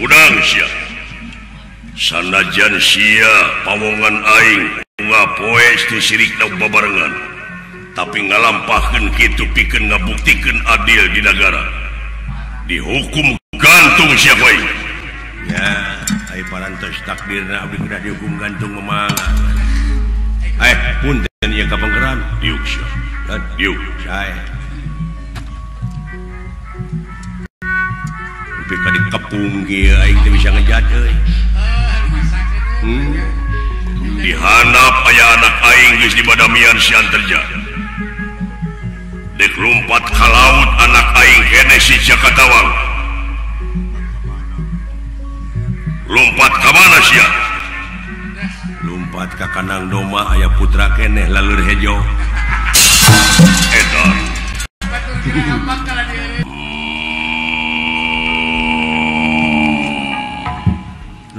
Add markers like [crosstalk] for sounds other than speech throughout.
udang Sy sanajan Sia pamongan aingga poes disirik babarengan. Tapi ngalampahkan gitu piken ngabuktikan adil di negara. Dihukum gantung siapa ya parantos takdir dihukum gantung memang. Eh pun dan ia kapenggeran diuk diuk saya di kepung bisa ngeja hmm? dihanap aya anak Inggris di badamian sian terjadi lompat ke laut anak Aing Genesi Jakatawang lompat ke mana sia lompat ke kanang doma ayah putra keneh lalur hejo edan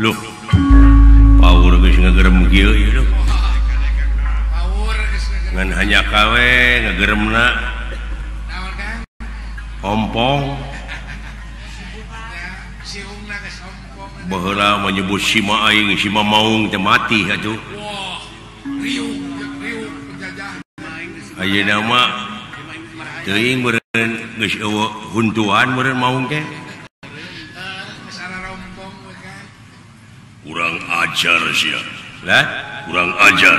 Loh, power geus ngagerem kieu ieu loh. Power geus ngan hanya kawe ngagermna. Naon Kang? Ompong. Siungna geus ompong. Baheula mah nyebut Sima aing, Sima maung teh mati atuh. Ayeuna mah teuing meureun geus eueuh huntuan meureun maung teh. kurang ajar kurang ajar.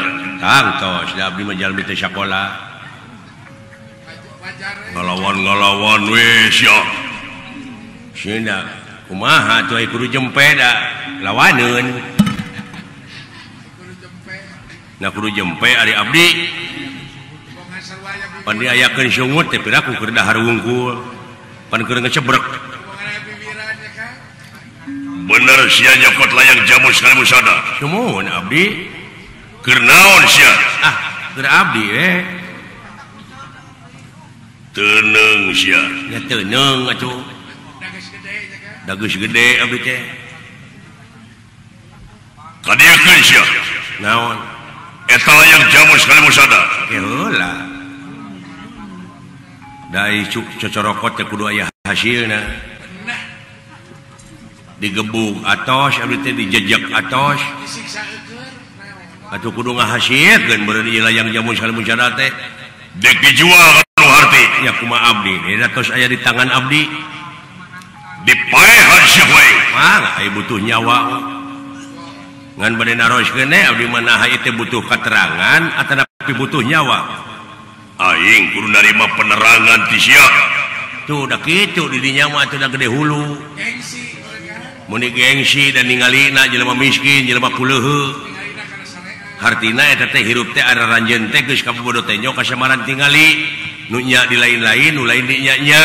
Sekolah ngalawan-ngalawan kumaha guru jempeda lawaneun nah eh, kudu jempe Ari Abdi. Pandi ayakan sungut tapi aku dahar harungkul pan keur ngecebrek. Bener sia nyokot layang jamu sekali musada. Sumuhun, Abdi. Keur naon sia? Ah, keur Abdi we. Tenang sia. ya tenang atuh. Da geus gede Abdi teh. Kadikeun sia. Naon? Eta layang jamu sekali musada. Heula. dai cik teh kudu aya hasilna. digebung atos dijejak atos atau kudu hasil dan berlayang jamu dijual ya kumaha Abdi? Saya di tangan Abdi. Butuh nyawa. Abdi butuh keterangan atau tapi butuh nyawa. Aing kudu narima penerangan ti tuh udah gitu didinya mah udah gede hulu. Gengsi. muni gengsi dan ningalina jelema miskin jelema puluhu hartina eta teh hirup teh ada ranjen teh geus kabodo teh nyok kasamaran tingali. Nu nya di lain-lain nu lain di nya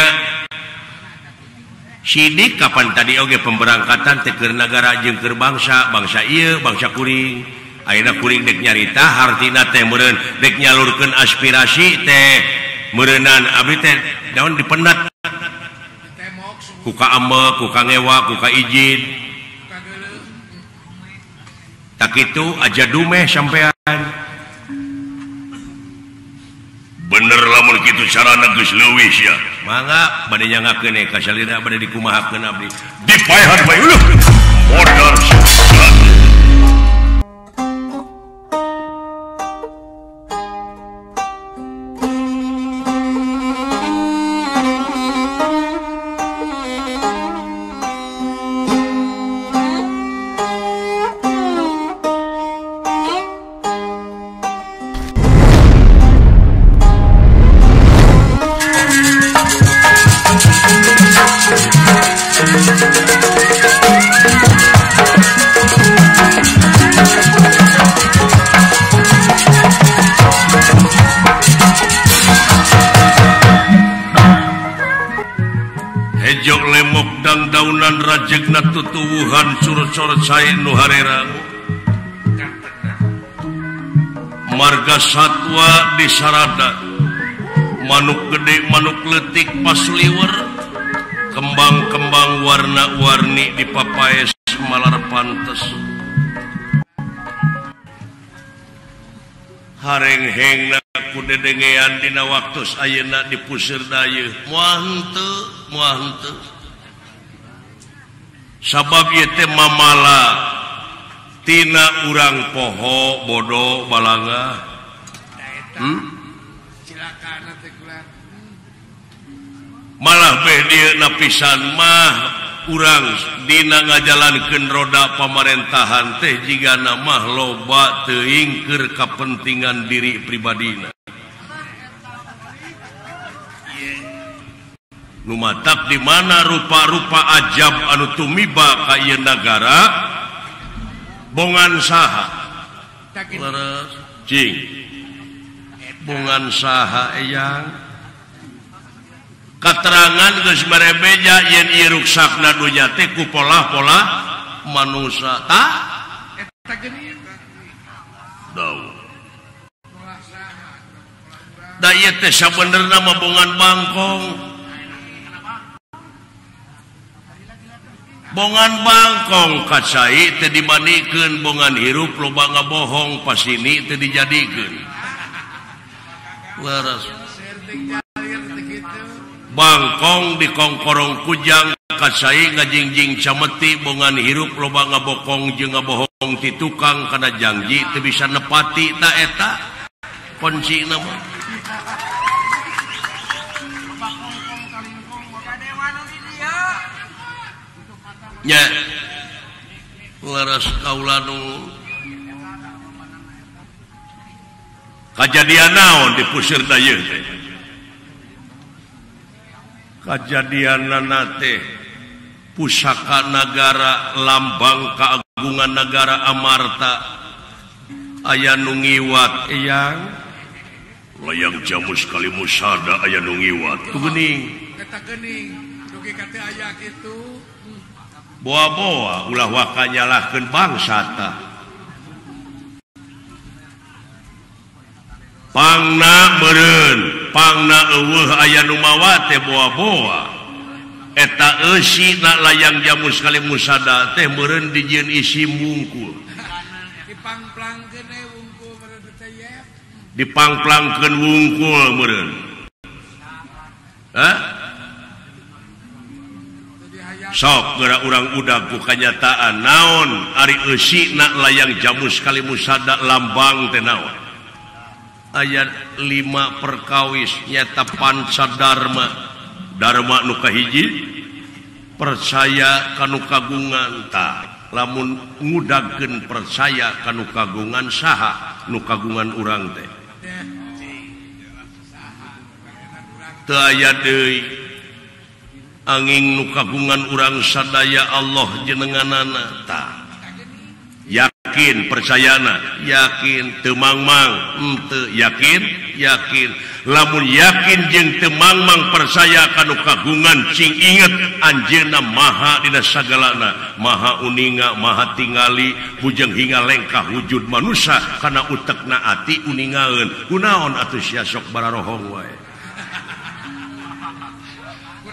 Sidik kapan tadi oge pemberangkatan teh keur nagara jeung keur bangsa, bangsa ieu, bangsa kuring. Ayeuna kuring dek nyarita hartina teh meureun dek nyalurkeun aspirasi teh. Meureunan abdi teh daun dipendat kuka ambek kuka ngewa kuka izin tak itu aja dumeh sampean. Bener lamun kitu carana geus leuwih sia. Mangga bade nyangakeun e, ka salira bade dikumahakeun abdi. Dipaehan bae ulah. Modal cair Nuharera marga satwa di sarada manuk gede manuk letik pas liwer kembang-kembang warna-warni di papaes malar pantes hareng-heng ku dedengean dina waktu ayeuna di pusir dayu muah henteu muah henteu sabab mamaala tina urang poho bodoh balanga. Hmm? malah bedi napisan mah urang Dina ngajalankan roda pemerintahan teh jika nama loba teingker kepentingan diri pribadina. lumatak di mana rupa-rupa ajab anu tumiba ka ieu nagara? Bongan saha. Cing. Bongan saha eyang. Katerangan geus marebeja yen ieu ruksakna dunya teh ku pola-pola manusia ta? Eta geuning da ieu teh sabenerna mah bongan bangkong bongan Bangkong kacai teu dibandingkan bongan hirup loba bohong pas ini itu dijadikan Bangkong di Kongkorong Kujang Kasai ngajingjing cameti bongan hirup loba bokong jeung bohong ti tukang kana janji teu bisa nepati ta eta? Kunci nama. nya. Laras kaula kejadian kajadian naon di pusir daya teh? Nate pusaka negara lambang keagungan negara Amarta. Aya nungiwat yang layang jamu sekali musada aya nungiwat tuh gening boa-boa ulah wakanyalahkan bangsata pangna meren pangna eueuh aya nu mawa teh boa-boa. Eta eusi layang jamu sekali musada teh meureun dijieun isi mungkul dipangplangkan wungkul meureun. Hah? sok gera urang udah bukanyataan naon? Ari Usyna layang jamu sekali musada lambang tenawan ayat 5 perkawis nyata pancadarma Dharma. Nuka hiji percaya kanu kagungan tak lamun mudagen percaya kanu kagungan saha nu kagungan urang teh. Aya deui. angin nu kagungan urang sadaya Allah jenengananata yakin percayana. Yakin temangmang. Hmm, yakin yakin. Lamun yakin jeng temangmang percaya kanu kagungan cing inget anjena maha dina sagalana. Maha uninga maha tingali bujeng hinga lengkah wujud manusia karena utekna ati uningaun. Kunaon atuh siasok bararohong wae.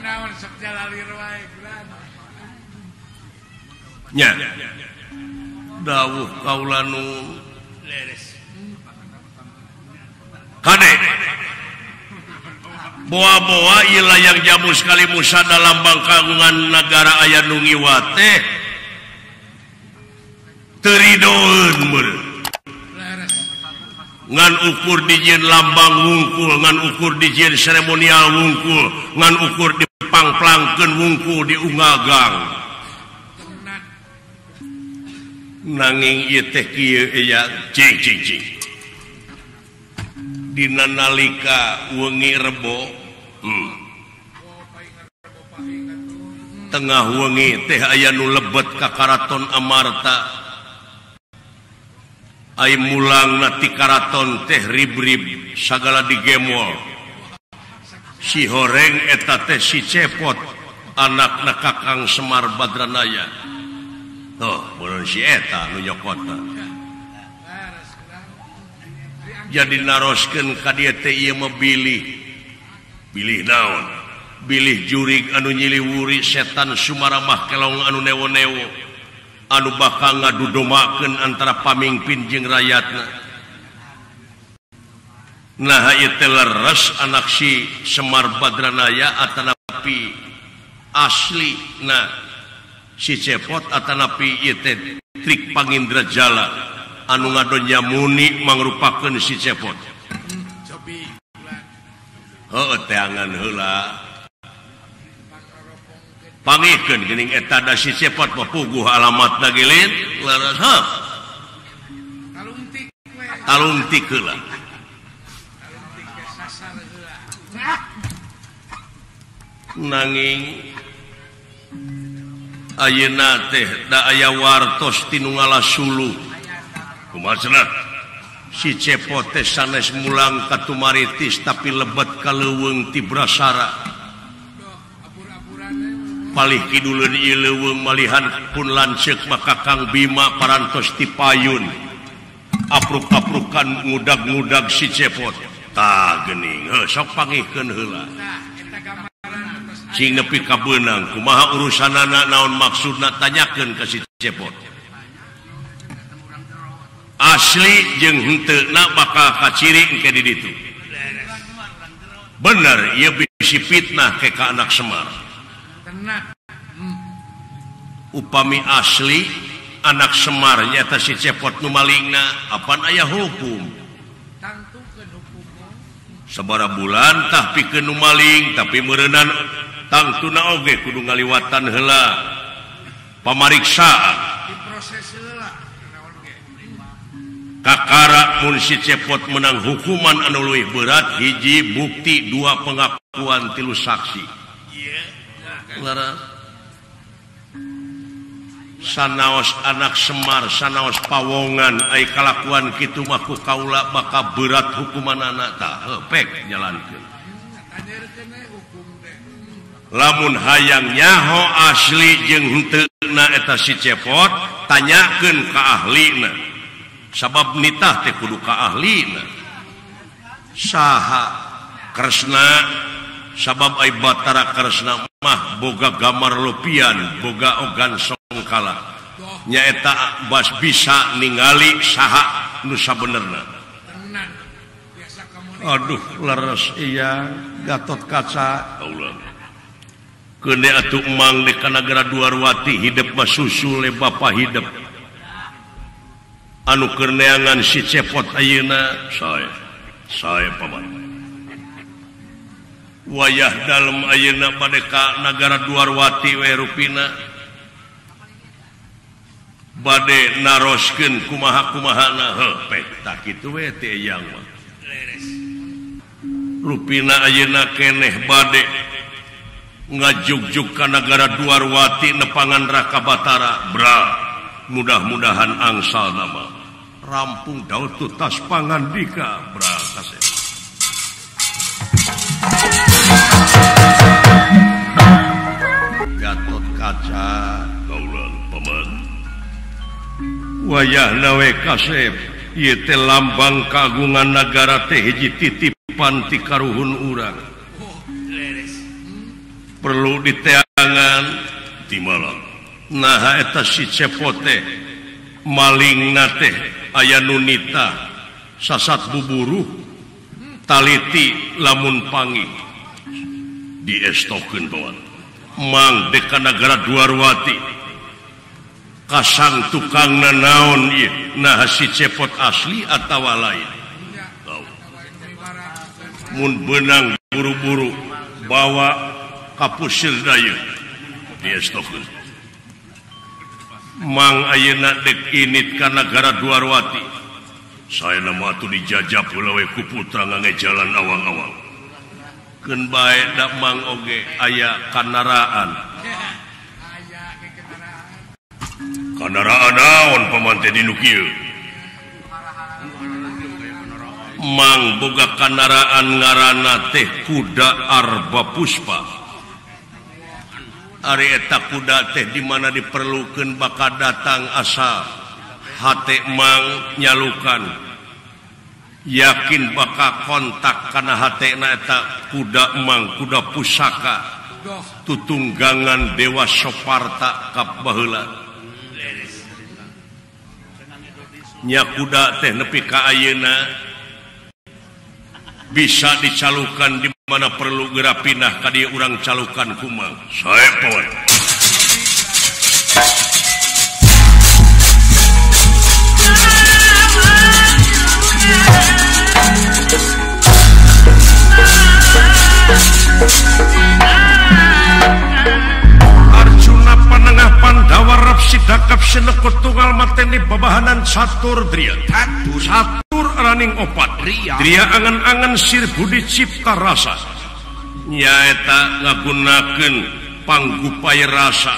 naon soknya lalir wae nya. Dawuh kaula nu. Leres. Kade. Boa-boa ieu layang jamu sekali musa dalam bangkagungan negara aya nu ngiwate eh. teridoeun meureun. Ngan ukur dijin lambang wungkul ngan ukur dijin seremonial wungkul ngan ukur di dipangplangken wungku diungagang nanging dinalika wengi rebo hmm. tengah wengi teh aya nu lebet ka karaton Amarta. Ay mulang nati karaton teh ribrib sagala digemol. si horeng eteta si cepot anak na kakang Semar Badranaya. Tuh sinyakota jadi narosken KDT pilih daun pilih jurig anu nyiliwuri setan Sumaramah kelong anu newo-newo. Anu bakal ngadudomaken antara pamimpin jeng rakyatnya Nah leres anak si Semar Badranaya Atanapi asli nah si cepot Atanapi ite trik Pangindra Jala anu ngadonya muni mangrupakeun si cepot. Heuh teangan heula. Pangikeun geuning eta da si cepot papuguh alamatna geulit leres ha. Talung tik heula. nanging Ayeuna teh da aya wartos tinungala Sulu si cepote sanes mulang katumaritis tapi lebet kaleweng ti brasara. Palih kidulun leuweung malihan pun lanceuk maka Kang Bima parantos ti payun. Apruk-aprukan ngudag-ngudag si cepot ta heuh sok pangihkeun heula. sing nepi kabenang kumaha urusan anak naon maksud tanyakan ka si cepot. Asli jeng hente na bakal kaciri engke di itu bener ia bisi fitnah ke ke anak semar. Upami asli anak semar nyata si cepot nu malingna apan ayah hukum? Sebara bulantah pikeun nu maling tapi merenan tang tuna oge kudu ngaliwatan hela pemeriksaan kakara munsi cepot menang hukuman anu leuwih berat hiji bukti dua pengakuan tilu saksi. Sanaos anak Semar sanaos pawongan ay kalakuan gitu maku kaula maka berat hukuman anak tak hepek jalankan lamun hayangnyahho asli jengnaeta si cepot tanyakan ke ahlina. Sabab nitah teh kudu ke ahlina. Saha Kresna sabab aibatara Kresna mah boga gambar lupian boga ogan songkala. Nyaeta bas bisa ningali saha nusa benerna Aduh leres iya gatot kaca. Allah. kene atuh emang di hidup mah susu le bapa hidup. Anu keneangan si cepot ayeuna saya saya paman. Wayah dalam ayeuna padaka ka nagara duarwati we rupina. Bade naroskeun kumaha kumahana tak kitu we yang mah. Rupina ayeuna keneh bade. ngajugjug ke negara duarwati nepangan raka Batara. Bra mudah-mudahan angsal nama. Rampung daun tutas pangan dika. Bra kasih Gatot kaca. Kaulan paman. Wayah nawe kasep. Ieu lambang kagungan negara teh hiji titipan ti karuhun urang. perlu diteangan. Di malam. Nah si cepote maling nate aya nunita sasat buburu taliti lamun pangi. Diestoken bawan. Mang dekanagara duarwati. Kasang tukang naon ieu. Nah si cepot asli atau lain. Mun benang buru-buru bawa mang init karena negara Dwarwati saya nama tuh dijajah ku putra ngange jalan awang-awang. Kenbaik dak mang oge aya kanaraan. Kanaraan naon pemantin inukil mang boga kanaraan ngarana teh kuda arba puspa. Arieta kuda teh dimana diperlukan bakal datang asa. Hmang nyalukan. Yakin bakal kontak karena hateta kuda emang kuda pusaka. Tutunggangan dewa Soparta kapnya kuda teh nepi Kaayena bisa dicalukan di mana perlu gerak pindah tadi urang calukan kuma. Saya pawan Ah panengah Pandawarep sidakap sinekut tunggal mateni babahanan satur dria. Tatu satur raning opat. Dria. Dria angan-angan sir budi cipta rasa. Nyaeta ngagunakan panggupai rasa.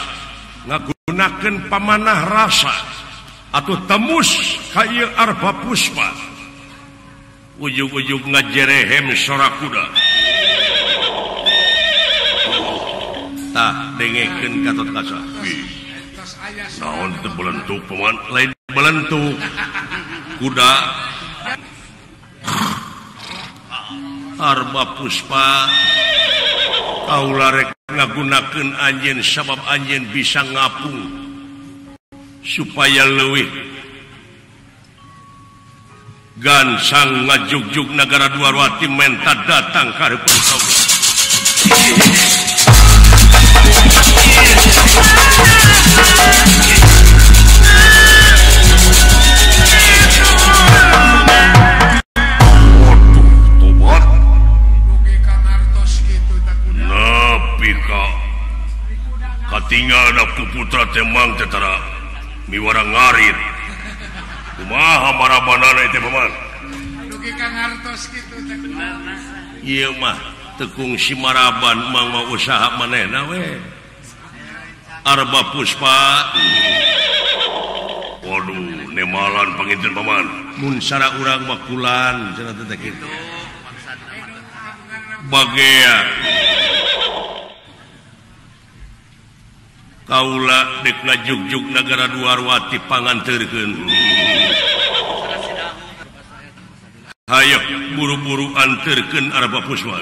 Ngagunakan pamanah rasa. Atau temus kaya arba puspa. Ujung-ujung ngajerehem sorakuda tah dengekeun katot Kaca. Naon teu belentuk paman lain belentuk. Kuda. Arba Puspa. Kaula rek ngagunakeun anjeun sabab anjeun bisa ngapung supaya leuwih. Gansang ngajugjug negara dua ruati menta datang ka heupeun tinggal ada puputra temang tetara miwara ngarit. Kumaha marabanana itu paman? Dugi Kang Artos gitu teh. Benerna. iya mah tekung si maraban mang mau usaha manehna we. Arba puspa. Waduh nemalan panginten paman. Mun sara urang makulan cenah Kaula dekla jugjug negara duarwati pangan terken Hayok buru-buru anterken Arba puswa.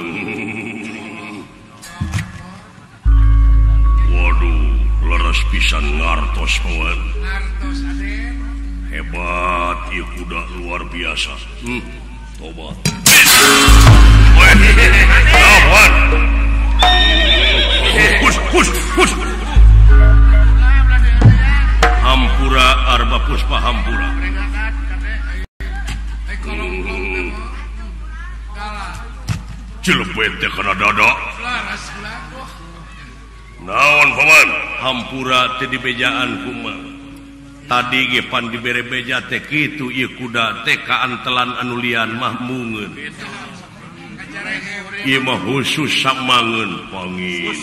Waduh leres pisan ngartos kawan Hebat ya kuda luar biasa. Hmm, Tobat. Push, push, push Hampura Arba Puspa hampura. Gegegat ka teh. Ai kolong-kolongna mah. Galang. Jeleuweuh teh kana dada. Laras kula. Naon, Paman? Hampura teh dibejaan ku Mang. Tadi ge pan dibere beja teh kitu ieu kuda teh ka antelan anu lian mah mungeun. Ieu mah khusus samangeun pangin.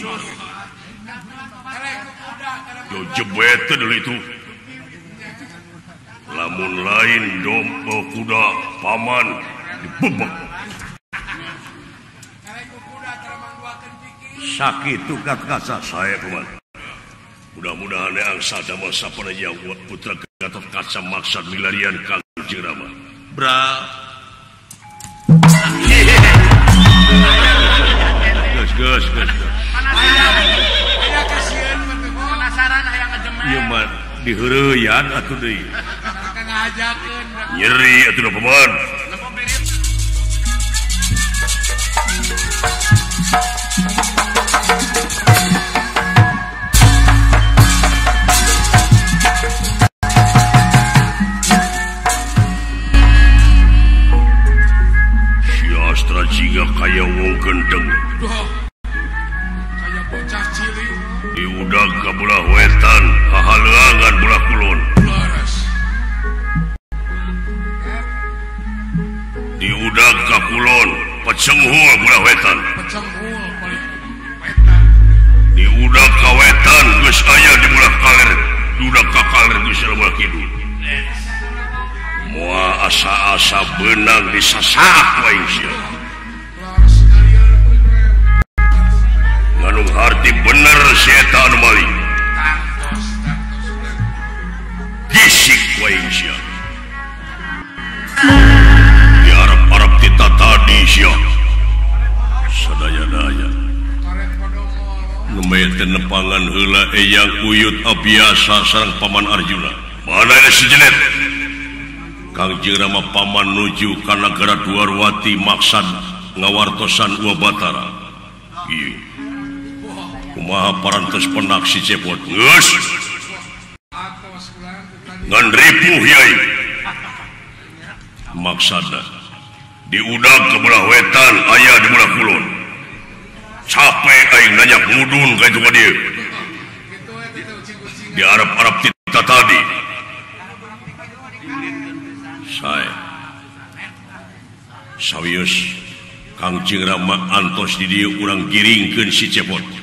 itu. Lamun lain domba kuda paman dibebek sakit itu kakasa saya kemarin mudah-mudahan yang sada masa penajam buat putra Gatot Kaca maksud milarian kanjeng Rama. Bra. Gus gus gus. dian atau nyeri birit. Si Siastra jika kaya wau gendeng budak kabulah wetan hahalangan bulah kulon. Di udak kapulon pecenghul bulah wetan di udak kawetan geus aya di bulah kaler. Diudag ka kaler geus bulah kidul. Moa asa-asa benang disasak wae sia. nganung harti bener setan mali fisik wae sia diharap-harap kita tadi sia sadaya-daya Numayat nepangan heula eyang uyut abiasa sarang paman Arjuna mana ada sejenet kang Rama paman nuju ka negara duarwati maksad ngawartosan Uwa Batara Iya Kumaha parantos pendak si cepot. Ngeus. Ngan ripuh yai. Maksada. Di ke belah wetan, ayah di belah kulon. Capek aing nanya mudun kayak juga dia. Di Arab-Arab kita tadi. Saya. Sawius. Kang Cingrama antos di dia kurang giringkan si cepot.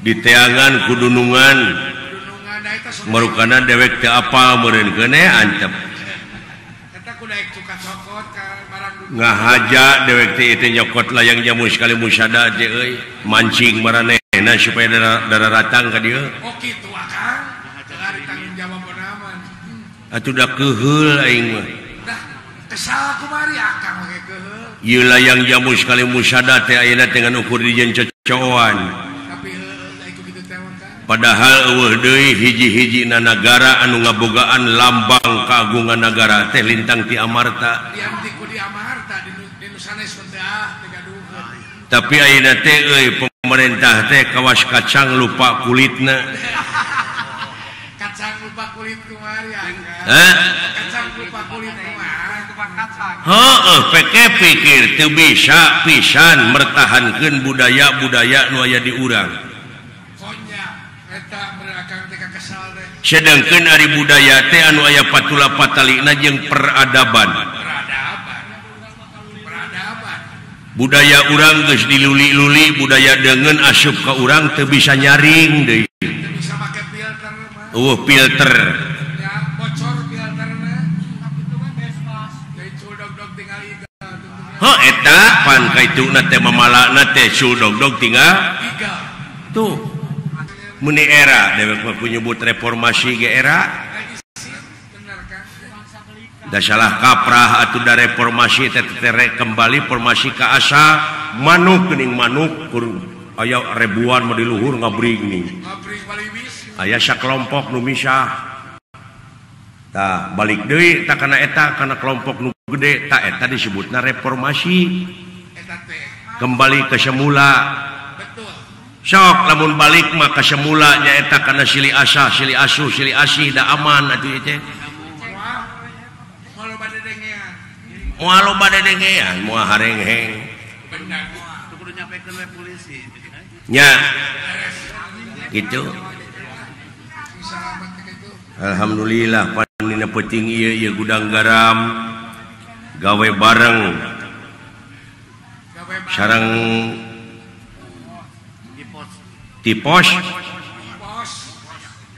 diteangan kudunungan merukanan dewek apa merene ancap nggak ngahaja dewek itu nyokot layang jamu sekali musada mancing marane supaya darah, dara ratang ka dieu. Oh kitu akang tanggung jawab penaman atuh da keuheul aing mah. Kesal kumari akang ge keuheul ieu layang jamu sekali musada teh ayeuna dengan ukur dijen cocoan. padahal hiji-hiji na nagara anu ngabogaan lambang keagungan negara teh lintang ti Amarta. Tapi pemerintah teh kawas kacang lupa kulitna. [laughs] PK eh? pikir tuh bisa pisan mertahankan budaya-budaya nuaya diurang sedangkan Ari budaya teh anu aya patula patalina jeung peradaban. Budaya urang guys diluli-luli budaya dengan asup ke urang tuh bisa nyaring deh uh filter. Oh, eta pan kaituna teh mamalakna teh sudog-dog tinggal. Tuh. meni era dewek penyebut reformasi ge era. Tidak salah kaprah atau dari reformasi tetetere kembali formasi ke asa manuk kening manuk kur aya ribuan mau diluhur ngabring nih ayah sakelompok nu misah. Tak balik deh tak kana eta karena kelompok nu gede tak eta disebutnya reformasi. Kembali ke semula. sok lamun balik mah maka semula nyaeta kana sili asah sili asuh sili asih da aman atuh ieu itu mualo bade dengean moal harengheng bener kudu nyampekeun we polisi nya gitu. Alhamdulillah panina peting ieu iya gudang garam gawe bareng. Sarang di pos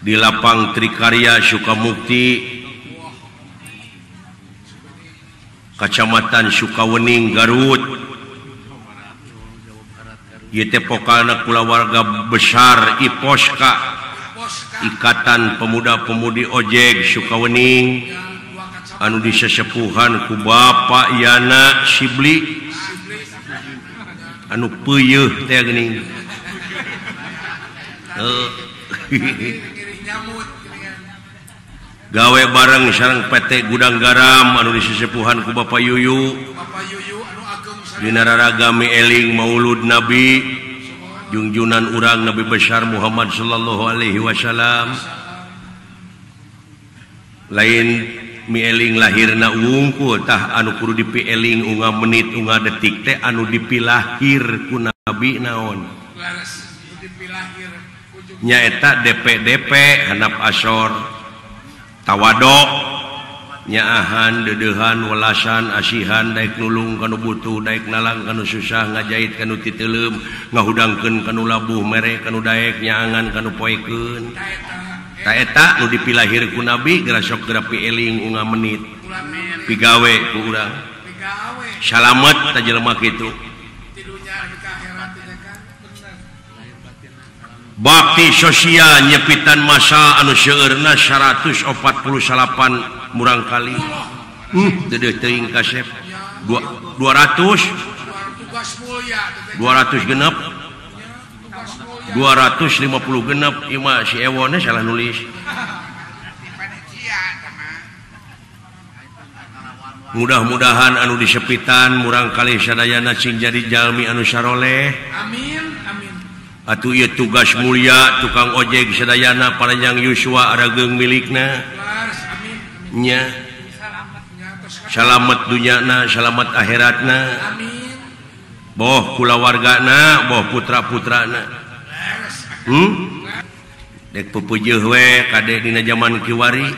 di lapang Trikarya Sukamukti Kacamatan Sukawening Garut. Ytepokana Kulawarga besar Iposka Ikatan Pemuda-pemudi Ojek Sukawening. Anu disesepuhan ku Bapak Yana Sibli anu puyuh teh geuning. [laughs] gawe bareng sarang PT gudang garam anu disesepuhan ku Bapak Yuyu Dinararagami eling Maulud Nabi jungjunan urang Nabi besar Muhammad Shallallahu Alaihi Wasallam lain mieling lahirna wungkutah anu kuru dipieling unga menit unga detik teh anu dipilahir ku Nabi naon Laras, dipilahir. nyaeta DPDP hanap asor tawadok nyaahan dedehan welasan asihan naik nulung kanu butuh naik nalang kanu susah ngajahit kanu titelum ngahudangkan kanu labuh merek kanu daek nyaangan kan ta taeta nu dipilahir ku nabi gerasok gerapi eling unga menit. Pigawe ku urang. Salamet ta jelema kitu. bakti sosial nyepitan masa anu seurna 148 murang kali. Hmm. 200 200 genep. 250 genep. Ima si ewone salah nulis. Mudah-mudahan anu disepitan murang kali sadayana sing jadi jalmi anu saroleh. Amin amin. Atuh ia tugas mulia tukang ojek sedayana panjang Yusua arageng miliknanya salamet dunyana salamet akhiratna. Boh kulawargana boh putra-putrana. Hmm? dek pepujuwe kadek dina zaman kiwari.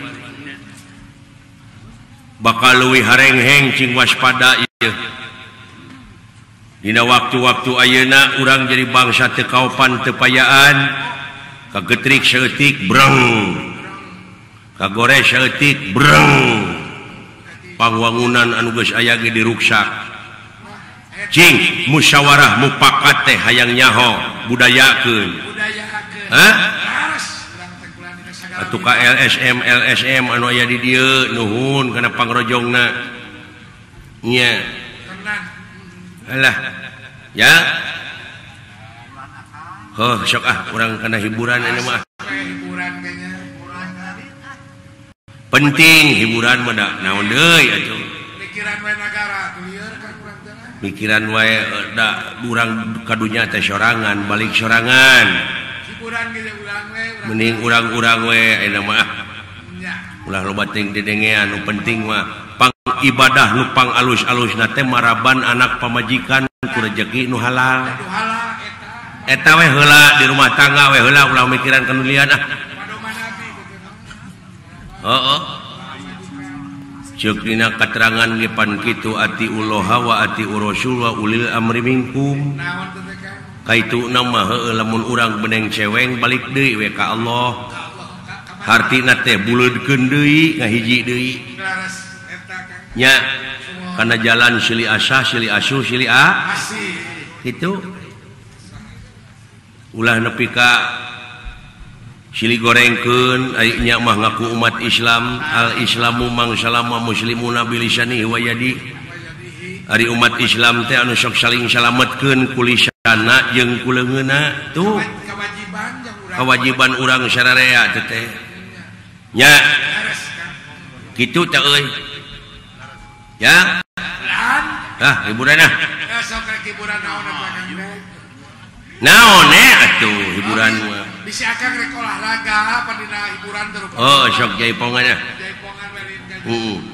Bakal luwi harengheng cing waspada iya Dina waktu-waktu Ayeuna urang jadi bangsa teu kaopan teu payaan. Kagetrik saeutik breng. Kagore saeutik breng. Pangwangunan anuges aya ge diruksak. Cing musyawarah mupakat teh hayang nyaho budayakeun. Hah? Atuh ka LSM LSM anu aya di dieu nuhun kana pangrojongna. Nya. yeah. Alah. Ya. Oh sok ah kurang kena hiburan ini mah. Hiburan penting hiburan mada naon deui atuh. Pikiran wae nagara pikiran wae eh, da urang kadunya teh sorangan balik sorangan. Hiburan ge urang wae mending urang-urang we ayeuna mah ah. ulah loba ting dedengean nu penting mah. ibadah lupang alus-alus nate maraban anak pemajikan kurejeki nu halal. Eta we heula di rumah tangga we heula ulah mikiran kanulian ah. Heeh. Ceuk dina keterangan ge pan kitu ati uloha wa ati rasul wa ulil amri minkum. Kaitu nama heueuh lamun urang beneng ceweng balik deui we ka Allah. Hartina teh buleudkeun deui ngahiji deui. nya karena jalan Sili Asah Sili Asu Sili A itu. Ulah nepi ka Sili gorengkeun ayeuna mah ngaku umat Islam al Islamu mang salama muslimuna bilisani wa yadi. Ari umat Islam teh anu sok saling salametkeun kulisana jeung kuleungeuna tuh kewajiban urang sararea teh. Nya kitu teh euy. ya? Ah. Hiburan nah hiburan naon eh? atuh hiburan bisa akan rek olahraga apa dina hiburan oh sok jaipongan ya. Uh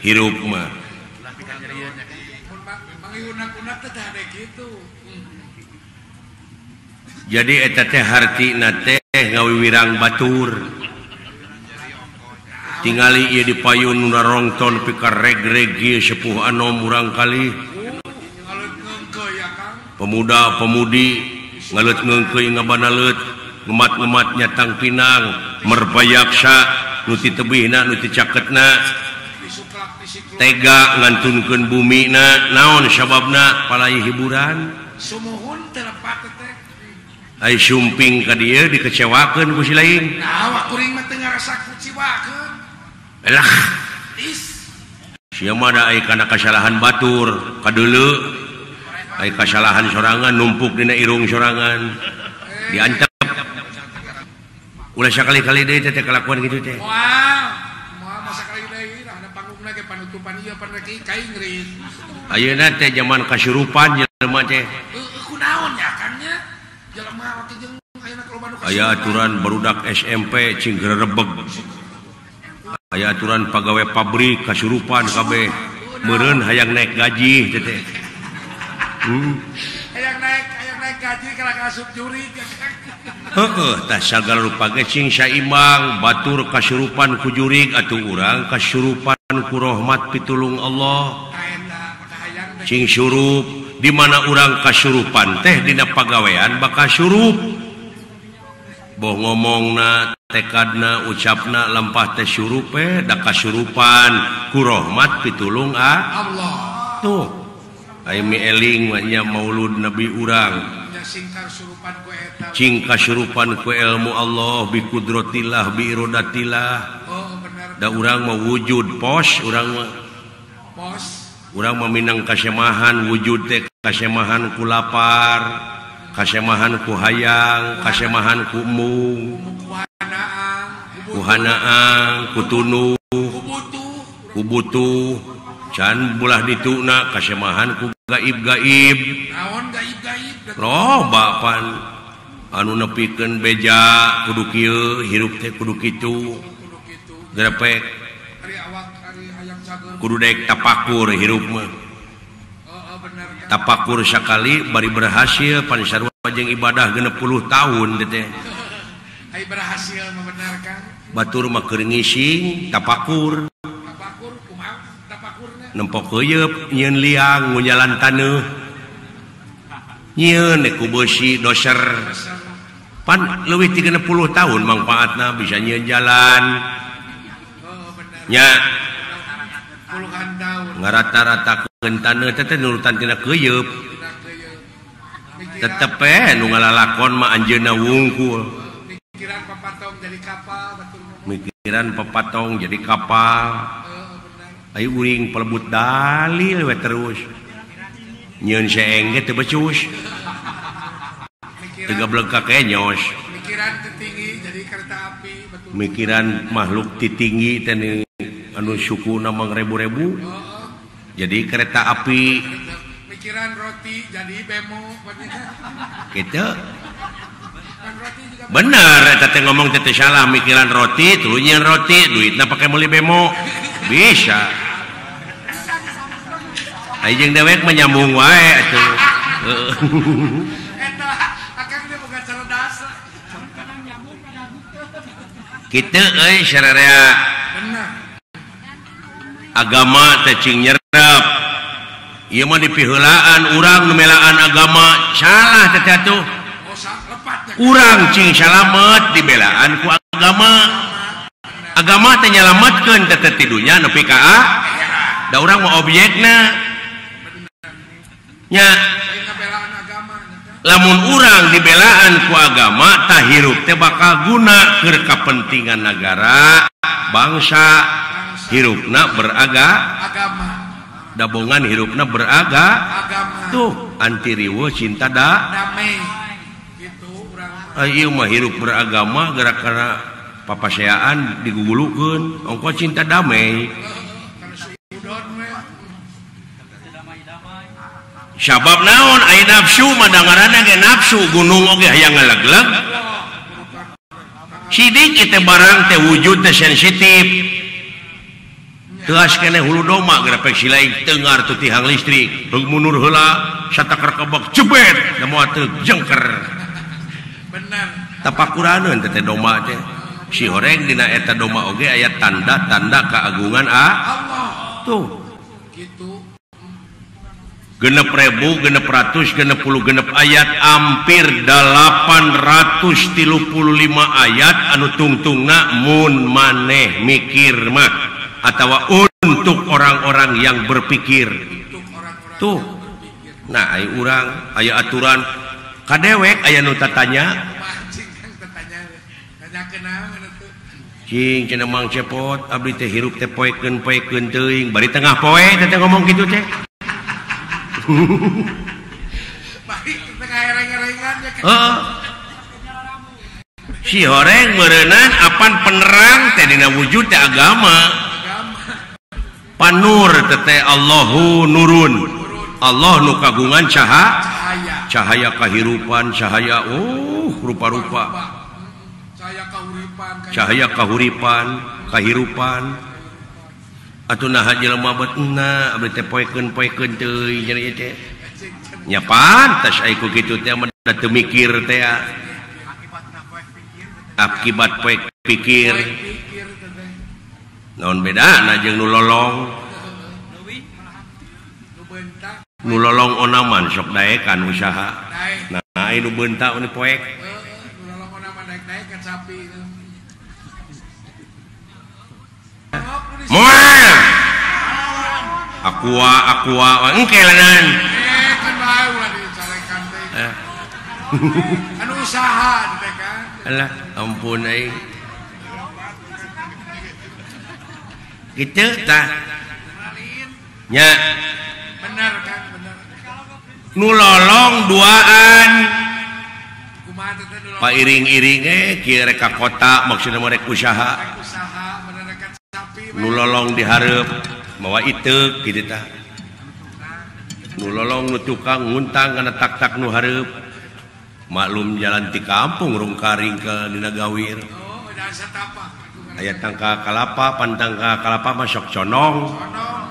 hirup mah. Jadi eta teh harti nate ngawi wirang batur. Tingali ia dipayun nuna rongton pikar ieu sepuh anom murang kali. Pemuda pemudi ngalut ngengkui ngabanalut ngemat ngemat nyatang pinang merbayaksa nuti tebihna nuti caketna tega ngantunkeun bumi na naon sababna palai hiburan? Hai sumping ka dia dikecewakan ku si lain. Kana kesalahan Batur ka ai kesalahan sorangan numpuk dina irung sorangan. Diancap Ulah sekali-kali deh kelakuan gitu teh. Wow. Ayeuna teh zaman kasurupan jelema teh. Aya aturan barudak SMP cing gererebeg. Aya aturan pegawai pabrik kasurupan kabeh. Meureun hayang naik gaji teh teh. Hmm. Hayang naik hayang naik gaji kala kasup juri. Heeh, tah sagala rupa ge cing saimbang batur kasurupan ku jurig atuh urang kasurupan ku rahmat pitulung Allah. Cing surup dimana urang kasurupan teh dina pagawean bakal surup boh ngomong na tekadna ucapna lempah teh surupe da kasurupan. Ku rahmat pitulung a Allah. Tuh Aimi eling nya maulud nabi urang. Cing surupan ku ilmu Allah bi kudrotillah bi irodatillah oh, da urang mewujud pos urang mah. Bos. urang mah minang kasemahan wujud teh kasemahan ku lapar kasemahan ku hayang kasemahan ku kuhanaan kutunuh kubutuh can bulah dituna kasemahan ku gaib gaib naon gaib gaib loh roban anu nepikeun beja kudu kieu hirup teh kudu kitu. grepek kudu daek tapakur hirup mah. Oh, oh, tapakur sekali bari berhasil pada sarwa jeung ibadah genep puluh tahun [laughs] Ai berhasil membenarkan. Batur mah keur ngising tapakur. Tapakur kumaha? Tapakurna nempok heuyeub nyieun liang ngunyalan taneuh. Nyieun ku beusi doser. Pan leuwih 30 tahun manfaatna bisa nyieun jalan. nya. Ngarata-rata nurutan tina keyup tetepe nu ngalalakon mah anjeunna wungkul. Mikiran pepatong jadi kapal betul. Mikiran pepatong jadi kapal. Eh, Ayo uring pelebut dalil we terus. Nyeun seeng ge teu becus. Teu gablek ka kenyos mikiran tinggi jadi kereta mikiran makhluk titinggi dan anu suku namang rebu-rebu. Jadi kereta api. Pikiran roti jadi bemo gitu. Bener tete ngomong tete salah mikiran roti turunnya roti duitna pakai beli bemo. Bisa. Ajeng dewek menyambung wae atuh. [laughs] kita eh, syria agama cacing nyerap. Ia mau dipihulaan urang memelaan agama. Salah terjatuh urang cing salamet dibelaan ku agama. Agama tenyelamatkan tetap tidurnya nepi ka da orang mau objekna. Nya lamun urang dibelaan ku agama tak hirup teh bakal guna ke kepentingan negara bangsa. Hirupna beraga agama. dabongan hirupna beraga. Agama. Tuh antiriwo cinta da. Ayu eh, mah. Hirup beragama gara-gara papaseaan digugulukeun. Ongko cinta damai. sabab naon aya nafsu madangarana ge nafsu gunung oge hayang ngalegleg sidik kita barang teh wujud teh sensitif. Geus kene hulu doma grepek silai tengar tu tihang listrik. Deug mundur heula satakar kebak jebet da moal teu jengker. Bener tapakuraneun teh teh doma teh si horeng dina eta doma oge aya tanda-tanda keagungan a Allah. Tuh. genep rebu genep ratus genep puluh genep ayat hampir 835 ayat anu tungtungna mun maneh mikir mah atau untuk orang-orang yang berpikir. Tuh nah ay urang aya aturan kadewek aya nu tatanya. Cing cenah mang cepot abdi teh hirup teh poekeun poekeun teuing bari tengah poe teh ngomong gitu teh oh. [laughs] si horeng merenan apan penerang tadidina wujud te agama. Panur tete Allahu nurun. Allah nu kagungan caha cahaya kahirupan cahaya uh rupa-rupa. Cahaya kahuripan kehidupan Atuh nah jelema lama batna abdi teh poekeun poekeun teuing cenah ieu teh. Nya pantas ai ku kitu teh mah teu mikir teh ah. akibat poek pikir. Naon bedana jeung nu lolong. Nu lolong onaman sok daekan usaha. Nah ai nu beuntak nu poek. Nu lolong onaman daek-daek sapi. aqua aqua. Engkelenan eh, eh. [laughs] anu usaha teh alah ampun aing kitu tah nya. Bener kan bener nu lolong duaan. Pak iring-iring eh rek ka kota maksudna mah rek usaha. Nu lolong hareup mawa itu kita lolong tukang nguntang karena taktak nuharep maklum jalan di kampung rung karing ke Dinagawir ayat tangka kalapa pantangka kalapa masuk conong.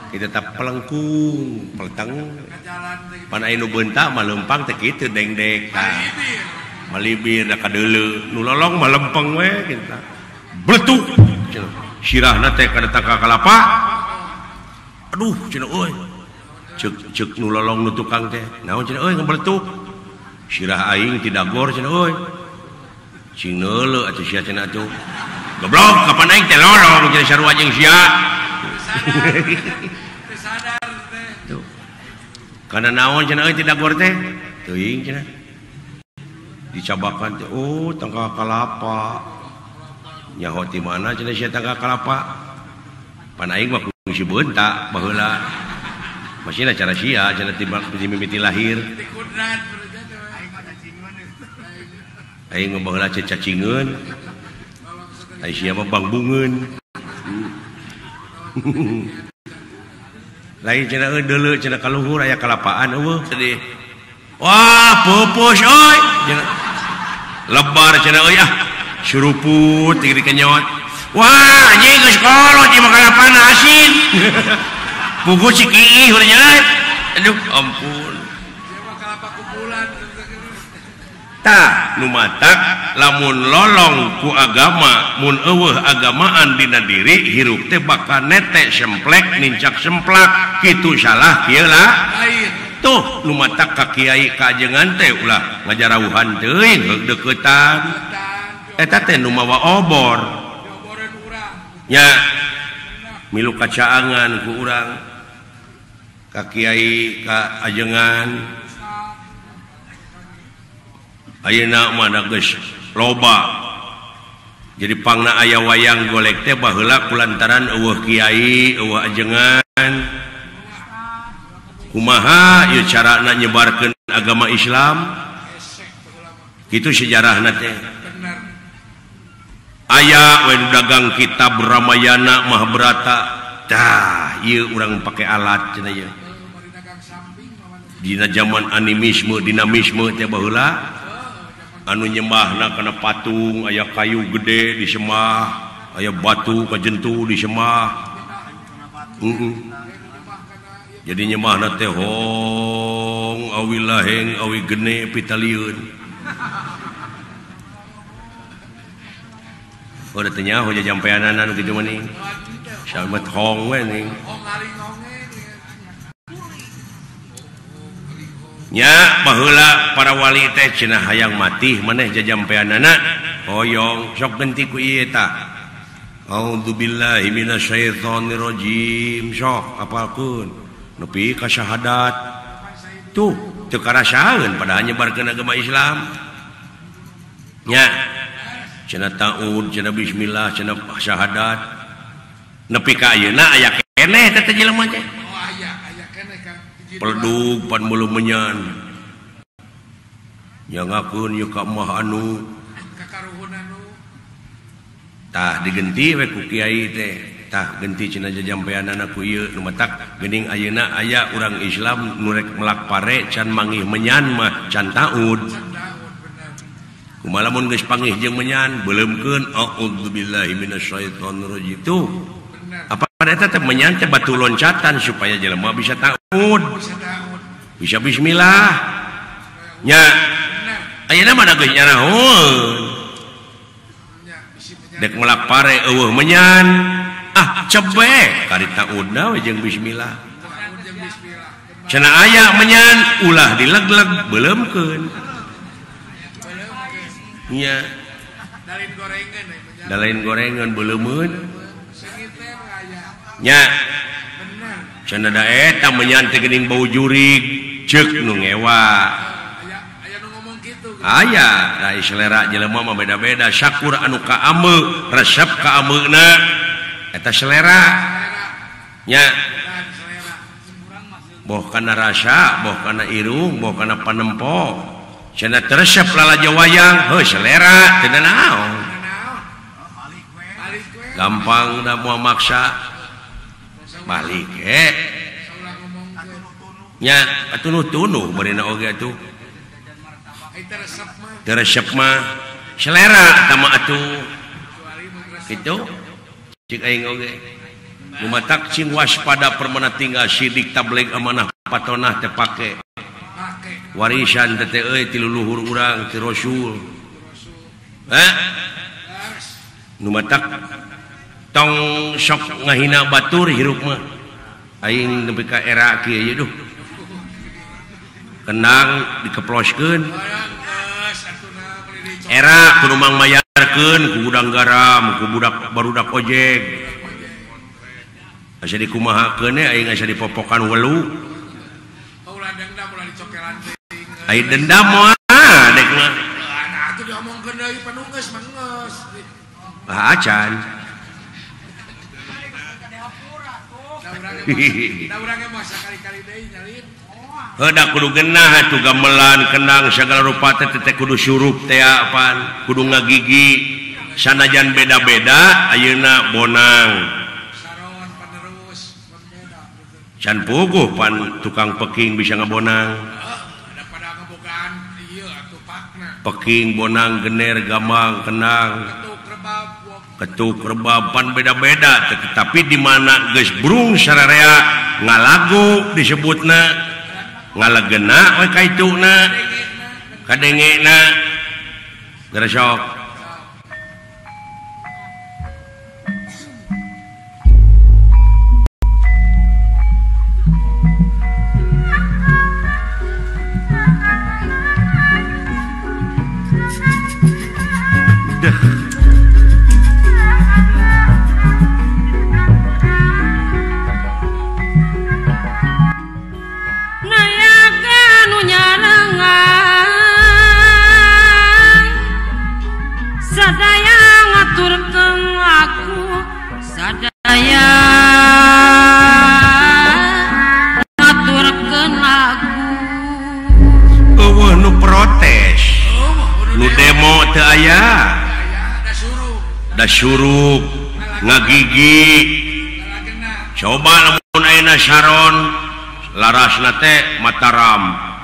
Kita tak pelengkung pelteng. Mana mah bentak malempang tak itu deng dek malibir nu lolong nulolong malempeng we kita beletuk sirah nate kada tangka kalapa. aduh cek, cek nu tukang teh. Naon cenah euy bertuk sirah Aing tidak gor goblok kapan aing teh lorong cenah sarua jeung sia? Karena naon cenah euy tidak gor teh? Teuing cenah dicabakan teh oh tangka kalapa. Nyaho ti mana cenah sia tangka kalapa? Pan aing mah si bentak baheula. Masih cara sia cara ti mimiti lahir. Aing ngebaheula cecacingeun aing sia mah bangbungeun. [laughs] Lain cenah deuleu cenah kaluhur aya kalapaan eueuh. Jadi wah pupus oi! Lebar cenah euy ah. Suruput tinggi kenyot Wah sekolah asin pugu Ciki Aduh ampun. Tah, nu matak lamun lolong ku agama mun eueuh agamaan dina diri hirup teh bakal nete semplek nincak semplak. Kitu salah kieu lah. Tuh nu matak ka kiai kajengan teh ulah ngajarawuhan teuing deukeutan eta teh nu mawa obor. nya milu kacaangan ku urang ka kiai ka ajengan. Ayeuna mah geus loba. Jadi pangna aya wayang golek teh baheula kulantaran eueuh kiai eueuh ajengan. Kumaha ieu carana nyebarkeun agama Islam? Itu sejarahna teh. ayaah wa dagang kitab Ramayana Mahabratata orang pakai alat Dina zaman animisme dinamisme tiaplah anu nyemahna karena patung ayah kayu gede disemah ayah batu kejentu disemah uh -uh. jadi nyemahna tehong awilah awi gene pitaliun tanya ho jampeanan gitu maning Shalmet Hong we ning nya baheula para wali teh cenah hayang mati maneh jajampeanana hoyong sok genti ku ieu ta A'udzubillahi minasyaitonirrajim. Sok apalkeun? Nepi ka syahadat. Tuh teu karasaeun padahal nyebarkeun agama Islam. Nya cena taud cena bismillah cena syahadat. Nepi ka ayeuna aya keneh teh jelema teh. Oh aya aya keneh kan peldug pan bulu menyan. Nyangakeun ye ka mah anu. Kakaruhun anu. Tah digenti we ku kiai teh. Tah genti cenah jampeanana ku ieu. Nu matak geuning ayeuna aya urang Islam nu rek melak pare can mangih menyan mah can taud can malamun guyspanggih jeung menyan belumkeun a'udzubillahi minasyaitonirrajim. Tuh apa eta teh menyan teh batu loncatan supaya jelema bisa ta'ud. Bisa bismillah. Nya ayeuna mah geus nyanaon dek melapare eueuh menyan. Ah cebe karita ta'ud na jeung bismillah. Cenah aya menyan ulah dilegleg belumkeun Iya. Dalain gorengan. Dalain gorengan beleumeun. Nya. Cenah da eta menyanti geuning bau jurig ceuk nu ngewa. Aya, da selera jelema mah beda-beda, syakur anu kaame, resep kaameuna. Eta selera. Nya. Boh kana rasa, boh kana irung, boh kana panempo. cena teresep lalaja wayang heuh selera tidak naon gampang da mau maksa. Balik eh. Nya atuh tunu barina oge atuh. Teresep mah selera tama atuh. Gitu cik aing oge. Mumatak cing waspada permana tinggal sidik tableg amanah patonah tepake warisan tiluluhur urang tiul tong sok ngahina Batur hirup mah. Aing nepi ka era kieu duh. Kenang dikeploskeun. Era kudu mang mayarkeun ku gudang garam ku budak barudak ojek. Asa dikumahakeun e, aing asa dipopokan welu. Ayo dendam moal dek mah. Atuh diomongkeun deui panunggeus mangeus. Ah acan. Hedak kudu genah atuh gamelan kenang segala rupa teh teh kudu surup teh apaan kudu ngagigi sanajan beda-beda ayeuna bonang can puguh pan tukang peking bisa ngebonang Peking Bonang Gener Gamang Kenang. Ketuk rebapan beda-beda. Tetapi di mana gesbrung sararea ngalagu disebut na ngalegena itu na kadenge na geresok.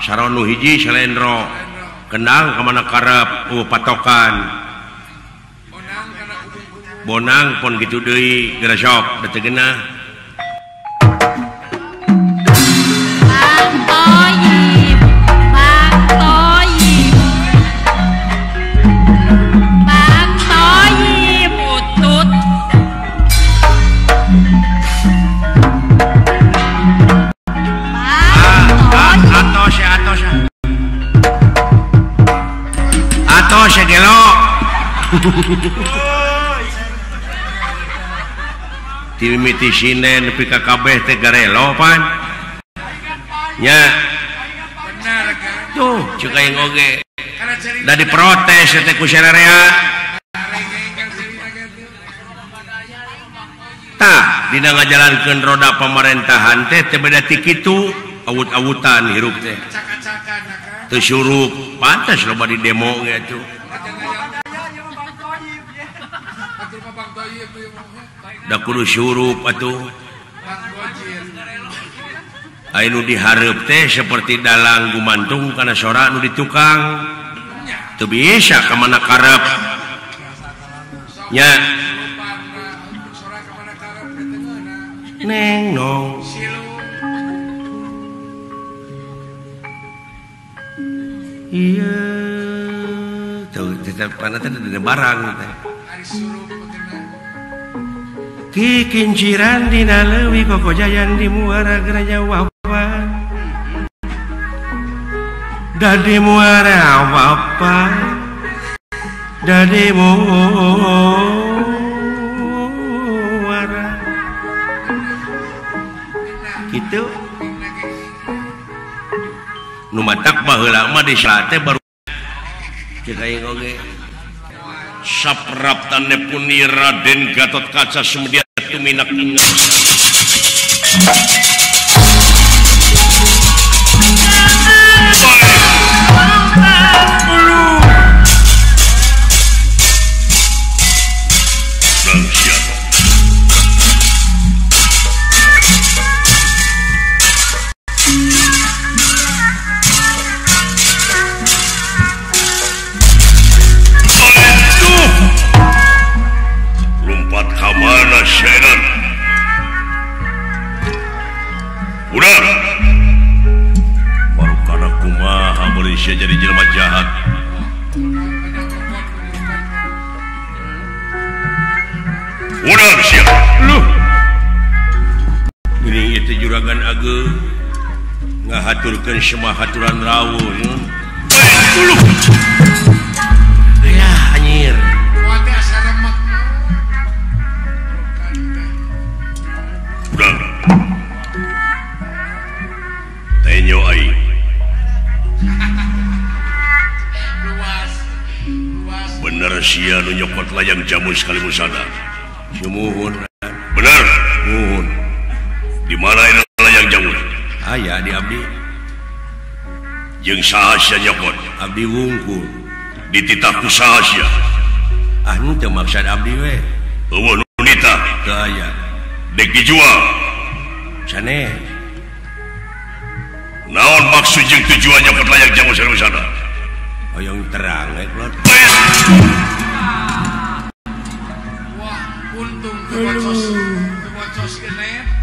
Sharon hiji selendro. Kenang kemana karep uh, patokan. Bonang pon gitu Dei geresok detik genah timiti sinen nepi ka kabeh teh garelo pan. Nya. Tuh cuka yang oge da diprotes ya teh ku tah dina ngajalankeun roda pemerintahan teh teh beda ti kitu. Awut-awutan hirup teh. Teu suruk pantas loba di demo gitu kudu surup atuh. Ainu diharap teh seperti dalang gumantung karena sora nu di tukang tuh bisa kemana karep? Ya neng no iya. Tuh tetap karena tadi ada barang teh. Ki kinciran di Lewi koko jayan di muara gereja wawan Dadi muara wapa Dadi muara. Gitu. Numatak baheula mah di sate baru Kita oge. Saprap tane puni Raden Gatot Kaca semedia tuminak-inak. semua haturan rawun nyokot Abdi wungkul. Dititah usaha anu ah, maksud Abdi we eueuh nu nitah teu aya. Dek dijual. Cane Naon maksud jeung tujuan nyokot layak jamu seru sana? Hoyong terang eh plot. Wah untung tebacos tebacos genet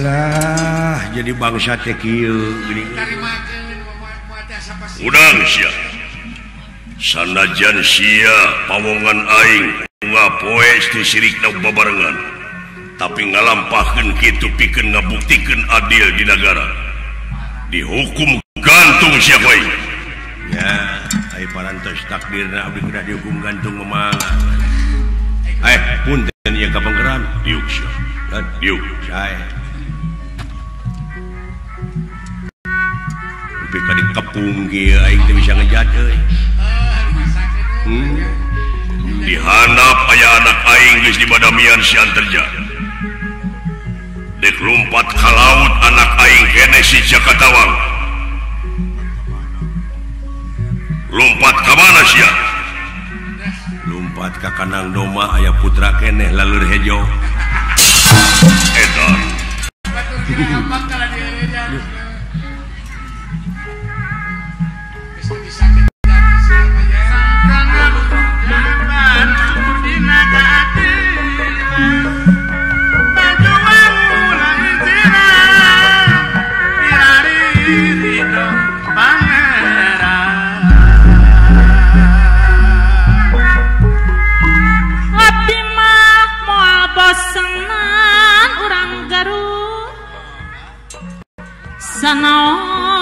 lah jadi bangsa cekil udang siap sanajan sia pawongan aing ngapoes di sirik na babarengan. Tapi ngalampahkan gitu piken ngabuktikan adil di negara dihukum gantung siapa ini ya ay parantos takdirna abdi kuda dihukum gantung memang. Eh pun dan ia kapangkeran? Diuk siya diuk. Saya tapi ka dikepung kieu aing teh bisa ngejat euy. Eh. Hmm. Di handap aya anak aing geus dibadamian sian terja. Dek lompat ka laut anak aing kene si Jakatawang. Lompat ka mana sia? Lompat ka kanang doma aya putra Keneh lalu hejo. Edan. Bakal [laughs] sa nó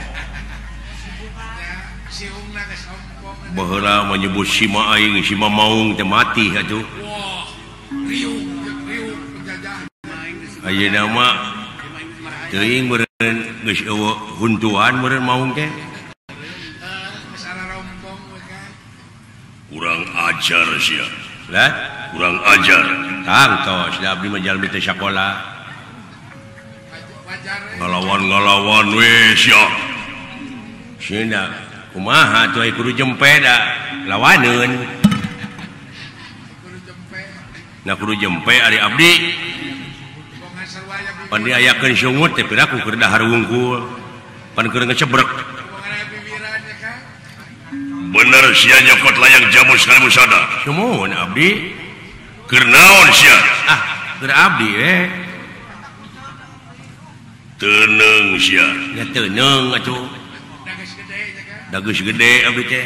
bahwa menyebut Sima Aing Sima Maung mati aduh ayeuna nama teuing meren geus eueuh huntuan meren maung teh. Kurang ajar sih Lah, kurang ajar. Tang tos da abdi mah jalmi teh sakola. Ngalawan-ngalawan we sia. Sina kumaha coy kudu jempeda lawanun nah kudu jempe ari abdi. Pan diayakeun sungut teh piraku keur dahar wungkul. Pan keur ngecebrek. Bener sia nyokot layang jamu sekali musada. Sumuhun abdi. Keur naon sia? Ah keur abdi eh. Teneng sia. Ya teneng atuh. dagus gede abdi teh.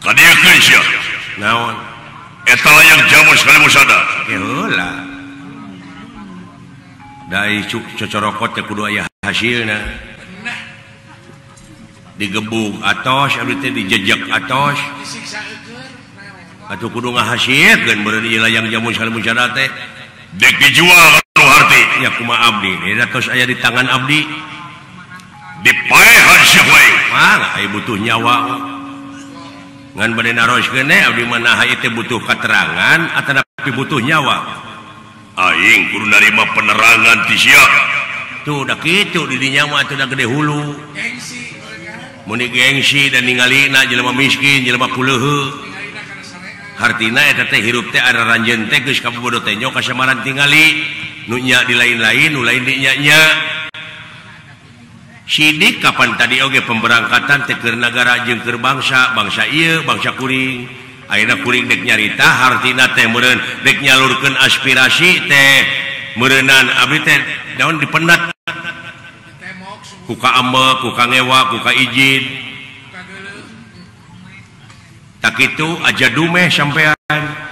Kadiakeun sia. Naon? Eta layak jamu sekali musada. Ya heula dai cuk cocorokot teh kudu aya hasilna. Digebung atos abdi teh dijejak atos. Atuh kudu ngahasilkeun beureun ieu layang jamu sekali musada teh. Dek dijual kana harti. Ya kumaha abdi? Eta tos aya di tangan abdi. butuh nyawa? Itu butuh keterangan atau tapi butuh nyawa? Aing kudu narima penerangan ti tuh udah gitu di nyawa itu udah gede hulu. Muni gengsi dan ningalina jelema miskin jelema kuluhu hartina eta teh hirup teh ada ranjen teh geus kabobodo teh nyoka samaran tingali. Nu nya di lain-lain nu lain di nya nya Sidik kapan tadi oge pemberangkatan teker negara jengker bangsa bangsa ieu bangsa kuring. Aina kuring dek nyarita hartina teh meren dek nyalurkan aspirasi teh merenan abdi teh daun dipendat. Kuka ambek kuka ngewa kuka izin tak itu aja dumeh sampean.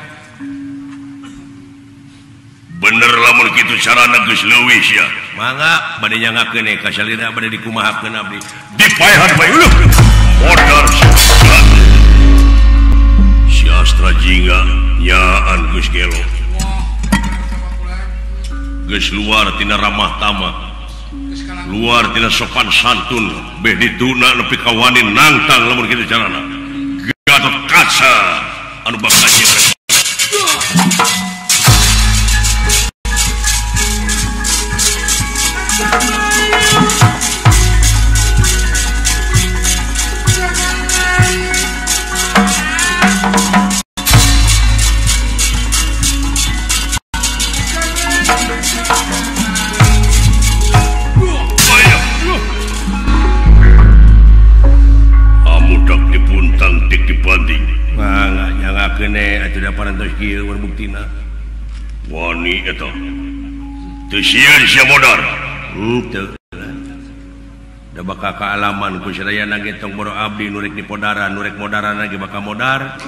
bener lamun gitu cara negus leuwih ya mangga bade nyangakeun kene kasalina bade dikumahakeun abdi. Dipaehan bae ulah. Modal siastra. Jingga nyaan geus Gelo. Gus luar tina ramah tamak luar tina sopan santun. Beh dituna nepi kawanin nangtang lamun kitu carana. Gatot kaca. Anu bakal bakal kealaman kuya nagetong Boro Abdi nurik di Podaran nurik modaran lagi bakal modar.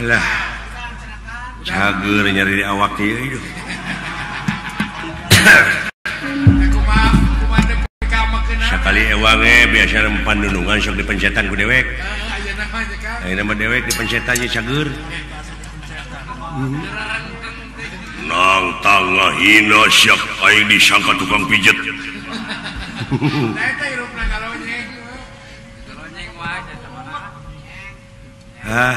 Alah Cager nyari di awak ieu hidup. Sakali ewange biasa rempan nunungan sok dipencetan ku dewek. Ayeuna mah dewek dipencetan nya cagur. Nang tangga hina siap aing disangka tukang pijet. Ah,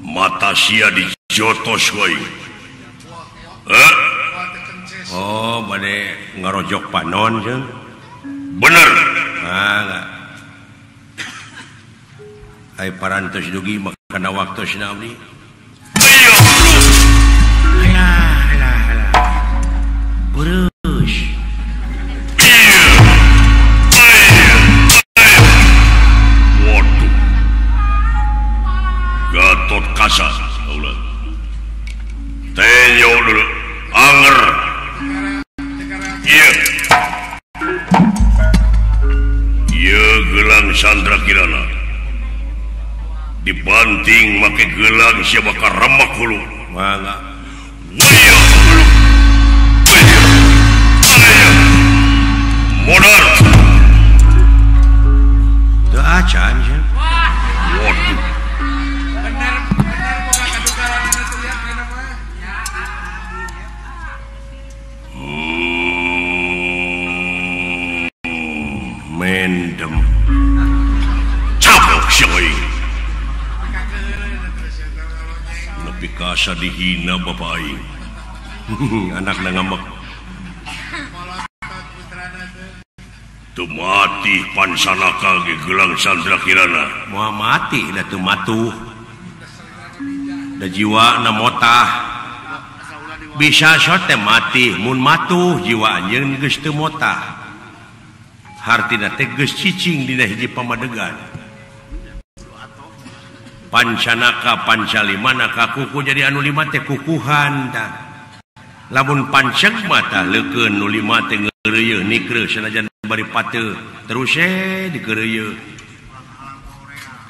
mata Sia dijotos woi eh? Oh ngarojok panon jeng. bener nah, Hai parantos dugi makana waktu sinabli Ayo! Alah, alah, alah. Buru. Chandra Kirana. Dibanting make gelang siapa remak hulu. Mana Wayang asa dihina Bapak Aing [laughs] anak na ngamak tuh mati pansana kage gelang sandra kirana mau mati da tuh matu da jiwa na motah bisa sote mati mun matu jiwa anjeun geus teu motah hartina teh geus cicing dina hiji pamadegan. pancanaka pancalimanaka kuku jadi anu lima teh kukuhan lamun panceng mata leken nu lima teh ngeureuyeun nikre sanajan bari pate terus eh dikereuyeun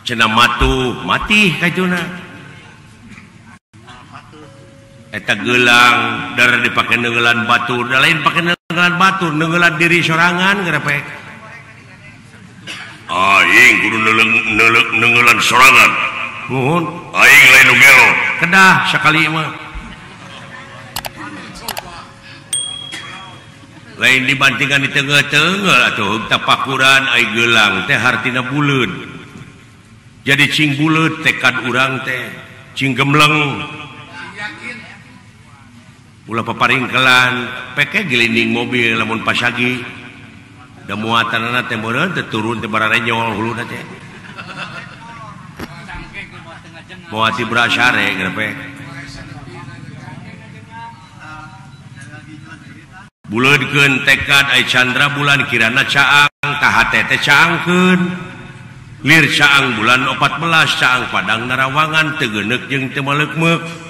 cenah matu mati kajuna eta gelang dar dipake nenggelan batur da lain pake nenggelan batur nenggelan diri sorangan gerepek aing kudu neungelan sorangan. kedah sekali lain dibantingan di tengah-tengah tuh. Tapakuran ai gelang teh hartina buleud. jadi cing buleud tekad urang teh. Cing gemleng. Ulah peparingkelan peke gelinding mobil lamun pasagi. Da muatan anak teh meureun teh turun teh bararenyol hulu teh. Bawati Brasare grepe. Buleudkeun tekad ai Chandra bulan kirana caang tahate teh caangkeun. Lir caang bulan 14 caang Padang Narawangan tegenek jeung teu maleukmeuk.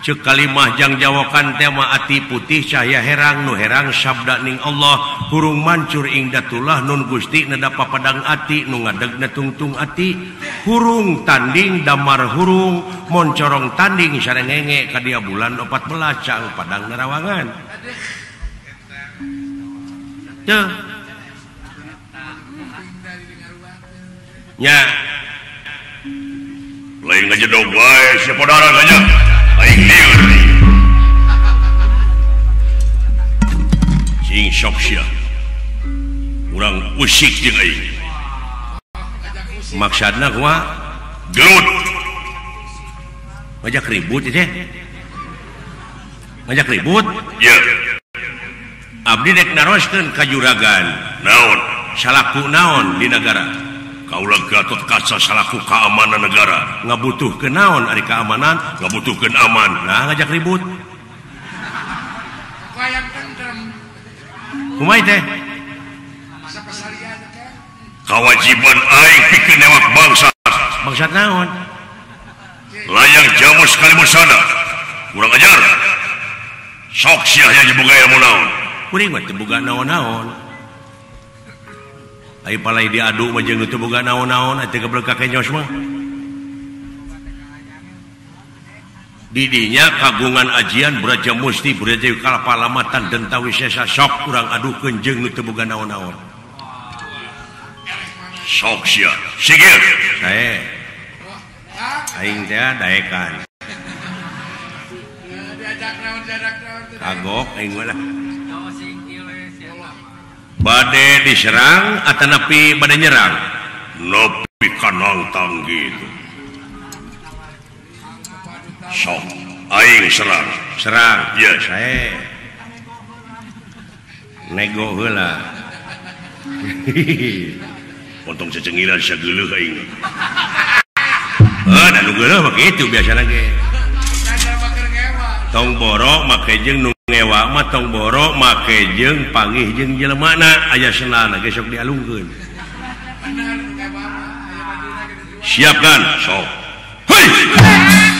Cekalimahjang Jawakan tema ati putih cahaya herang nu herang sabda ning Allah hurung mancur ing datullah nun Gusti nedapa padang ati nu ngadeg netungtung ati hurung tanding damar hurung moncorong tanding sarengenge ka dia bulan opat belacang padang nerawangan Tuh. Nya. Lain ngejedog, dong, guys. Siapa darah aja. kurang usik maksud ngajak ribut ya ngajak ribut? Yeah. Abdi dek naroskeun ka juragan naon? Salaku naon di negara kaulah Gatot Kaca salaku keamanan negara. Ngabutuhkeun naon ari keamanan? Ngabutuhkeun aman. Nah ngajak ribut. Wayang tentram kewajiban aing pikeun lewat bangsa. Bangsat naon? Layang jamu sekali musana kurang ajar. Sok siahnya dibuka ilmu naon. Kuring mah teu boga naon-naon. Ayo palai diadu mah jeung teu boga naon-naon atuh keblek ka nyos mah. didinya kagungan ajian beraja musti beraja kalapalamatan dan tahu sesa sok kurang aduh kenjeng itu bukan naon-naon. Sok sia. Sigir saya aing teh daekan. Kagok aing mah bade diserang atau napi bade nyerang? Nepi kanang tanggi itu. sok aing serang. Serang. Yes. saya nego hula [laughs] potong secengiran segelu aing. Oh, dan nunggu begitu biasa lagi tong borok jeung nu ngewa mah tong borok make jeung pangih jeung jelemana. Aya senana gesok dialungkan siapkan sok. Hei!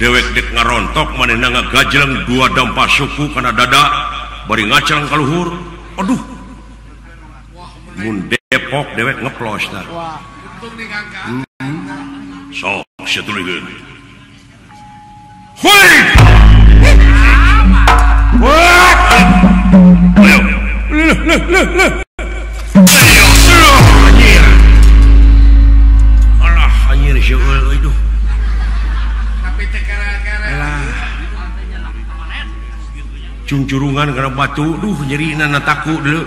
dewek dek ngarontok manena ngagajleng dua dampak suku kana dada bari ngacang kaluhur aduh. Mun depok dewek ngeplos tah hmm. sok setuligen hoi! Ayo. Leh leh leh leh ayo. Alah anjir cungcurungan kena batu duh nyeri nana takut dulu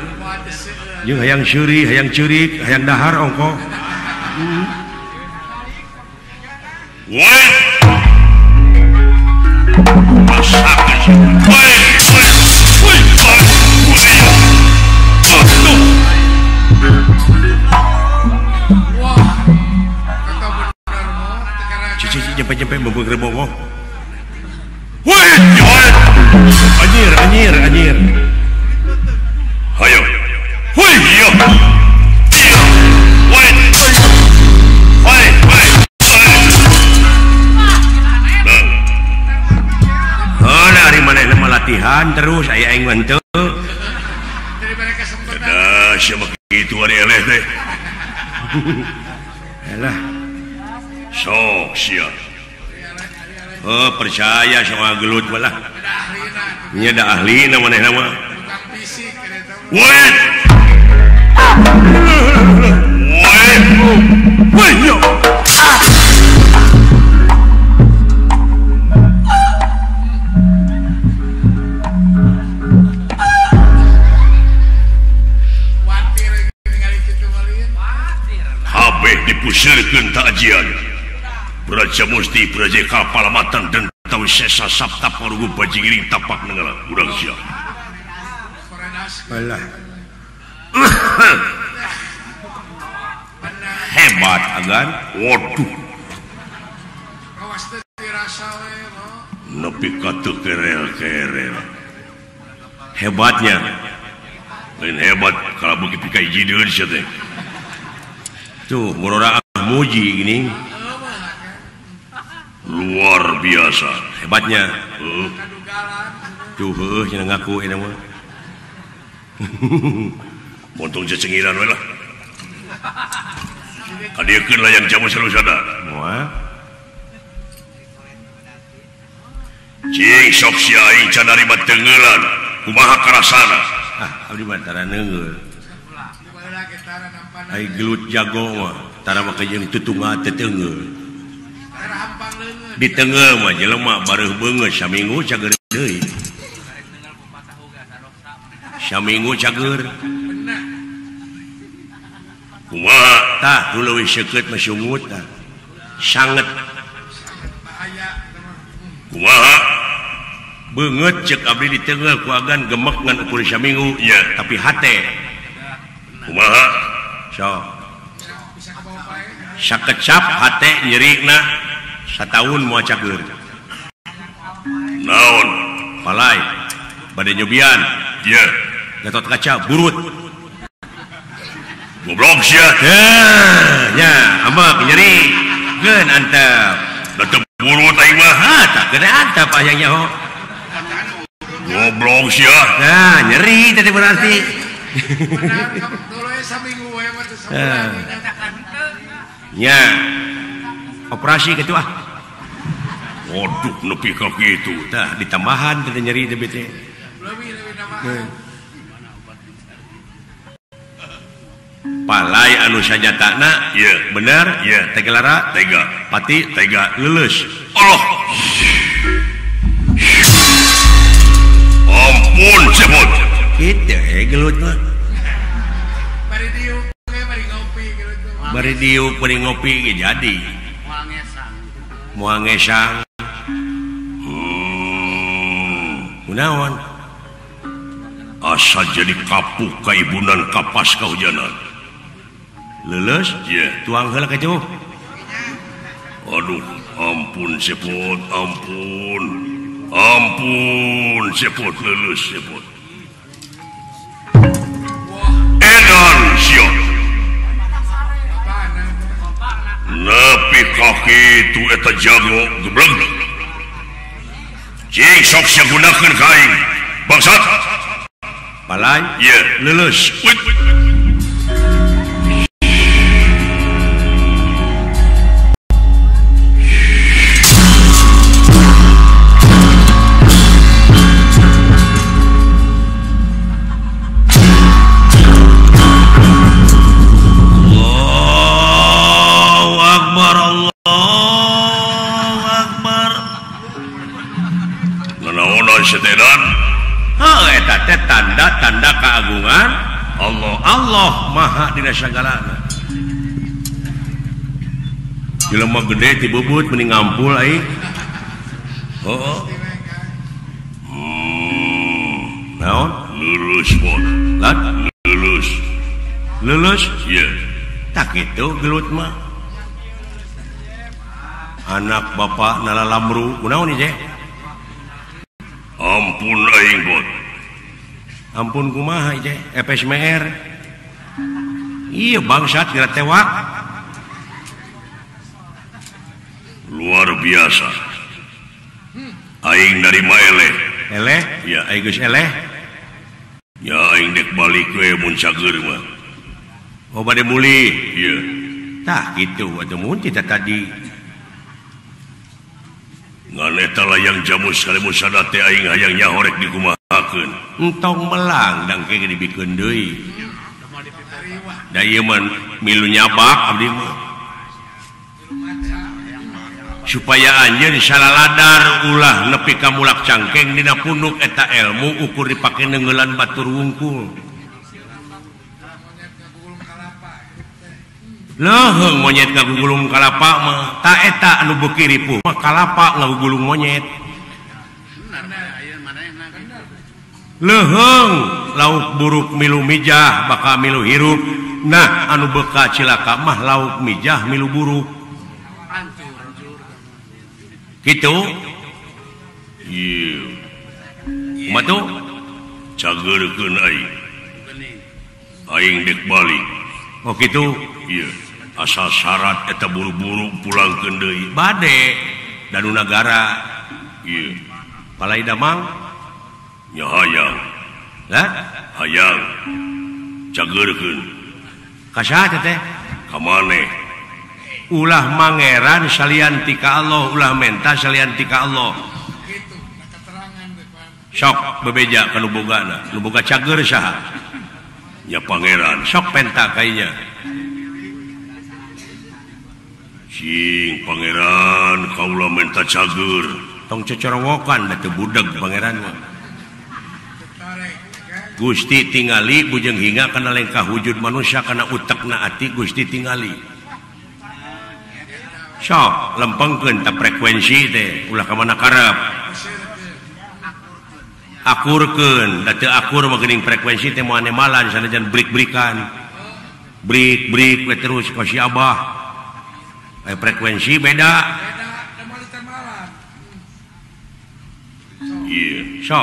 yang hayang syuri hayang cerik hayang dahar ongko Cepat-cepat membuat gerbong. Wah! anjir anjir anjir ayo hui yo latihan terus saya ingin tuh ada siapa gitu ada eleh teh. Alah. sok siap Oh, percaya soal gelut malah ini ada ahli namanya nama Wait. Wait. Wait. Yo. Habis dipusirkan takjian. Raja Musti Prajeka Palamatan dan tahu sesa sabta parugu bajingiring tapak negara urang sia. Alah. [coughs] Hebat agan. Waduh. Nepi katu kerel kerel. Hebatnya. Lain hebat kalau begitu kayak jideun sia teh. Tuh, murora muji gini. luar biasa. Hebatnya. Ngaku eh, [laughs] untung cecengiran lah. Hadirkan layan jamu selalu sadar Cing sok siai can dari batenggelan kumaha karasana? Ah abdi mah tara neungeul. Ai gelut jago mah. Tara mah kajeung tutunga teteungeul di Tengah mah jelema bareuh beungeut saminggu cager deui. Saminggu cager. Kumaha tah nu leuwih seukeut mah sungut tah. Sanget kumaha beungeut cek abdi di tengah ku agan gemek ngan ukur saminggu ya tapi hate. Kumaha sok sakecap hate nyerikna tahun cager. Naon? Palai. Badai nyobian. Ya yeah. gatot kaca burut. Goblok sia. Yeah. ya ambak nyeri. Geun antap. Datep burut aing mah. Ha tak kena antap ayahnya ho goblok sia. Nah nyeri tadi berarti. [laughs] Ya. Operasi gitu ah waduh nepi ke gitu tah ditambahan teh nyeri teh bete. Palai anu sanyatana ye benar, ye tegelara tega. Pati tega. Leles. Allah. Ampun cebot Kita eh gelut mah. Bari diuk eh, bari ngopi gelut bari diuk bari ngopi jadi. Muangesang. Muangesang. gunawan. Asal jadi kapuk kaibunan kapas kau lulus ya tuang helak itu aduh ampun sepot ampun. Ampun sepot lulus sepot. Edan siap nepi kaki itu eta jago gebleng. Cing sok siap gunakan kain Bangsat. Balai. Iya yeah. Lulus tanda-tanda keagungan. Allah. Allah maha dirasagala film gede dibubut mending ngampul ai. oh. Hmm, naon? Lulus pun Lan? lulus. Lulus? Yeah. tak itu gelut mah. Anak bapak nalalamru kunaon ieu ampun Ainggot ampun kumaha FSMR iya bangsat kira tewak. Luar biasa. Aing dari Maele eleh? Ya. Aing eleh. Ya Aing dek balik ke Muncager mah. Oh bade muli iya. Tah gitu waktu mun tadi. ngaetalah yang jamu sekalimusadaangnya horek diakenentong melang dan dibikin Dayman milunya bak supaya anjeun salah ladar ulah nepi kamulak cangkeng Dina punuk eta elmu ukur dipakai nenggelan Batur wungkul. Loh, monyet gulung kalapa taeta anu bekiri mah kalapa lagu gulung monyet. Leheng lauk buruk milu mijah bakal milu hirup. Nah anu beka cilaka mah lauk mijah milu buruk. Gitu? Matu cagerkeun aing. Aing dek balik. Oh gitu? Iya. asal syarat eta buru-buru pulang Kendei badai iya palai damang. Nyahaang hayang. Cagerken kasah teh kamane ulah mangeran salian tika Allah ulah menta salian tika Allah. Sok bebeja kalau bogana nu boga cager sah ya pangeran. Sok penta kayaknya Cing Pangeran kaula menta cager. Tong cocorowokan da teu budeg Pangeran mah. Gusti tingali bujeng hingga kana lengkah wujud manusia kana utekna ati Gusti tingali. Sok lempengkeun ta frekuensi teh ulah ka mana karep? Akurkeun da teu akur mah geuning frekuensi teh moal malan sanajan brik-brikan. Brik-brik terus terus si abah. eh, frekuensi beda, beda yeah. so.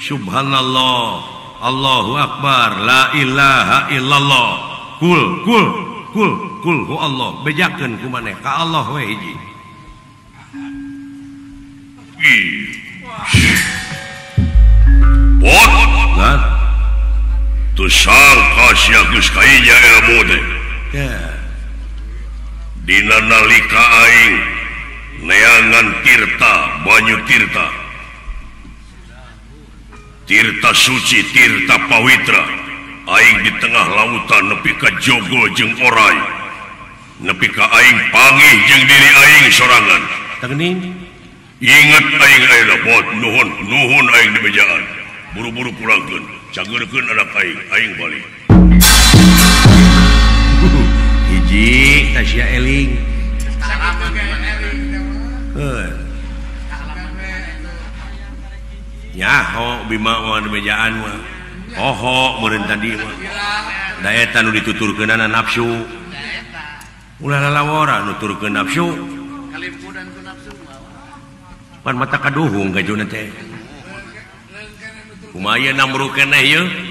Subhanallah. Allahu Akbar. La ilaha illallah. Kul kul kul kul hu Allah. Bejakeun ku maneh. Ka Allah we hiji. Bot Lan Tu sangka sia geus kainya ilmu teh Yeah. Dina nalika aing. Neangan Tirta Banyu Tirta. Tirta Suci Tirta Pawitra. Aing di tengah lautan nepi ka Jogo jeung orai. Nepika Aing pangih jeung diri Aing sorangan. Tegening ingat Aing ayeuna bot nuhun nuhun Aing di bejaan. Buru-buru pulangkeun cageurkeun anak Aing Aing balik. Ji Tasya Eling. Yaho poho Oho tadi dayatan ditutur ke nafsu ulahwara nutur ke nafsu pan mata kaduhung ke lumayan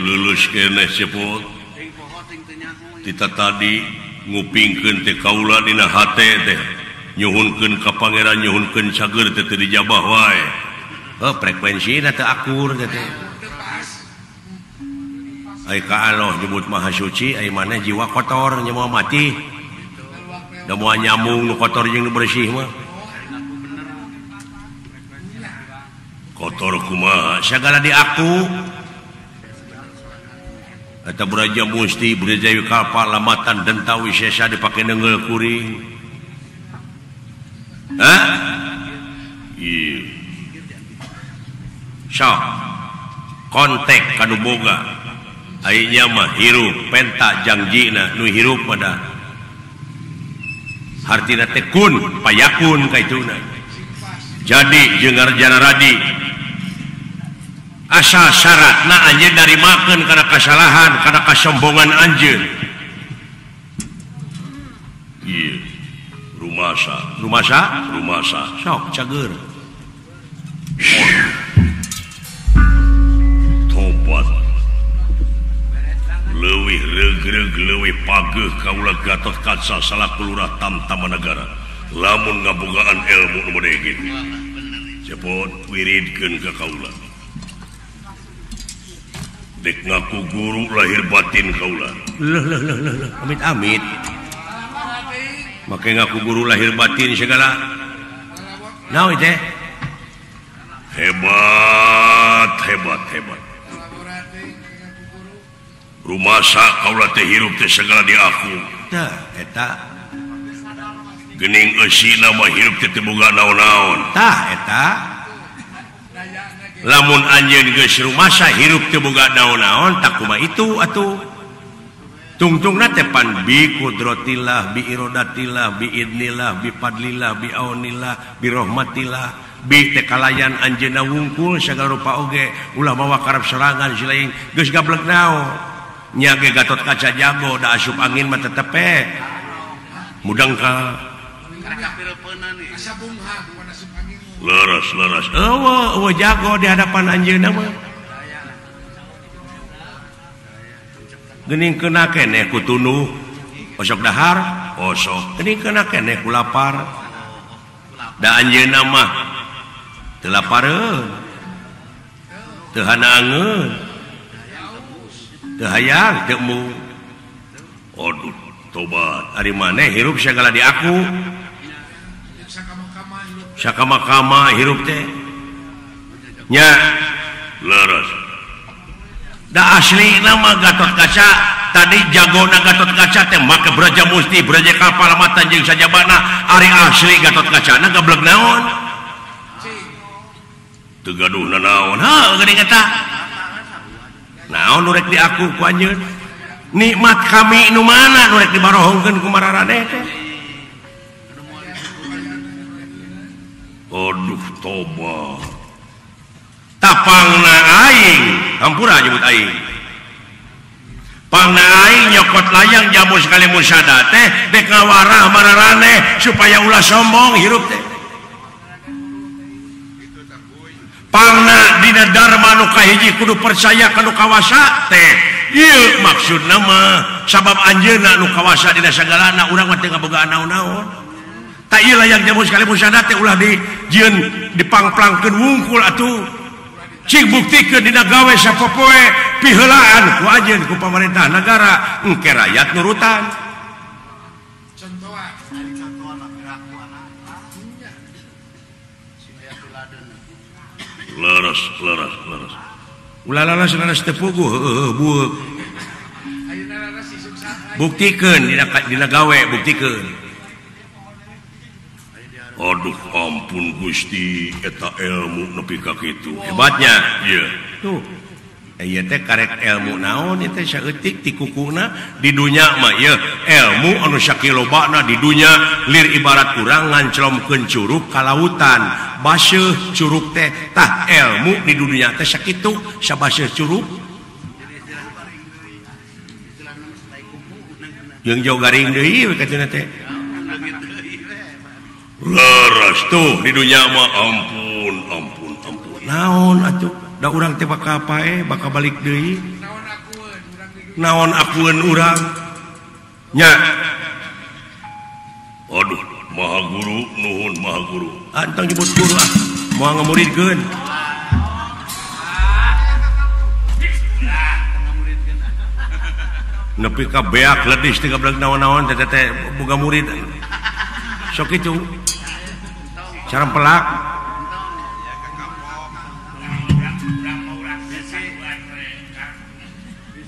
lulus kita tadi. ngupingken te teh. Nyuhunkeun ka Pangeran nyhunken sager dijabah wae. Oh, frekuensi akur teh teh. Ai ka Allah nyebut Maha Suci mana jiwa kotor nyewa mati. Semua nyambung nu kotor jeung nu bersih mah. Kotor kumaha? Segala di aku kata beraja Musti Brajawi kapal lamatan dan tahu sesa dipakai nenggel kuring Hah? Iya. Sok. Kontek kanu boga. Ayeuna mah hirup penta jangjina nu hirup pada. Hartina tekun payakun kaituna. Jadi jengar jana radi asal syarat na Anj dari makan karena kesalahan karena kesombongan Anjir rumah rumah rumah sok tobat. Lewih regreg lewih pageuh kaulah gatot kaca salah kelurah tamtama negara. Lamun ngabogaan ilmu nomor degit cepot wiridkan ke kaulah. ngaku guru lahir batin Kaula amit-amit make ngaku guru lahir batin segala. Nah, hebat hebat hebat. Rumah Kaula hirup teh segala di aku. Gening nama hirup naon-naontah lamun anjeun geus rumasa hirup teu boga naon-naon takuma itu atuh. Tungtungna teh pan bi kudratillah bi iradatillah bi idnillah bi fadlillah bi aunillah bi rahmatillah bi teh kalayan anjeunna wungkul sagala rupa oge ulah bawa karep serangan silain geus gablek naon. Nya ge gatot kaca jago da asup angin mah tetep mudang ka. lurus lurus oh, oh, jago di hadapan anjir nama gening kena kene ku tunuh osok dahar? Osok. Gening kena kene ku lapar. Da anjir nama? Telapareun teu hanangeun. Teu hayang teu mu. Aduh tobat. Ari maneh hirup sagala di aku. Sakamakama hirup teh. Nya. Leres. Da asli nama Gatot kaca tadi jagona Gatot kaca teh make braja musti braja kapal mata jeung sajabana Ari asli Gatot kaca. Na gablek naon? Tegaduh na naon? Ha geuning eta naon nurek di aku kuanjut nikmat kami nu mana nurek dibarohongkeun kumararadeh teh? Aduh toba Tapangna aing, hampura nyebut aing Pangna aing nyokot layang jamu sekali musada teh bek ngawarah mararane supaya ulah sombong hirup teh. Pangna dina dharma nu kahiji kudu percaya ka nu kawasa teh. Ieu maksud nama sabab anjeunna nu kawasa dina sagalana urang mah teu ngabogaan naon-naon. dipangplangkan wungkul atuh. Cing buktikeun dina gawe sapopoe piheulaan pihelaan. Ajen ku pemerintah negara engke rakyat nurutan leres leres leres. Ulah leres leres tepugu bu buktikan dina dina gawe buktikan. Aduh ampun Gusti. Eta ilmu nepi ka kitu. Hebatnya teh karek ilmu naon eta saeutik ti kukuna di dunia may ilmu anu sakilobana di dunia lir ibarat kurang nganclomkeun Curug ka lautan. Baseuh Curug tehtah ilmu di dunia teh sakitu sabaseuh Curug. Jeung jauh garing De laras tuh di dunyama ampun ampun ampun. Naon acuh da urang teh bakal pae eh? bakal balik deui? Naon akueun urang? Nya. Aduh maha guru nuhun maha guru. Antang nyebut guru ah. Moal ngamuridkeun. Nepi ka beak ledis teh naon-naon teh teh boga murid. Sok itu. cara pelak.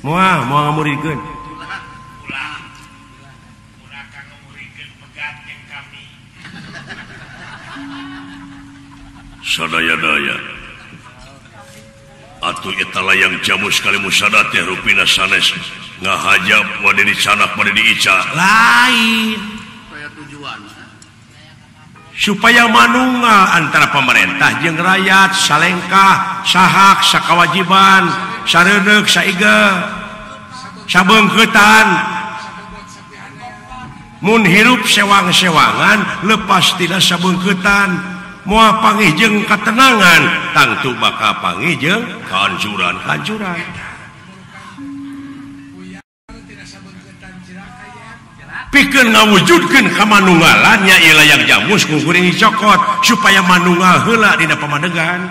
Mual mual ngamurikeun. Sadaya-daya. Atuh eta layang jamu sekali musada teh rupina sanes. Ngahajab wadi dicanak wadi diica lain. supaya manunga antara pemerintah jeung rakyat salengkah sahak sakawajiban sarenek saiga sabengketan. Mun hirup sewang-sewangan lepas tidak moal pangih jeung katenangan tangtu bakal pangih jeung kanjuran kanjuran pikir ngawujudkan kemanungalannya ialah yang jamus kukuring cokot supaya manunggal hela dina pemadegan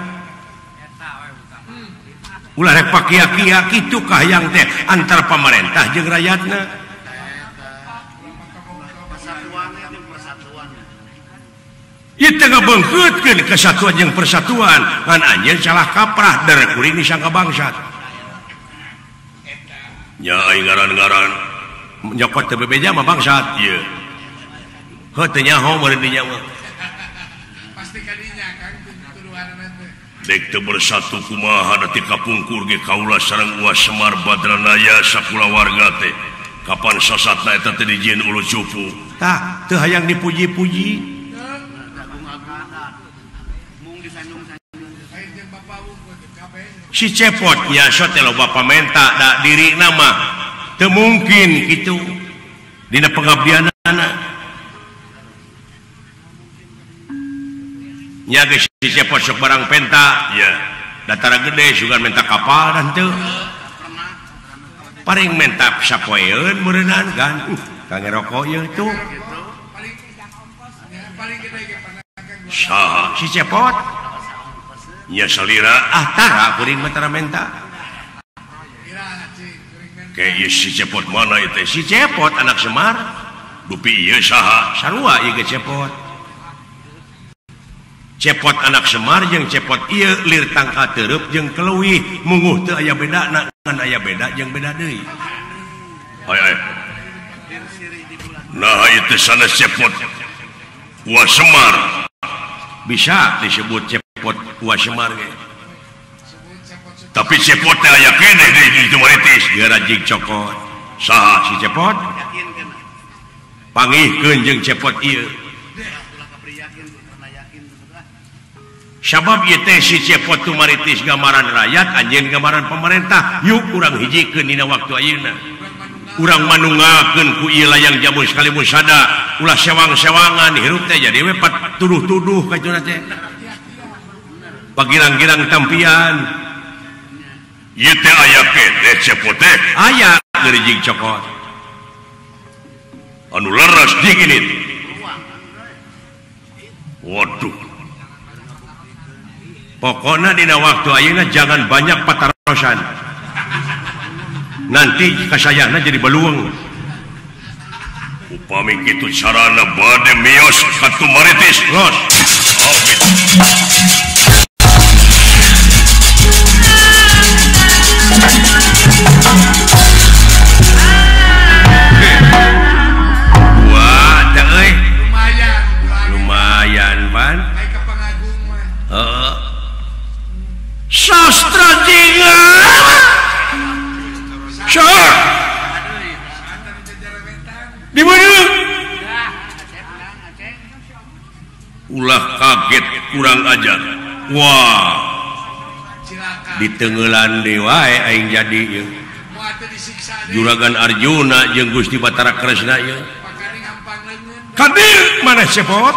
ulah rek pakia-kia kitu kahayang teh antar pemerintah jeung rakyatna? Ieu teh ngabeungkeutkeun kesatuan jeung persatuan ngan anjeun salah kaprah dari kuring disangka bangsat. Ya garan-garan nyokot teu bebeja mah bangsat ieu. Heuh teu nyaho meureun nyawa. Pasti kadinya kan tuduhanna teh. Dek teu bersatu kumaha ti kapungkur ge kaula sareng uas Semar Badranaya sakulawarga teh. Kapan sasatna eta teh dijieun ulu cupu. Tah, teu hayang dipuji-puji. Si cepot nya sote loba pamenta da diri nama mungkin itu Di pengabdian anaknya posok barang penta. Ya datara gede juga minta kapal dan teu. Paling minta sapoeun meureunaan kan? Kangge rokok ieu itu saha si cepot nya salira. Ah tara kuring mentara menta Si cepot. Mana itu? Si cepot anak Semar. Dupi saha. Sarua cepot. Cepot anak Semar yang cepot ia lir tangka terup jeung keluwi munguh teu aya bedana ngan aya beda yang beda deui nah itu sana cepot. Wah Semar. Bisa disebut cepot kuah Semar ge. tapi cepotnya aya kene. Deui jualitis gara jing cokot. Saha si cepot? Pangihkeun jeung cepot ieu. Sabab ieu teh si cepot tu maritis gambaran rakyat anjeun gambaran pemerintah. Yuk urang hijikeun dina waktu ayeuna. Urang manungakeun ku ieu layang jamu sekali musada. Ulah sewang-sewangan hirup teh jadi we tuduh-tuduh ka teh. Pagirang-girang tampian. aya aya cokot. Anu laras dingin Waduh. Pokona Dina waktu Ayeuna jangan banyak patarosan. Nanti kasayana jadi beluang. Upami itu sarana bade mios katu maritis los. Oh, sastra di ulah kaget kurang ajar. Wah. Ditengelan dewa eh, Aing jadi juragan Arjuna jeung Gusti Batara Kresna mana sepot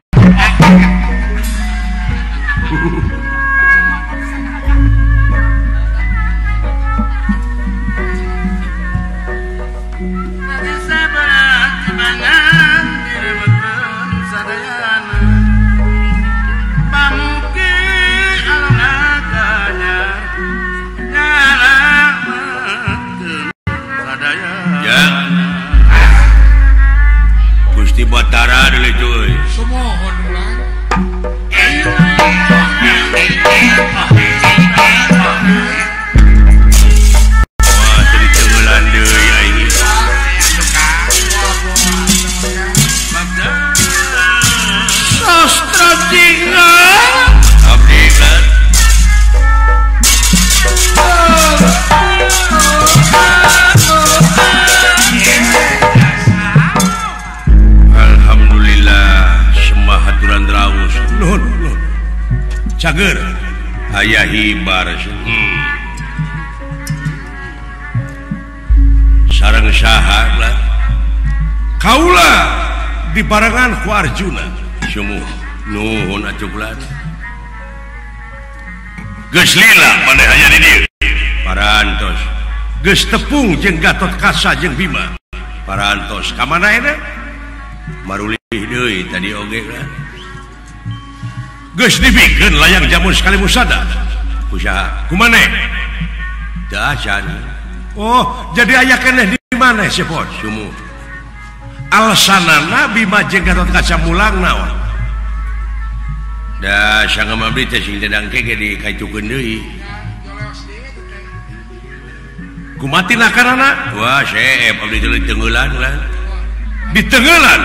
want. cager aya hibar. Hmm. sarang syahabat Kaula di parangan ku Arjuna. Semua nuhun acuklan geus lila pada hanya di dieu parantos. Geus tepung jeung Gatot Kasa jeung Bima. Parantos. Ka mana eta marulih deui tadi oge lah. dibikin layang jamu sekali musada. Usaha Oh jadi aya keneh di mana alasan Nabi majeng Gatot kaca mulang naon? Dah sangat teh kumati karena wah eh, abdi tenggelan di tenggelan?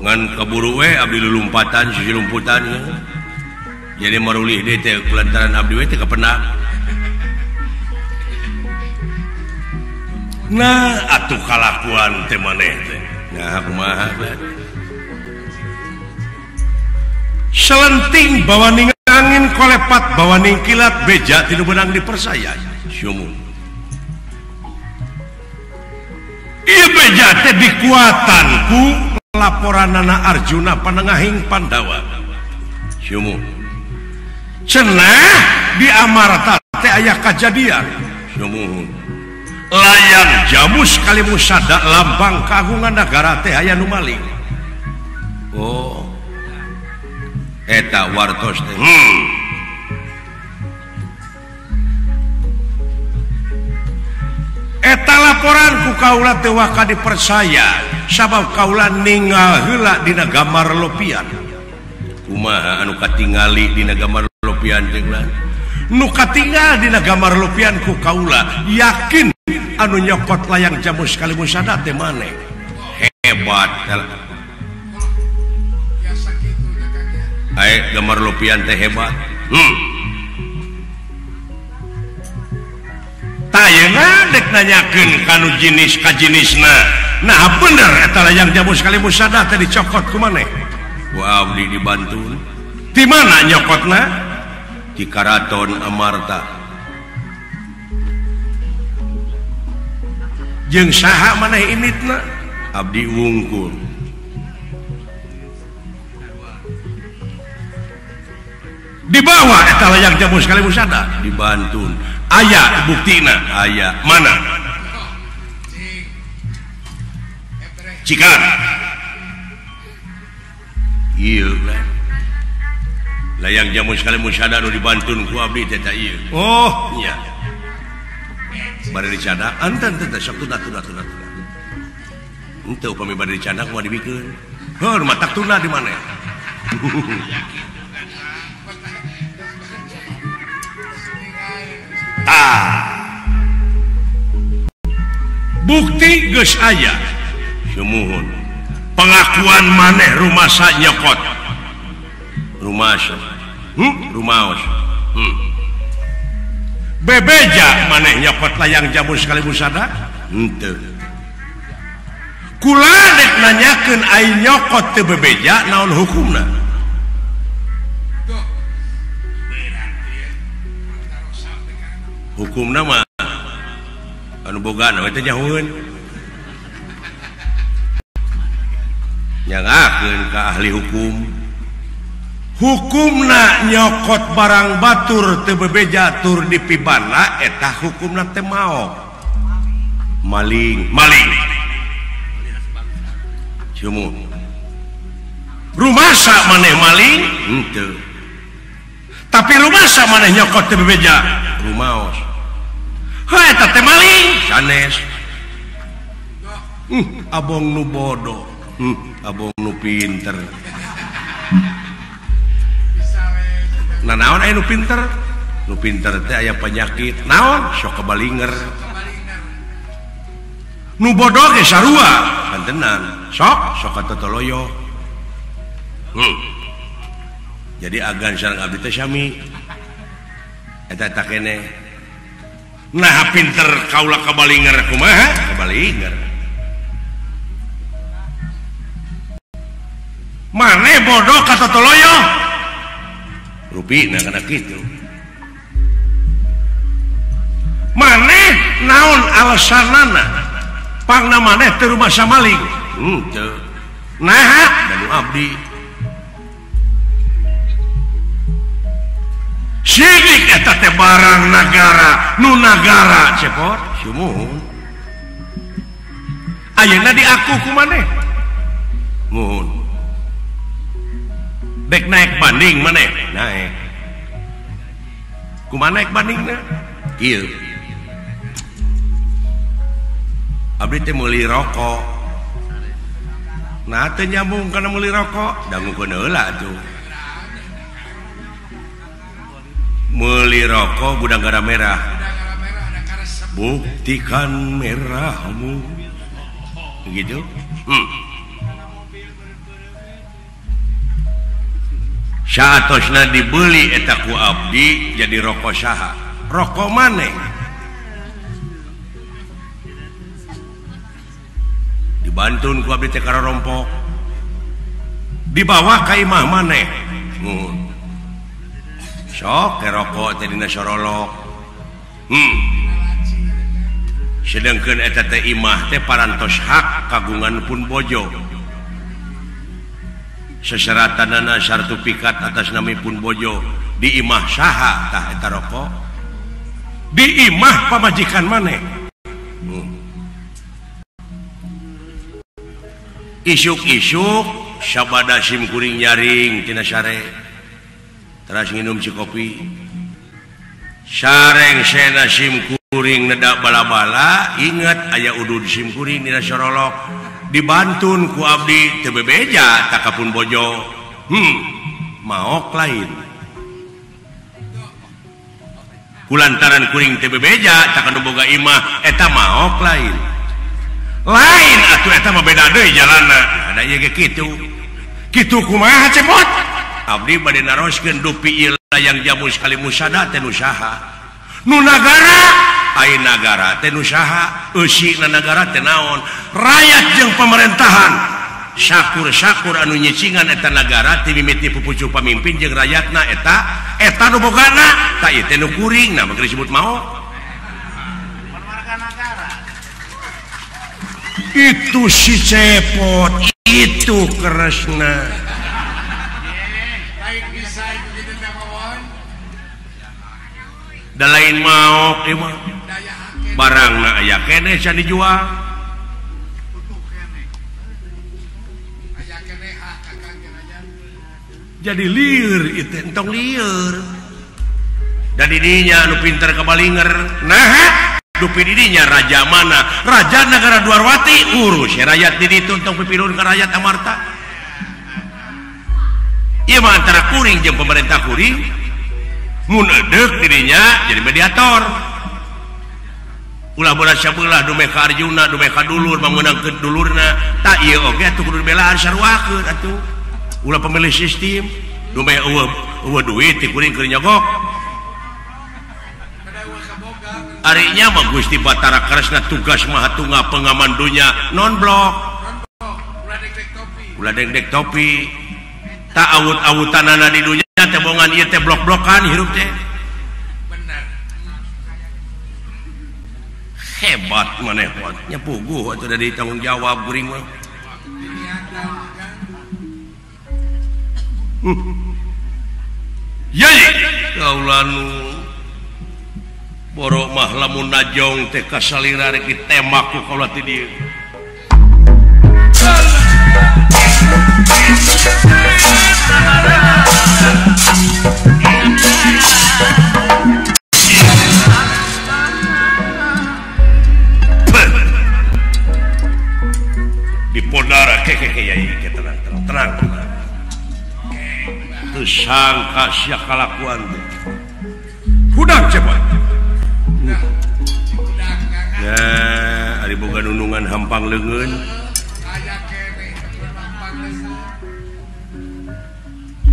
ngan keburu we Abdi lumpatan sisi lumputan ya. jadi marulih deh teh pelantaran Abdi we teh kepenak nah atuh kalakuan teh maneh teh. Nah kumaha selenting bawa ning angin kolepat bawa ning kilat beja tidak benang dipercaya syumun Iya beja teh dikuatanku laporan Nana Arjuna panengahing Pandawa. Syumu. cenah di Amarta teh ayah kejadian Hyumu layan jamus sekali musada lambang kagungan negara teh ayah nu maling. Oh. Eta wartos teh. Hmm. eta laporan ku kaula tewaka dipercaya sabab kaula ninggal hela dina gambar lopian. Kumaha anu katingali dina gambar lopian jengna nu katingal dina gambar lopian ku kaula. Yakin anu nyokot layang jamu sekali musada teh maneh hebat. Ayo gambar lopian teh hebat. Hmm. nanyakan kalau jenis Ka jenis nah nah bener yang jamu sekaligus sada tadi dicokot ke maneh Wow dibantu di mana nyokotna? Di Karaton Amarta. Jeng saha maneh ini Abdi wungkul. Di bawah etala yang jamu sekaligus sada dibantu ayaah buktina aya. Mana? Layang jamu sekali musyada dibanun ku Oh. Iya. Dicada antan tetap satu datu datu datu untuk pemimpin dicada mau dibikin oh rumah tak tuna di mana [laughs] bukti guys aya. Semohun pengakuan maneh rumah nyokot. Kot rumah hmm? rumah hmm. bebeja maneh nyokot layang jamu sekali busada kula dek nanyakeun ay nyokot teu bebeja naon hukumna? hukum nama. Anuboga itu jauhun nyangakeun ke ahli hukum. Hukum na nyokot barang batur TBB jatur di pibana eta hukum na temao maling maling. Cumu rumah sak maneh maling henteu. Tapi rumah sak maneh nyokot TBB rumah maling. Uh, Abong nu bodoh. Uh, Abong nu pinter. Nah, naon nu pinter? Nu pinter teh aya penyakit. Naon? Sok kebalinger. Nu bodoh ge sarua. Pantenan. Sok sok katotoloyo. Hmm. jadi agan sareng abdi teh sami. Eta tak kene. Nah pinter kaulah kabalingar kumaha? Kabalingar mana bodoh kata toloyo. Rupi nah kena gitu mana naon alasanana? Pangna mana terumah samaling. Hmm, nah abdi. sidik barang negara nunagara cepot. Ayeuna di aku ku maneh muhun dek naik banding maneh naik. Ku naik banding na? Iya. Abdi teh meuli rokok. Nah teh nyambung kana meuli rokok. Dangukeun heula tuh. meli rokok Budanggara merah. Buktikan merahmu. Gitu hmm. Syatosna dibeli etaku Abdi jadi rokok Syaha. Rokok maneh dibantun ku Abdi Tekara Rompok. Di bawah Kaimah maneh hmm. sok rokok sorolok. hmm. sedangkan Imah teh parantos hak kagungan pun bojo seseratan nana sartu pikat atas nami pun bojo di Imah saha tah eta rokok di Imah pamajikan maneh hmm. isuk-isuk sabada SIMkuring nyaringtinasare ras si kopi. Sareng sena SIMkuring nedak bala-bala. Ingat ayaah udud SIMkuring sorolok. Dibantun ku Abdi TBBja takapun Bojo. Hmm, maok lain. Kulantaran kuring TBBja boga Imah eta maok lain. Lain atuh eta mah beda jalanna. Ada ieu ge kitu. Kitu kumaha cepot? Abdi bade naroskeun dupi yang jamu sekali musada tenusaha eusi na nagara teh naon. Rakyat jeung pemerintahan. Sykurkur anu nyicingan eta ti mimiti pupucu pamimpin jeung rakyatna eta nu nuboganakuri nah, disebut mau itu si cepot itu keresna. da lain mau eh, Imah. barang aya kene dijual. Jadi liur itu entong liur. Dan dirinya anu pinter kebalinger. Nah dupi dirinya raja mana? Raja negara Dwarwati urus ya rakyat diri itu untuk pipirun ke rakyat Amarta. Iya antara kuring jeng pemerintah kuring munedek dirinya jadi mediator. Ulah beras sebelah dume ka Arjuna dume ka dulur bangunan ke dulurna. Tak iya oge atuh kudu belaan sarwakeun atuh. Ulah pemilih sistem. Dume eueuh eueuh duit ti kuring keur nyogok. Arinya mah Gusti Batara Kresna tugas maha tunga pengaman dunya non blok. Ulah dengdek topi. Tak awut-awutanana di dunya. tebongan ieu teh blok-blokan hirup teh. Benar. Hebat maneh pot. Nya puguh atuh da tanggung jawab geuring mah. Uh. Yai, kaulah borok mah lamun najong teh kasalira rek ditembak ku kaulah ti dieu. Allah. dipodara tersangka siakalakuan. Hudang cepat. Ya hari bukan nunungan hampang lengan.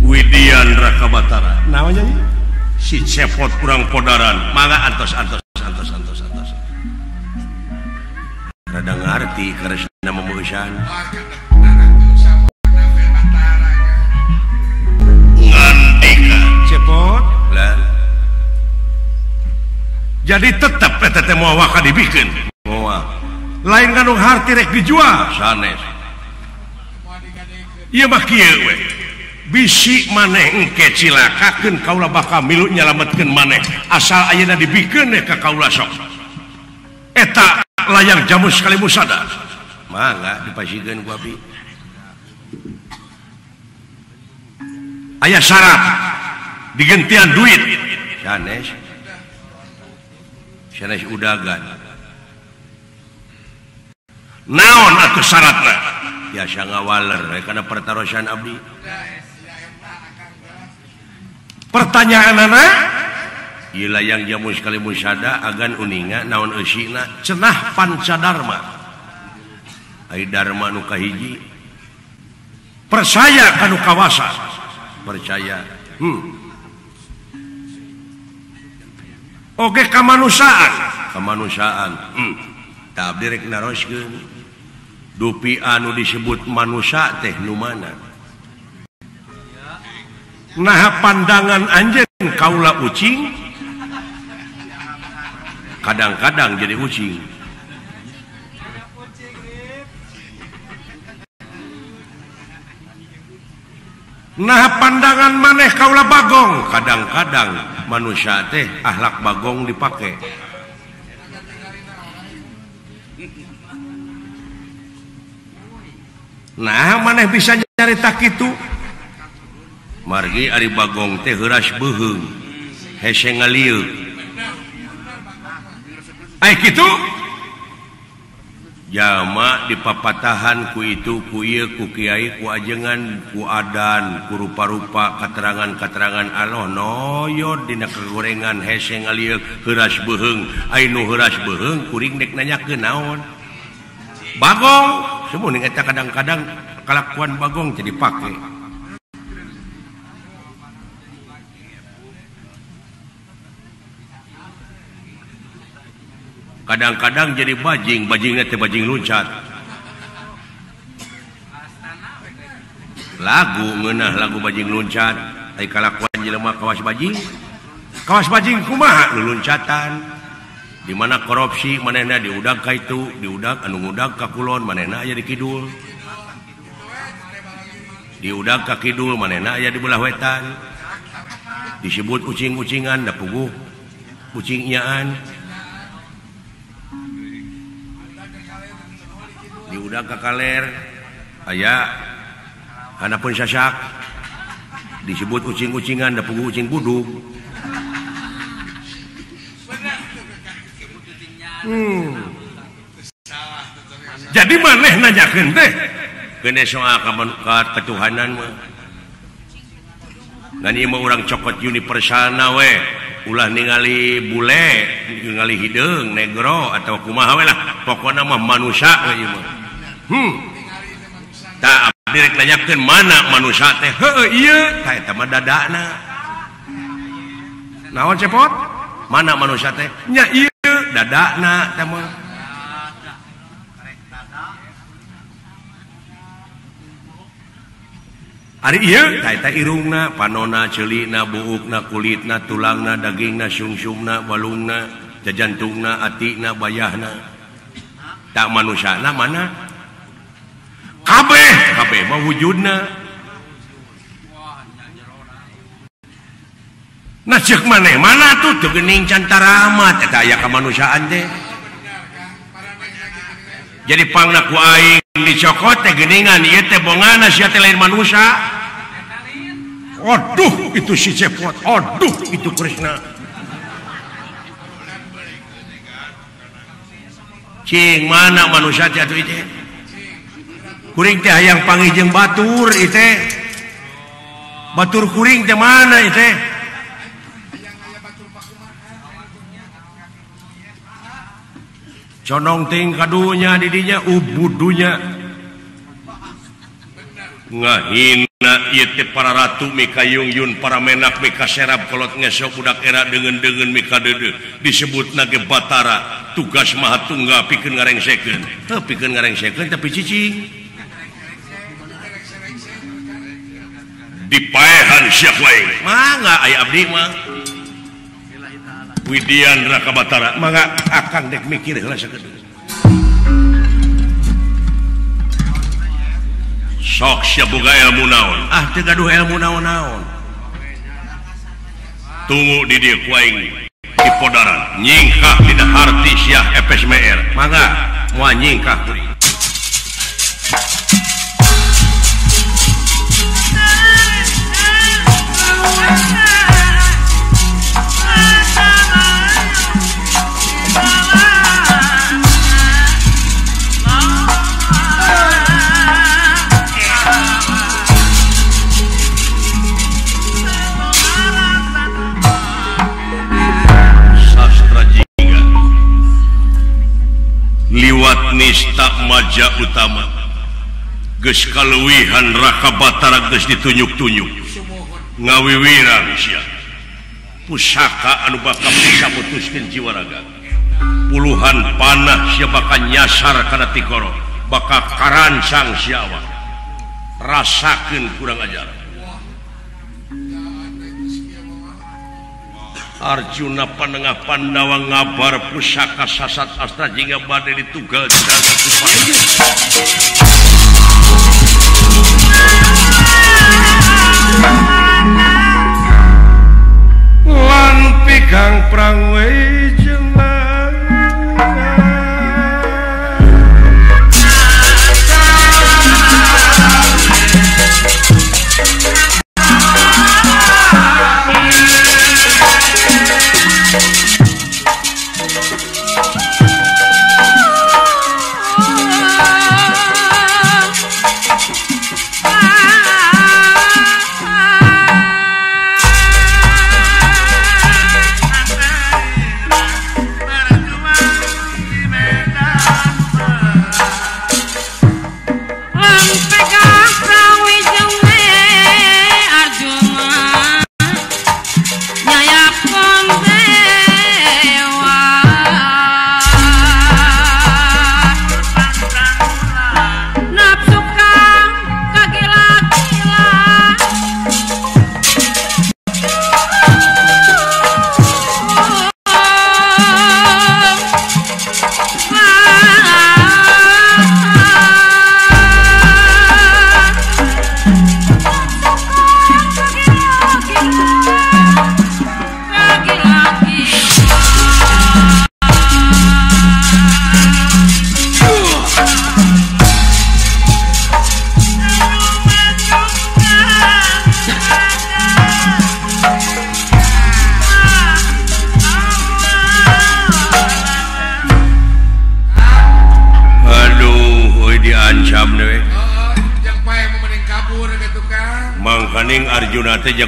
Widian Raka Batara namanya si cepot kurang podaran. Mangga antos antos antos antos antos rada ngarti karesna kan. ngandika. Cepot? Lah. Jadi tetap eta teh moal waka dibikeun moal lain kanu harti rek dijual? Sanes. Mau. Ieu mah kieu we. bisi maneh engke cilakakeun kaula bakal milu nyalametkeun maneh. Asal ayeuna dibikeun ka kaula sok. Eta layang jamu sekali musada. Mangga dipasikeun ku abi aya syarat digentian duit. Sanes. Sanes udagan. Naon atuh syaratna biasa ngawaler eh, karena pertaruhan abdi. pertanyaan anak ialah yang jamu sekali musyada agan uninga naon usina cenah pancadharma ai dharma nu kahiji. Percaya kanu kawasa. Percaya. Hmm. oke kemanusiaan kemanusiaan hmm. tabdirek naroskeun dupi anu disebut manusia teh nu mana? Nah pandangan anjen kaula ucing. Kadang-kadang jadi ucing. Nah pandangan maneh kaulah bagong. Kadang-kadang manusia teh akhlak bagong dipakai nah maneh bisa nyari tak itu margi Ari Bagong teh heras beuheung hese ngaliu ay eh, gitu? Jama di papatahan ku itu kuil ku Kyai ku ajengan ku adan ku rupa-rupa katerangan-katerangan Allah noyo dina kegorengan hese heras beheng ay heras beheng kuring dek nanya ke naon? Bagong! Semua kadang-kadang kalakuan Bagong jadi pakai kadang-kadang jadi bajing bajingnya bajing luncat lagu menah lagu bajing luncat ai kalakuan jelema kawas bajing. Kawas bajing kumaha nu luncatan di mana korupsi manehna diudag ka itu diudag anu ngudag ka kulon manehna aya di kidul. Diudag ka kidul manehna aya di belah wetan. Disebut ucing-ucingan da puguh ucing diudah ke kaller aya anakpun sasak disebut kucing-kucingan ada punggung kucing buduk hmm. jadi maneh nanyakan teh. Gene soal ketuhanan mah. Dan ieu urang cokot universal we. ulah ningali bule ningali hidung negro atau kumahalah pokok nama manusia hmm. tak direk nanyakeun mana manusia teh. Iya kayak mah dadana. Naon cepot? Mana manusia teh? Nya iya dadana teman irungna panona celina buukna kulitna tulangna dagingna sungsumna walungna jajantungna atikna bayahna. Tak manusiana mana? Kabeh kabeh mau wujudna. Nah cek mana mana tuh? Tuh gening cantara amat eta aya kemanusiaan teh. Jadi pangna ku aing. dicokote geningan teh lain manusia. Waduh itu si cepot. Aduh itu Krishna. Cing mana manusia jatuh itu kuring teh hayang pangijeng batur itu batur kuring teh mana itu conongting kadunya didinya uh, ubudunya ngahina itu para ratu Mika Yung Yun para menak Mika Serap kolot ngesok udah era dengan dengan Mika Dede disebut nage Batara tugas maha tunggal pikeun ngareng second pikeun ngarengsekeun ngareng tapi cici dipaehan siapa lain. Mah nggak ayah abdi mah. Widian Rakabatara. Maka akan dek mikir sok sia boga ilmu naon. Ah teu gaduh ilmu naon-naon. Tunggu di dieu ku aing di podaran. Nyingkah dina harti siah FSMR mangga moal nyingkah teuing takmaja utama. Geskawihan raka Batara ges ditunjuk-tunjuk. Ngawiwiran pusaka anu bakal bisa putuskan jiwa raga. Puluhan panah siapakan bakal nyasar karena tikoro bakal karansang siawa rasakan kurang ajaran Arjuna Panengah Pandawa ngabar pusaka sasat Astra jingga badai ditugal lan pigang prangwe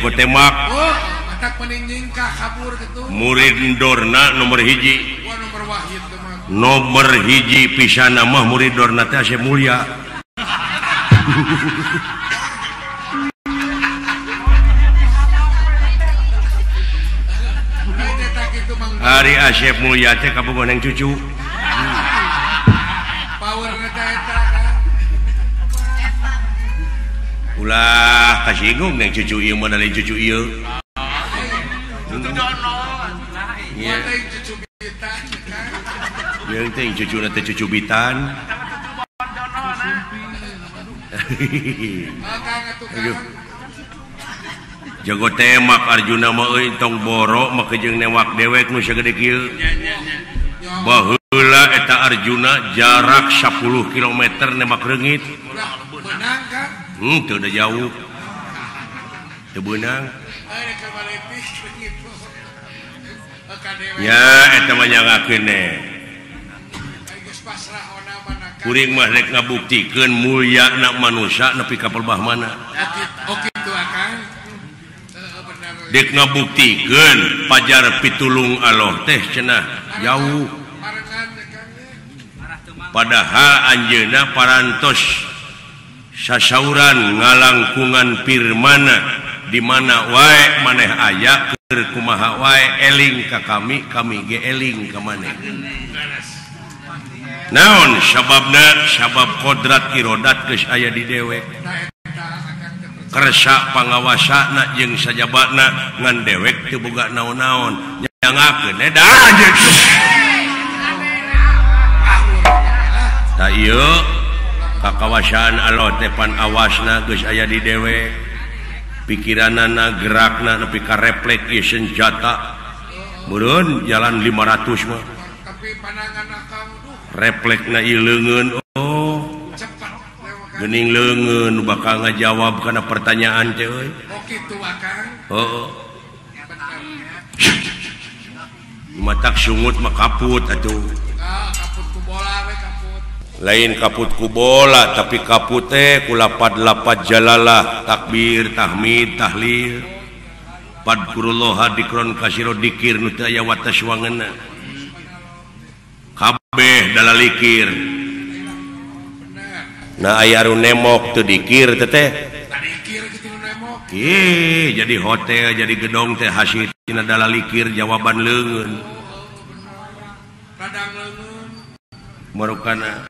jago tembak. Oh, muridorna nomor hiji. Oh, nomor, wahid, nomor hiji pisan nama murid Dorna mulia. Hari Asep mulia teh kabupaten cucu. Ulah. kasihgung neng cucu ieu mana dari cucu ieu. Yang teh cucu na teh cucu bitan. Jago temak Arjuna mah euy tong borok mah jeung newak dewek nu sagede kieu. Baheula eta Arjuna jarak 10 km nembak reungit. Hmm, udah jauh. benang yaing ngabuktikan mulia anak manusia nepi kapelbah mana. Dek ngabuktikan pajar pitulung Allah teh cenah jauh. Padahal Anjena parantos sasauran ngalangkungan Firmana dimana wae maneh aya kumaha wae eling ka kami kami ge eling ka maneh. Naon sababna sabab kodrat irodat geus aya di dewek. Kersa pangawasana jeung sajabatna ngan dewek teu boga naon-naon. Nyangakeun eda anjeun da ieu kakawasaan Allah depan awasna geus aya di dewek. pikiran nana gerakna nepi ka refleks senjata meureun jalan 500 mah. Refleks na leungeun oh. Gening leungeun nu bakal ngajawab kana pertanyaan teh euy. Oh kitu akang heeh matak sungut mah kaput atuh. Oh, kaput ku bola we lain kaput ku bola tapi kapute kulapalapat jalalah takbir tahmid tahlil. Padkurullah dikron kasiro dikir nutaya watas wangena. Kabeh dalam likir. Nah ayaru nemok tuh dikir teteh Ih, jadi hotel jadi gedong teh hasil cina dalam likir jawaban lengan merukan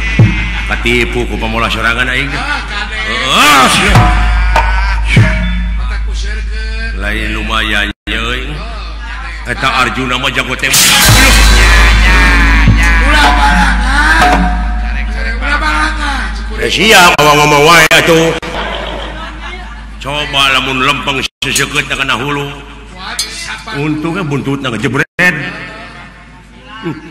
katipu ku pemula sorangan aing oh, lain lumayan euy. eta Arjuna mah jago tembak. Eh, siap awang ngomong wae atuh. Coba lamun lempeng sesekeut kana hulu. Untungnya buntutna ngejebret. Hmm.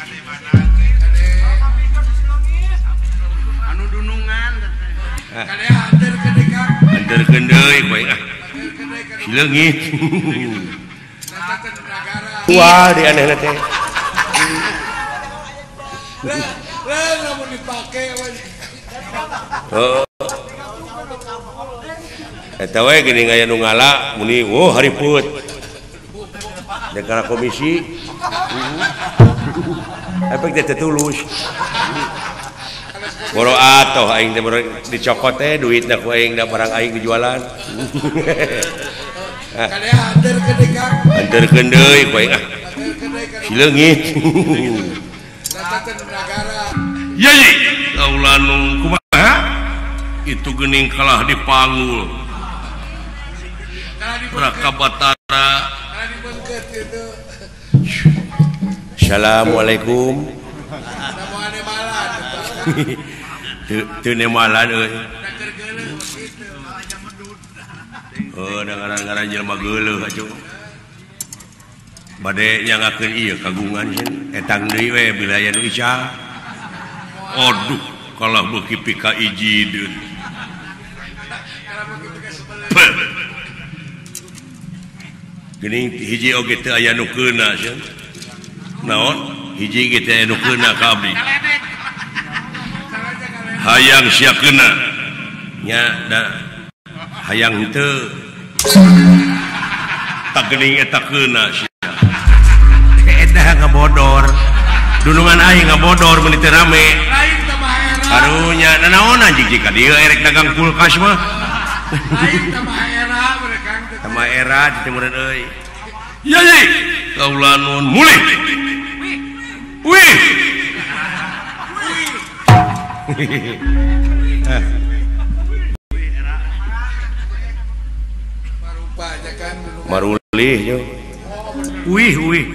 Wah di aneh teh. lamun dipake Oh. Eta wae gini ngaya nu ngala muni oh hariput. Negara komisi. Efek teh tulus. boro atuh aing teh dicokot teh duitna ku aing da barang aing dijualan. Antar deui ku aing ah. Sileungit Yai kaulanung kumaha? Itu geuning kalah di Raka Batara Assalamualaikum Namu ane malan. Teu teu nemalan euy. Nakir geuleuh. Oh, da ngaran-ngaran jelema geuleuh acung. Bade nyangakeun ieu kagungan cen Etang deui we bilaya nu Ica. Aduh, kalah beuki pika ijideun. Kalau. Geuning hiji oge teu aya nu keuna cen. Naon? Hiji ge teu aya nu keuna ka abdi. hayang siap kenanya hayang itu takning tak kena bodor dunungan air nggak bodor menit rame. Harunya naon anjing jika dia erek dagang kulkas mah. Sama era di timur euy. Mulai wih. marulih wih wih.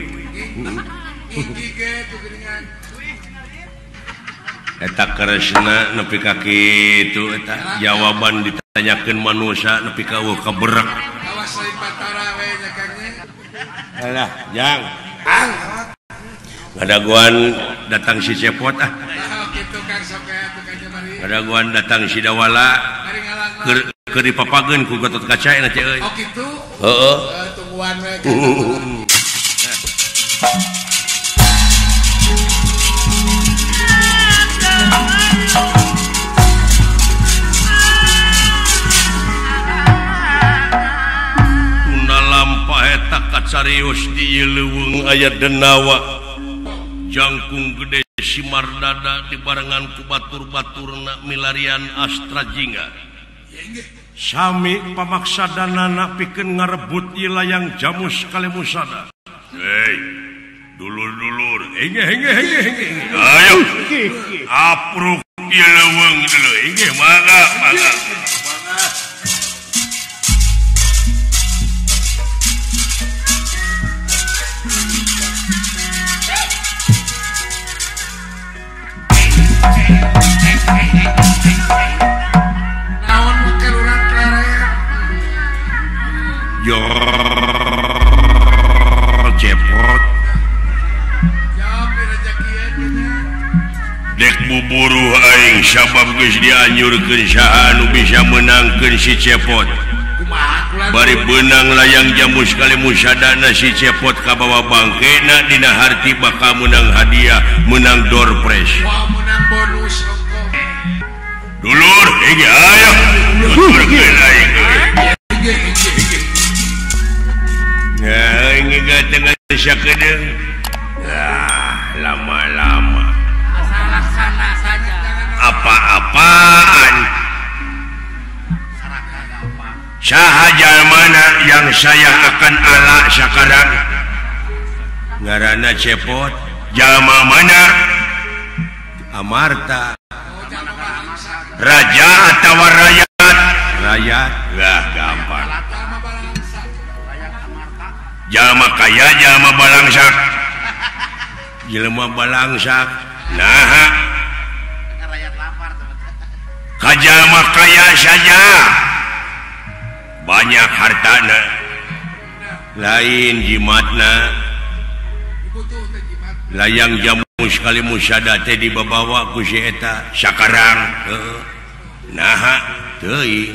Eta kresna nepi ka kitu eta jawaban ditanyakeun manusia nepi ka eueuh keberak alah jang. Ang ada datang si cepot ah. Adaguan datang Sidawala. Ke papagen ku Gatot kaca teh euy. Oh gitu. Heeh. Eh, tungguan eh. Kuna lampa eta kacarios di leuweung aya denawa. Jangkung gede. Simardada di barengan kubatur-baturna milarian Astrajinga Sami pamaksa dan anak piken ngarebut yang jamus kali musada. Hei, dulur-dulur, henge henge henge henge. Ayo, apruk ilawang dulu, henge mangga mangga. buburu aing sabab geus dianjurkeun saha nu bisa menangkeun si cepot bari benang layang jamu sekali musadana si cepot ka bawa bangkena dina harti bakal menang hadiah menang door prize Dulur, hege ayo. Dulur gila hege. Nah, ini kata sakadeng. Ah, lama-lama. Apa-apaan? Sahaja mana yang saya akan ala sekarang? Garana cepot. Jalma mana? Amarta. Raja atau rakyat rakyat lah gampang. Jama kaya jama balangsak. [laughs] Jelema balangsak. Nah kajama kaya saja. Banyak hartana lain jimatna. layang jamu sekali musyada teh dibabawa ku si eta sakarang. Heeh. Naha teuing.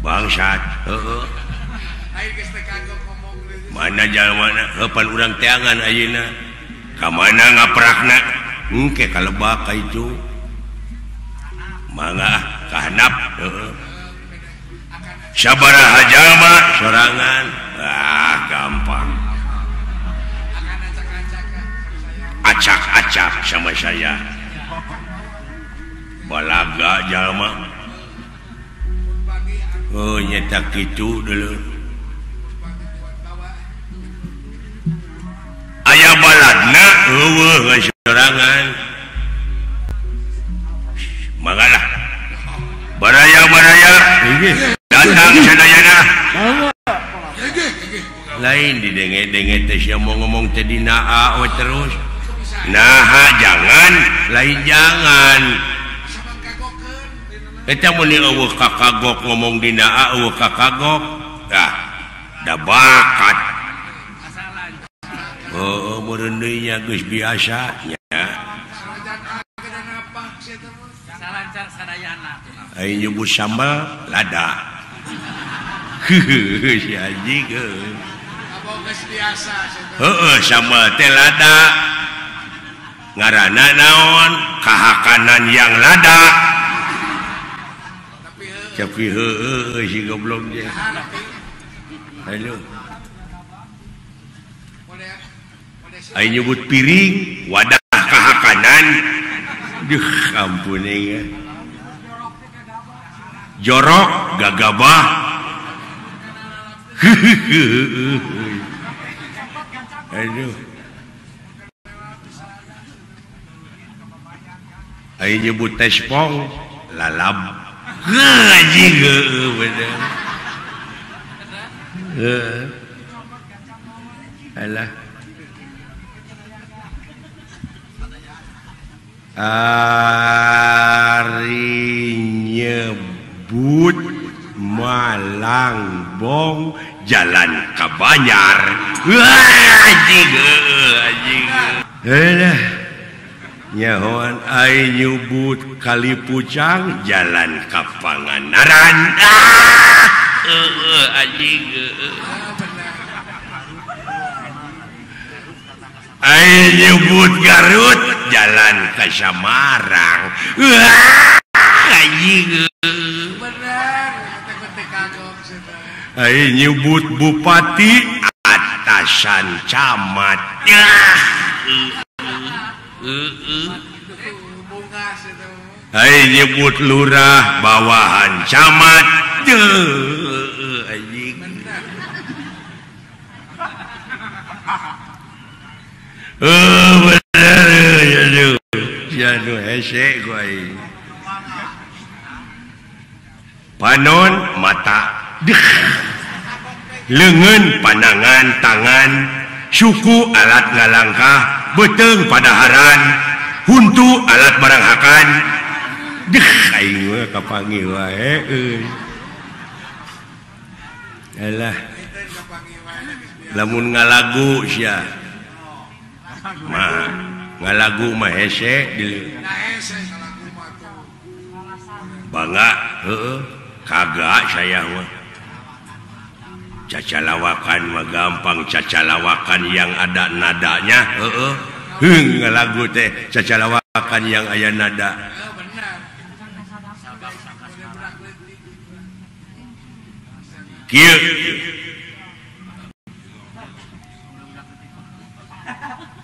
Bangsat heeh. Mana jalmana hepan urang teangan ayeuna. Ka mana ngaprakna? Engke kalebak ka itu. Mangga kahanap heeh. Sabaraha jalma sorangan. Ah gampang. acak-acak sama saya. Balaga Jalma oh nyetak itu dulu. Ayah baladna oh, serangan. Mangalah baraya baraya datang sedayana lain didenge-denge teh mau ngomong teh ah, dina oh, terus. nah jangan. Lain jangan. Kakagok ngomong di ah, kakagok. Dah bakat. Oh merendnya guys biasanya nyebut sambal lada. Si sambal teh lada. ngaana naon kahakanan yang lada tapi si goblok dia. Halo. Ayo nyebut piring wadah kahakanan. Duh ampun eh, ya. Jorok gagabah. Aduh nyebut tespong lalam ngaji alah Ari nyebut malangbong jalan kabanyar ngaji ngaji alah nyahoan ay nyebut kali pucang jalan ka Panganaran ah! uh, uh, nyebut Garut jalan ke Samarang uh, ah! nyebut Bupati atasan camat. Ah! Hai nyebut lurah bawahan camat eh, ya ya panon mata. Lengan pandangan tangan. suku alat ngalangkah beteng padaharan huntu alat baranghakan. Deh ayo kapangi wae Alah. Lamun ngalagu sia. Mah, ngalagu mah hese di bangga heeh. Kagak saya mah. caca lawakan mah gampang caca lawakan yang ada nadanya. Heeh. Uh -uh. lagu teh caca lawakan yang aya nada. Kieu.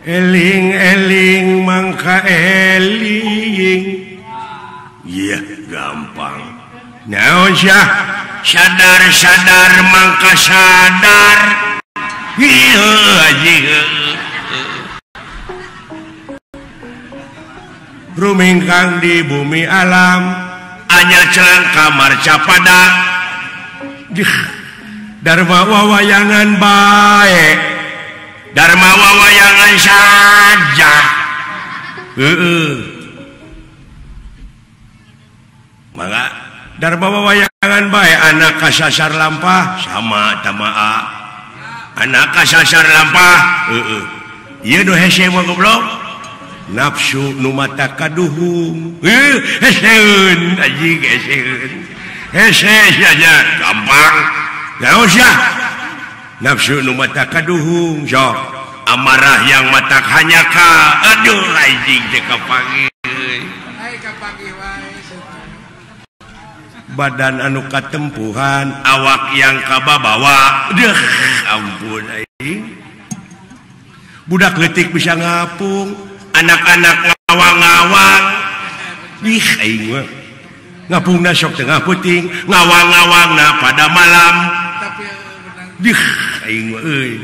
Eling eling mangka eling. Iya yeah, gampang. Naon syah? sadar sadar Mangka sadar. Rumingkang di bumi alam. Hanya celang kamar capada. Dharma wawayangan baik. Dharma wawayangan saja. Uh. Mangga. Darbawa wayangan baik anak kasasar lampah. Sama tamaa. Anak kasasar lampah. Heeh. Ieu nu hese mah goblok. Nafsu nu numata kaduhung. Uh, heseun anjing heseun hese saja gampang. Gak usah nafsu nu numata kaduhung sok. Amarah yang mata hanyaka aduh anjing teh kapangi badan anu katempuhan awak yang kababawa. Deh ampun aing. Budak letik bisa ngapung anak-anak ngawang-ngawang. Ih aing mah. Ngapung sok tengah puting ngawang-ngawang na pada malam. Dih aing mah euy.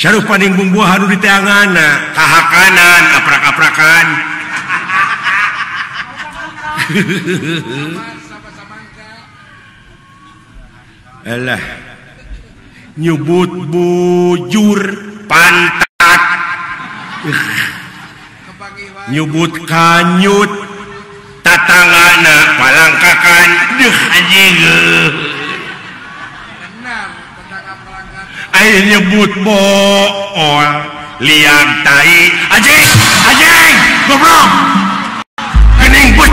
Syaruh paning bumbu hanu di tangan, kahakanan, aprak-aprakan, [laughs] Alah. Nyebut bujur pantat. Nyebut kanyut. Tatangana palangkakan. Deh anjing. Ayo nyebut bool. Liang tai. Anjing anjing goblok.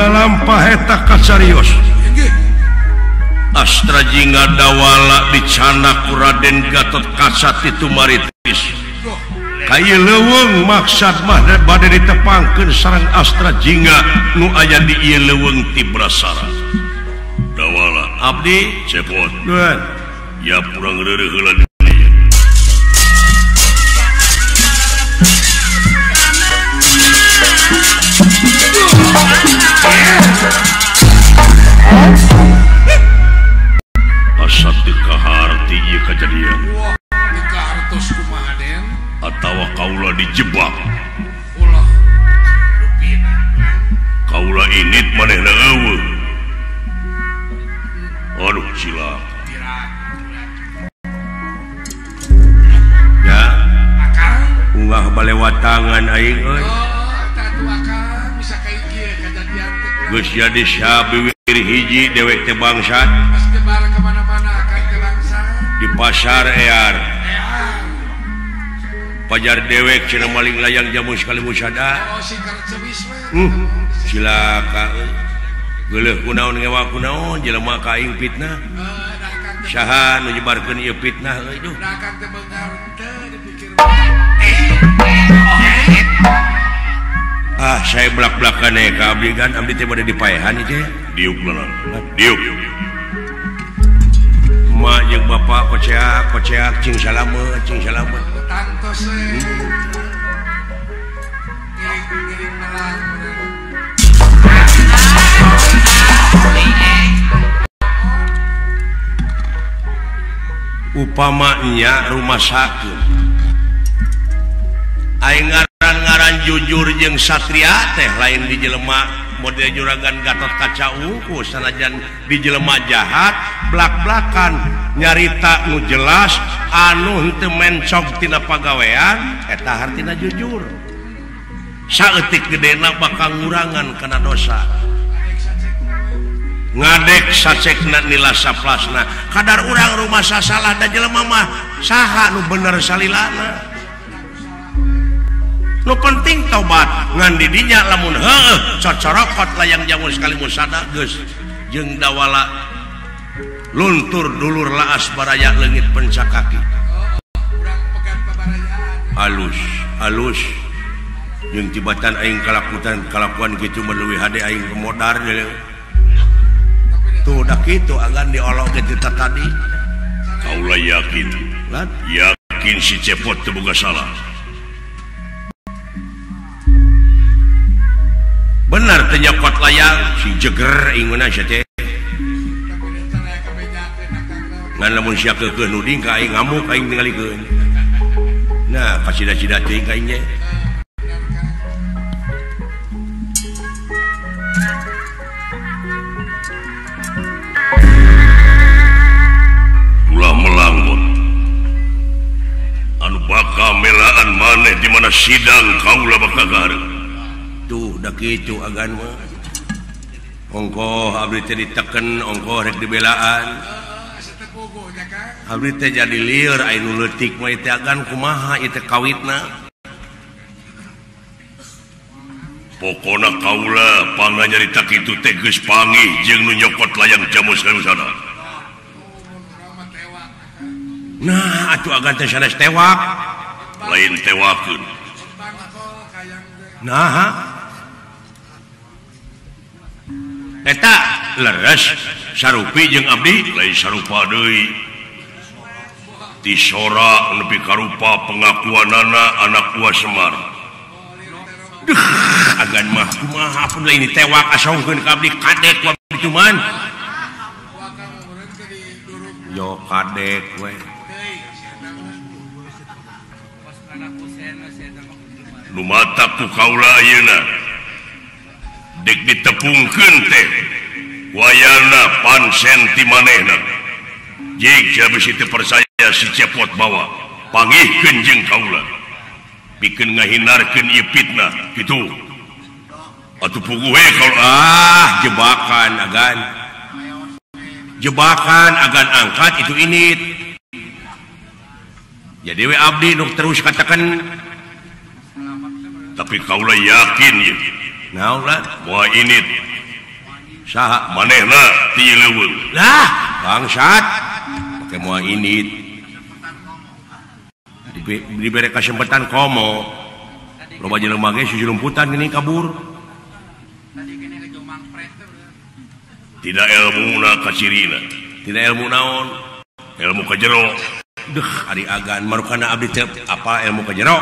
dalam paheta kasarius Astra Jingga dawala dicana ku Raden Gatot Kasat itu maritis. Kayu leweng maksad mah bade ditepangkan sarang Astra Jingga nu aya di ieu leweng Tibrasara dawala Abdi. Cepot. Ya kurang asa kehartinya kejadian atau Kaula dijebak. Kaula ini maneh Aduh silap ya. Ungah balewat tangan aing eh. Gus jadi syabi hiji dewek tebang syat di pasar Ear pajar dewek Cina maling layang jamu sekali musada uh, hmm, silaka geleh kunaon ngewa kunaon jelema kaing fitnah. Syahan menyebarkan ieu fitnah aduh. Ah saya belak-belakan eh ka abdi kan abdi teh bade dipaehan ieu diuk diuk. Ma jeung Bapak koceak koceak cing salamet, cing salamet. Tantos giring-giring melang. upamanya rumah sakit Aing ngaran-ngaran jujur jeung Satria teh lain di Jelemak model juragan Gatot kaca kacauku sanajan di Jelema jahat blak-blakan nyarita nu jelas anu mencotina pagawean eta hartina jujur. Saeutik gedena bakal ngurangan kana dosa. Ngadek sacekna nila saplasna kadar urang rumah salah dan jelema mah saha nu bener salilana. nu penting tobat ngan didinya lamun heeh cocorokot layang jamu sekali musada geus. Jeung dawala luntur dulur laas baraya leungit penca kaki alus alus. Jeung tibatan aing kalakutan kalakuan gitu meluwi hade aing kemodar tuh udah gitu agan diolok gitu tadi. Kaulah yakin. Yakin si cepot teu boga salah. benar ternyakot layang si jeger inguna teh. Tapi dia cenah ngan lamun sia keukeuh nuding dingka aing ngamuk aing ningalikeun. Nah kasida-sida teuing ka aing nya. Ulah melanggut anu bakal melaan maneh di mana sidang kaulah bakal gareng. udah gitu mah ongkoh abdi teh diteken ongkoh rek dibelaan. Abdi teh jadi lieur aing leutik mah teh agan. Kumaha ieu kawitna? Pokona kaula panganya nyarita kitu teh geus pangi jeung nu nyokot layang jamus kana sana. Nah atuh agan teh sanes tewak. Lain tewakeun nah Sarupi jeung Abdi lain sarupa deui. Tisora nepi karupa pengakuanana anak anak buah Semar. Duh, agan mah kumaha pun lain tewak asongkeun ka abdi kadek wa cuman. Yo kadek we lumata ku kaula ayeuna dik ditepungkeun teh wayana pansenti manehna jika besi percaya si cepot bawa. Pangih kenjeng kaula bikin ngahinarkan iya fitnah. Gitu. Atau we kalau ah jebakan agan. Jebakan agan angkat itu ini jadi we abdi nuk terus katakan tapi kaulah yakin ya ini maneh bangsat semua ini diberi kesempatan komo loba jelemagai sisi rumputan ini kabur. Tidak ilmu na kasirina tidak ilmu naon ilmu kejero deh hari agan marukana abdi apa ilmu kejero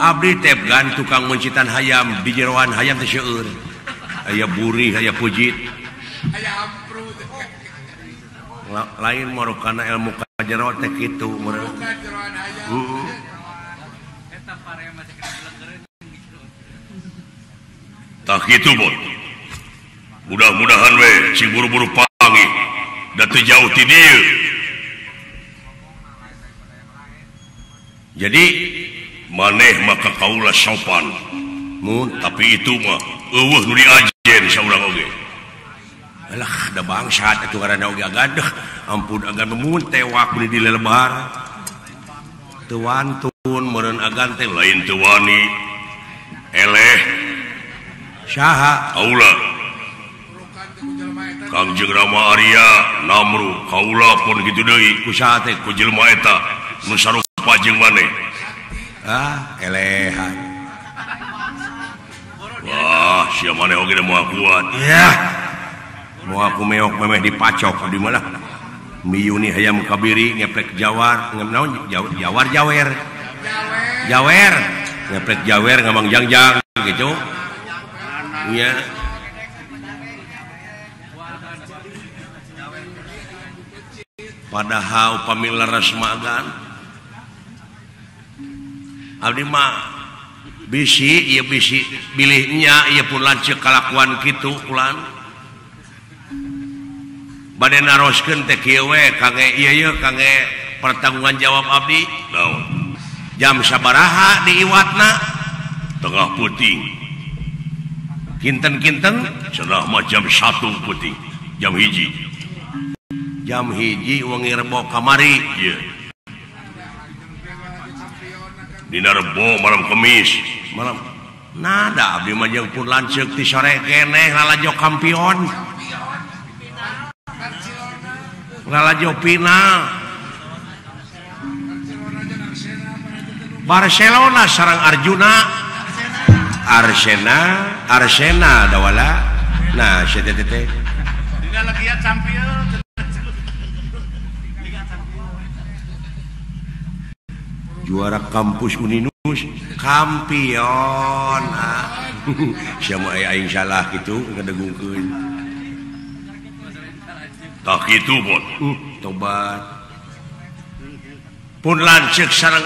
Abdi tepgan tukang mencitan hayam di jeroan hayam tesyeur aya buri aya pujit aya amprud lain marokana ilmu kajero teh kitu meureun. Heeh uh, uh. eta parema teh tak kitu bot mudah-mudahan we si buru-buru pangi. Da teu jauh ti dieu jadi maneh maka kaula sopan Mun, tapi itu mah eueuh nu diajen saurang oge. Alah da bangsa ampun agan memun tewak di lebar tuan agan teh. Lain tuwani eleh syaha. Paula Kangjeng Rama Arya Namru Kaula pun gitu deui. Ku saha teh. Ku jelema eta nu jeung maneh. ah elehan wah siapa mana oke mau kuat ya mau aku meok memeh dipacok di mana miyuni hayam kabiri ngeplek jawar ngemnaun jawar jawar jawer jawer ngeplek jawer ngamang jangjang gitu ya padahal pamila resmagan Abdi mah bisi ieu bisi bilihnya ieu pun lanceuk kalakuan gitu ulan badai naroskeun teh kieu we kange ieu ieu kange pertanggungan jawab abdi Naon? jam sabaraha di iwatna tengah puting kinten-kinten cenah mah jam 1 puting jam hiji jam hiji wengi rebo kamari iya yeah. Dinarbo malam kemis. Malam. Nada Abdi majang pun lanceuk ti sore keneh lalajo kampion. Lalajo final Barcelona sarang Arjuna. Arsena Arsena dawala. Nah CTTT Dina legian champion juara kampus Uninus kampion. [laughs] Sama aing salah gitu ngedegungkeun tak itu bot uh, tobat. Pun lanceuk sareng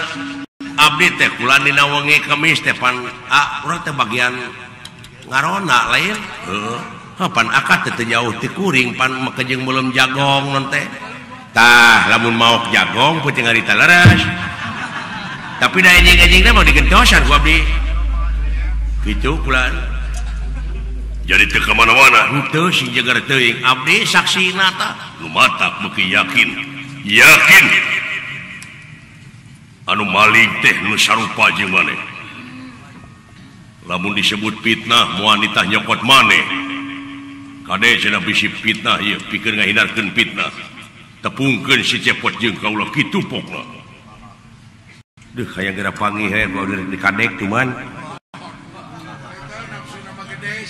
abdi teh kula dina wengi kemis teh pan ah urang teh bagian ngarona lain. Heeh. Ha pan akad teh teu jauh ti kuring pan mekejeng belum jagong non teh tah lamun mau jagong putih ngarita leres. tapi da enjing-enjing teh mau digentosan ku abdi ah, gitu kula jadi teu kemana-mana henteu si jeger teuing abdi saksina tah nu matak meuki yakin. Yakin. Anu maling teh nu sarupa jeung maneh lamun disebut fitnah moal nitah nyokot maneh kade cenah bisi fitnah ieu pikeun ngahindarkeun fitnah. Tepungkeun si cepot jeung kaula kitu pokna. Duh, kayak gara panggih he, gua di kadek cuman.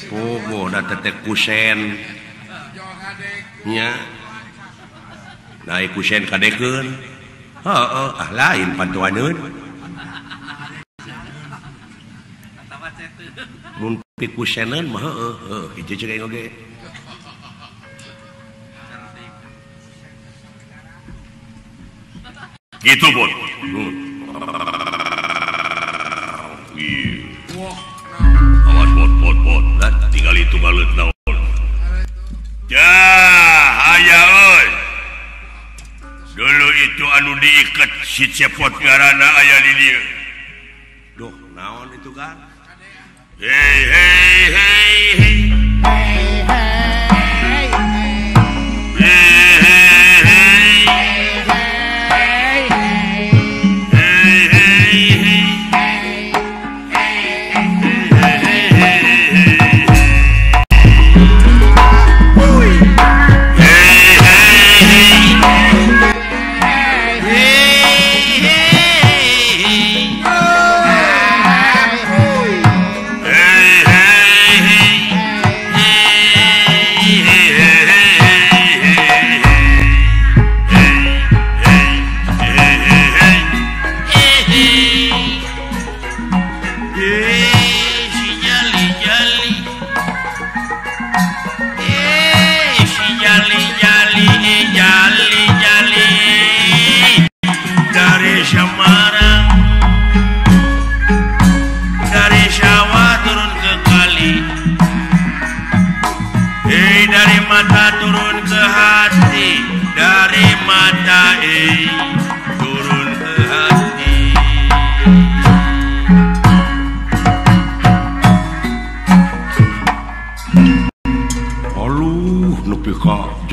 Oh, gua udah tetek kusen. Nya. Naik kusen kadekeun. Heeh, ah lain pantuaneun. Mun pi kusenan mah heeh, heeh, hiji ceuk oge. Gitu, pun Hmm. tinggal itu balut naon ya haya euy dulu itu anu diikat si cepot garana aya di dieu duh naon itu kan hei hei hei hei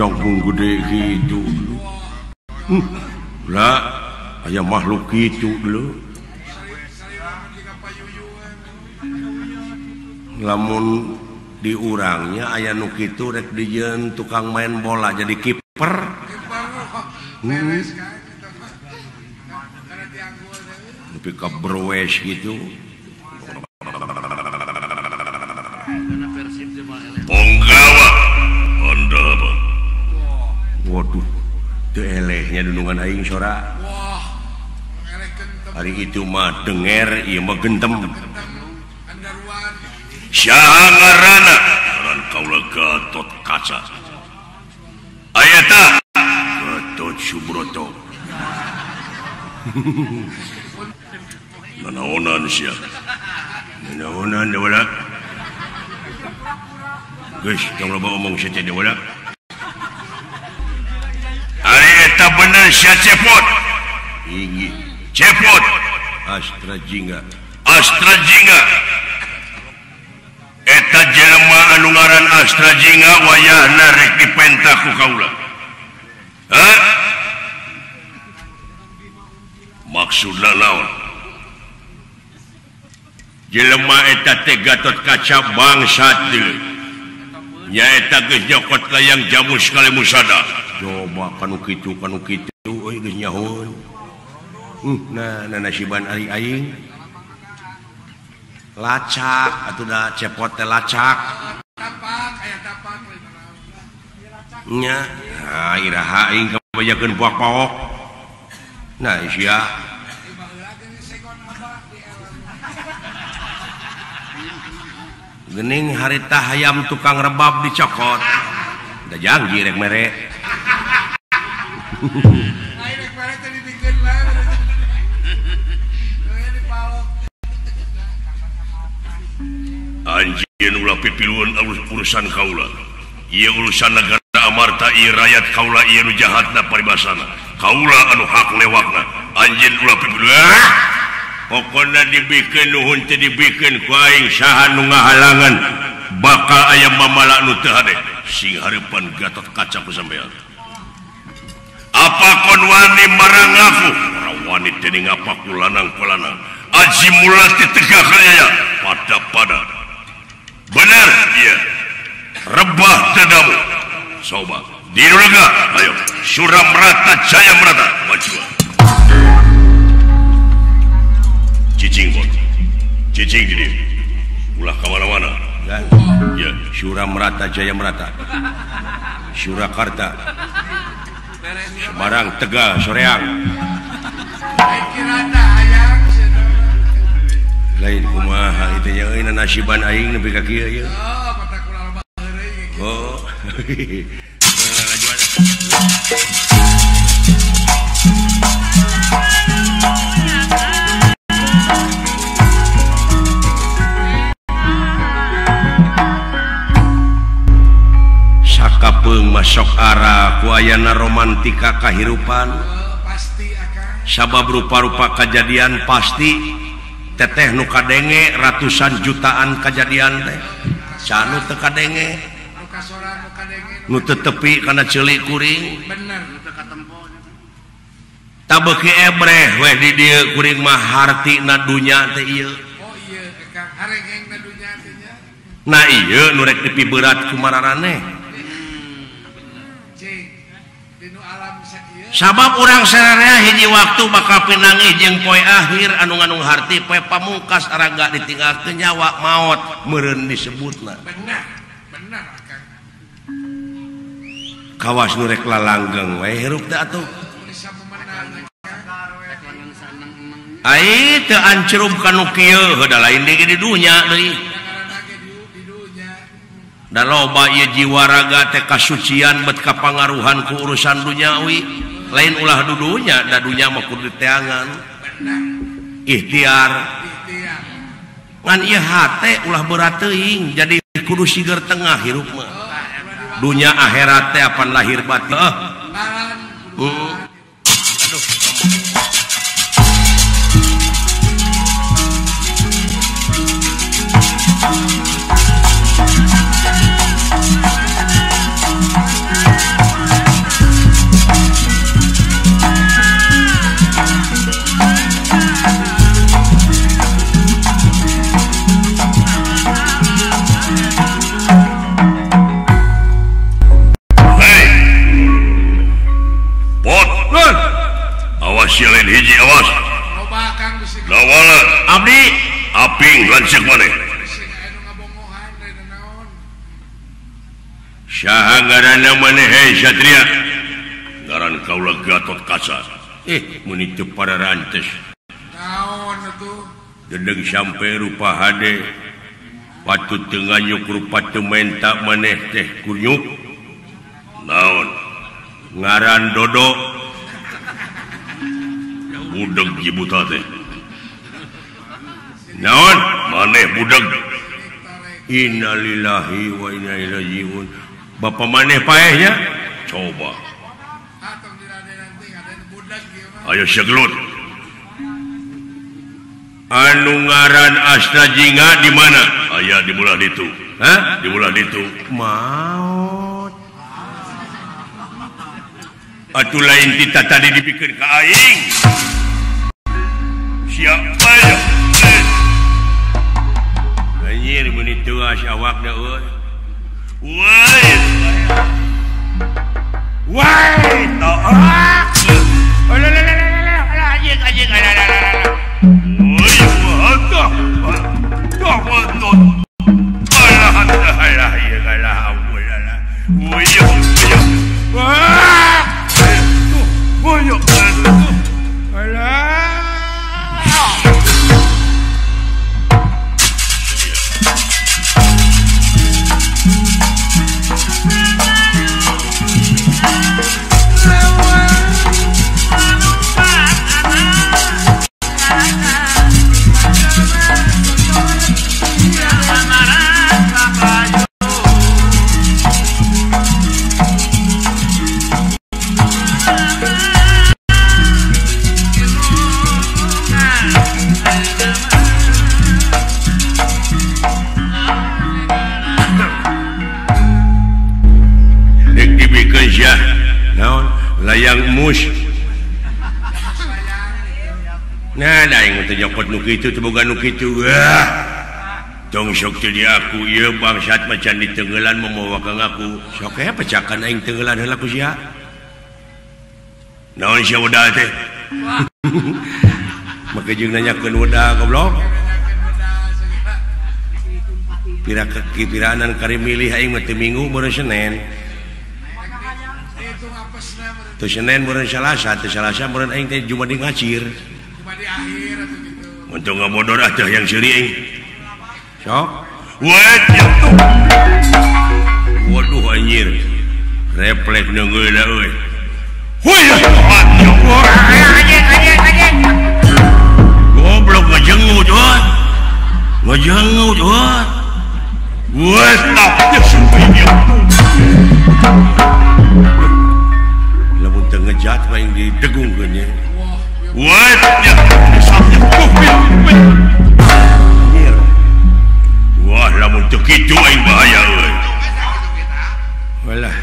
jongkung gede gitu hmm. lah aya makhluk gitu dulu lamun diurangnya ayah nuk itu rek dijen tukang main bola jadi kiper hmm. tapi kebrowes gitu Pong waduh elehnya dunungan Aing sora. Hari itu mah denger ia mah gentem Syahangarana Aran kaula gatot kaca. Ayata gatot subroto. Nanaonan siya nanaonan dewala guys kamu lupa omong siya dewala Eta bener cepot cepot Astra Jingga Astra Jingga eta Jelma anungaran Astra Jingga wayah narek dipentaku kaula maksudlah naon Jelma eta tegatot kaca bangsa nyaeta nyokot layang jamu sekali musada coba kanu kicu kanu kicu euy geus nyahoon uh nah nasiban ari aing. Lacak atuh da cepot teh lacak. Nya nah iraha aing kabajakeun buak paok. Nah sia Gening harita hayam tukang rebab dicokot. Da janji rek merek. Anjin ulah pipiluan urusan kaula. Ia urusan negara Amarta ia rakyat kaula ia nu jahatna paribasana kaula anu hak lewakna. anjin ulah pipiluan. pokoknya dibikin nuhun teh dibikin ngahalangan. Bakal aya mamala nu teu hade. Sing hareupan gatot kaca sampean apa kon wani marang aku? Wani dening apa ku lanang aji mulati tegah kaya pada pada. Benar? Iya. Rebah dadamu. Sobat. Dirulaga ayo. Suram rata jaya merata. Maju. cicing cicing jadi ulah kemana-mana ya. Syura merata Jaya merata. Surakarta Semarang Tegal Soreang. Lain kumaha itu ya ini nasiban aing lebih kaki ya. Oh [laughs] sok arah kuayana romantika kehidupan sabab rupa-rupa kejadian pasti teteh nuka denge ratusan jutaan kejadian teh. Canu teka denge nu tetepi karena celik kuring. Tabeki ebreh weh di dia kuring mah hartina nadunya teh iya nah iya nurek tepi berat kumararane sabab orang serana hiji waktu bakal pinangi jeung poe akhir anu-anung harti poe pamungkas araga ditinggal kenyawa maut meren disebutna. Kawas nurek lalanggeng wae hirup teh atuh. Ai teu ancerum kanu kieu heuda lain deui di dunya deui. Da loba ieu jiwa raga teh kasucian bet kapangaruhan ku urusan dunyawi lain ulah dudunya dadunya kudu diteangan. Ikhtiar ngan iya hate ulah berat teuing jadi kudu siger tengah hirup mah. Dunya akhirat teh apan lahir batin. Uh. wasilin hiji awas. Lawala Abdi. Aping lancik mana? Syahangarana mana hei Satria? Ngaran kaulah gatot kaca. Eh. Menitu para rantes. Dedeng sampai rupa hade. Patut tengah nyuk rupa main tak maneh teh kunyuk. Naon? Ngaran dodok. budeg jibuta teh. Naon? Maneh budeg innalillahi wa inna ilaihi rajiun. Bapak maneh paehnya? Coba. Ayo seglut. Anu ngaran astajinga di mana? Aya di bulan itu. Hah? di bulan itu. Mau atuh lain kita tadi dipikir ke aing. siap anjir meni tuas awak dah euy alah wai to ah anjing anjing Wow! tikus nah, ah. aku. Ieu bangsat macan di tenggelan memowakan aku. Sok eh, pecakan aing tenggelan ku sia. Naon sia udah teh? [laughs] Maka jeung nanyakeun udah goblok. Pira keki piranan kari milih aing mah teu minggu baru Senin Senin salah satu salah cuma di ngacir. Untuk ngebodoh aja yang sering sok. Waduh anjir. Refleks nunggu dah oi goblok ngejengu cuy ngejengu cuy Wes tak ya sumpah teu ngejat wae di degung geunye. Wah, ya. Sampai kuh bil. Wah, lamun teu kitu aing bahaya euy. Walah.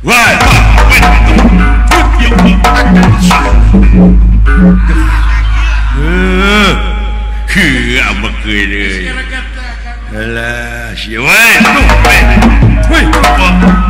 Wah, wah, kuh bil. Eh. Kia bekeun euy. Alah, siwe. Wah.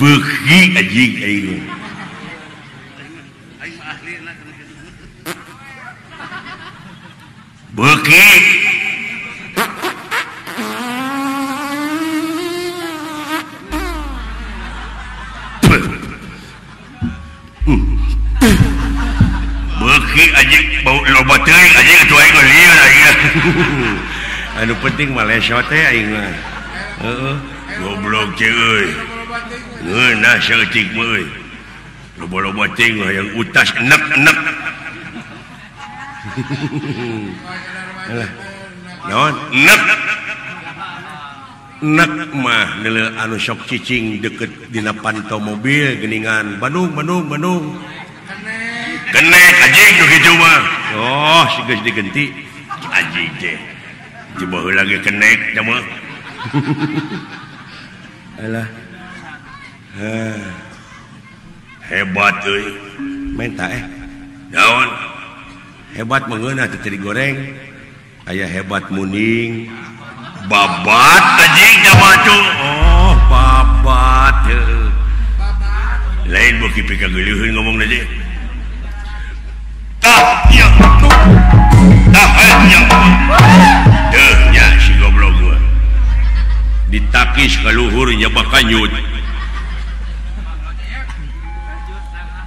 bejing beki beki anjing bau loba teuing anjing atuh aing lieu aing anu penting Malaysia teh aing mah heeh goblok ceuy yang utas enak enak [laughs] mah anu sok cicing deket dina panto mobil geningan Bandung Bandung Bandung. Kenek aja kitu mah. Oh si geus digenti. Anjing teh. Coba lagi kenek sama [laughs] alah. hebat minta eh? Daun. Hebat mengguna jadi goreng. Aya hebat muning. Babat oh, babat lain ngomong aja eh, ditakis kalluhurnya bakanyut.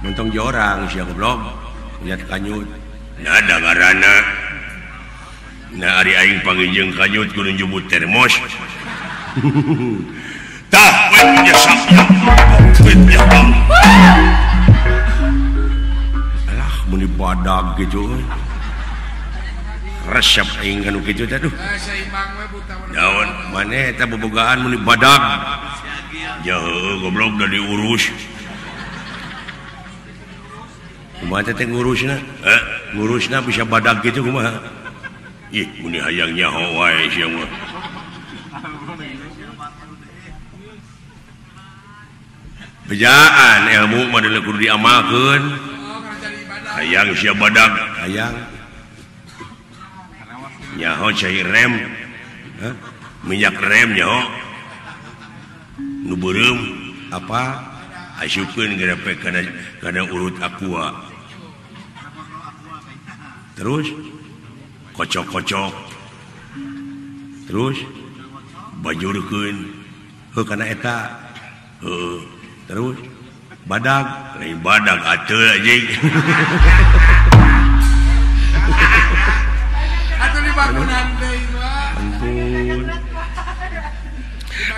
untung jorang si goblok lihat kanyut. Nah ada karena nah hari aing panggijeng kanyut kudu jubut termos. [laughs] Tah wajibnya sabda alah muni badag gitu resep aing anu gitu teh duh daun. Maneh eta bobogaan muni badag. Jauh goblok udah diurus. ngurus bisa badak gitu hayangnya bejaan ilmu ibadah. hayang siap badak hayangnyaho cair rem. Minyak rem nyaho. Nuburum apa? Ah, asyukun grepe karena karena urut aqua. Terus? Kocok-kocok. Terus? Bajurkeun heuh kana eta? Heuh terus? Badag lain badag atur anjing atuh di bangunan deh Ampun.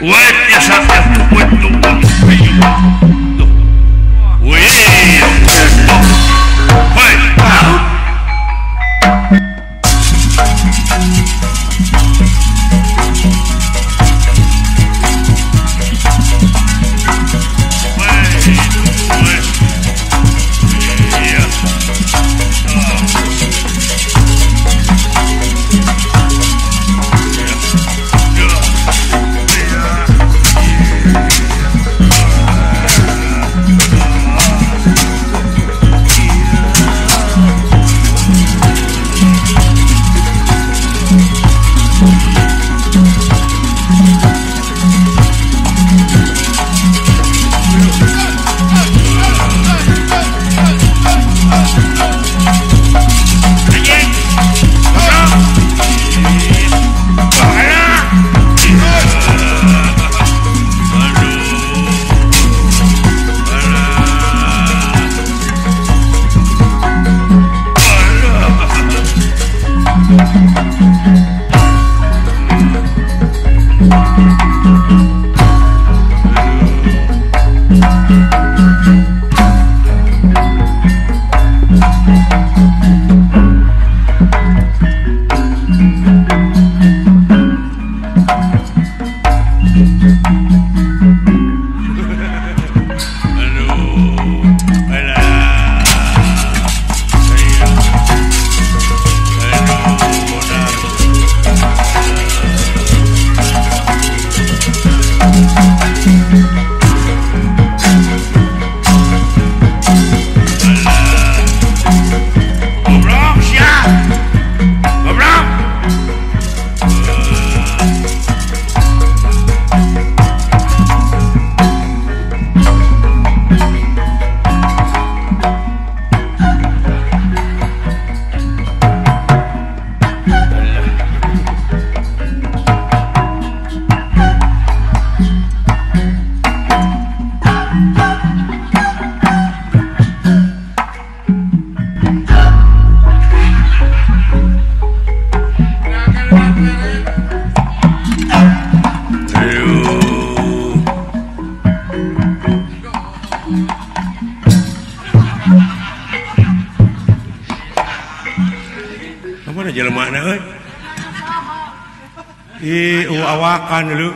wait ya sangat kuat tumpang. finally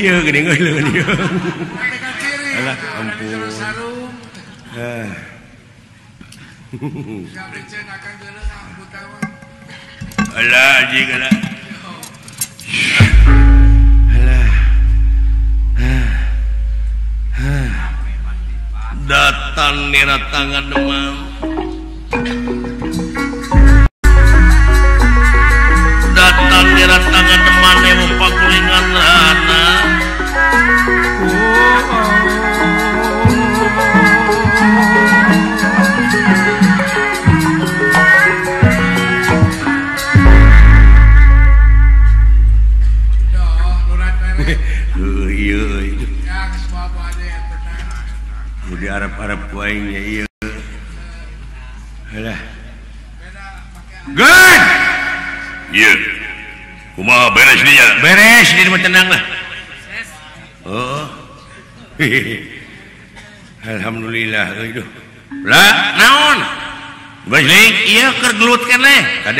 dia gini gini dia. Alah, ampun. Ah. Alah, jika lah. Alah. Ah. Ah. Datang ni tangan nama.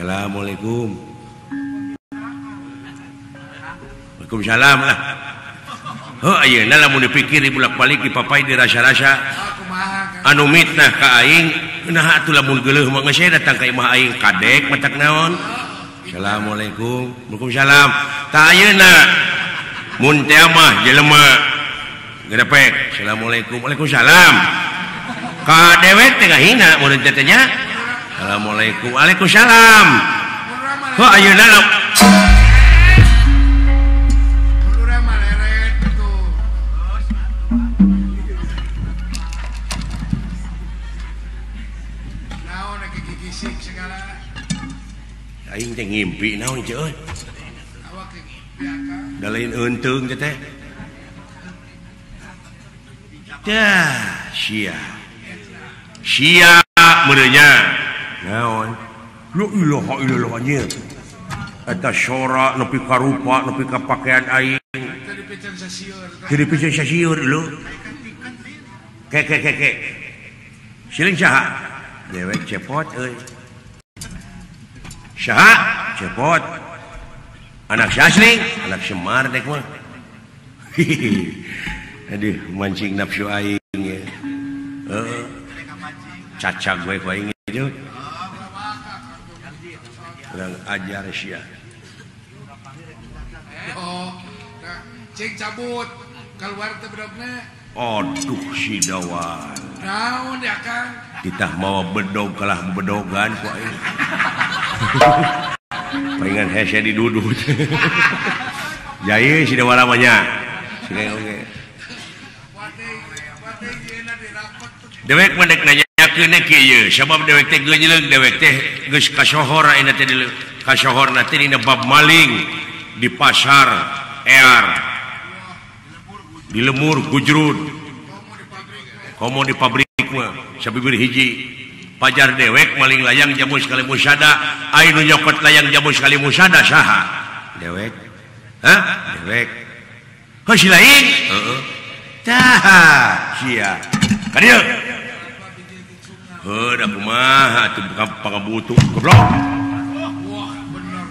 Assalamualaikum. Waalaikumsalam lah. Oh, lamun dipikir bulak-balik dipapai dirasa-rasa anu mitnah kaing datang ka imah aing kadek matak naon. Assalamualaikum. Waalaikumsalam. Tah ayeuna mun teh mah jelema. Gedepek Assalamualaikum. Waalaikumsalam. Ka dewek mun hina teh nya. Assalamualaikum Waalaikumsalam kok ayeuna Aing teh ngimpi naon ce euy. Da lain eunteung teh teh. Dah, sia. Sia meneunya. Eta sora nepi ka rupa nepi ka pakaian aing. Jadi pisah sasiur lu. Keke keke siling saha dewek cepot euy saha cepot. Anak sasling anak semar dek mah. [laughs] Aduh mancing nafsu aing ya. Uh, cacak gue aing itu kurang ajar sia. Oh, cing cabut keluar tebedogna. Aduh si Dawan. Naon ya Kang? Kita mau bedog kalah bedogan ku aing. Pengen hese didudut. Jaya si Dawan namanya. Dewek mendek nanya kieu ye, sabab dewek teh geujleug dewek teh geus kasohor ayeuna teh dileuk. Kasohor teh dina bab maling di pasar ear. Di lemur gujrun komo di pabrik mah sabibir hiji. Pajar dewek maling layang jamu sekali musada ainu nyokot layang jamu sekali musada saha. Dewek. Ha dewek. Kau si lain? Heeh. Tah Heuh, aku mah atuh pangabutu. Goblok. Wah, bener.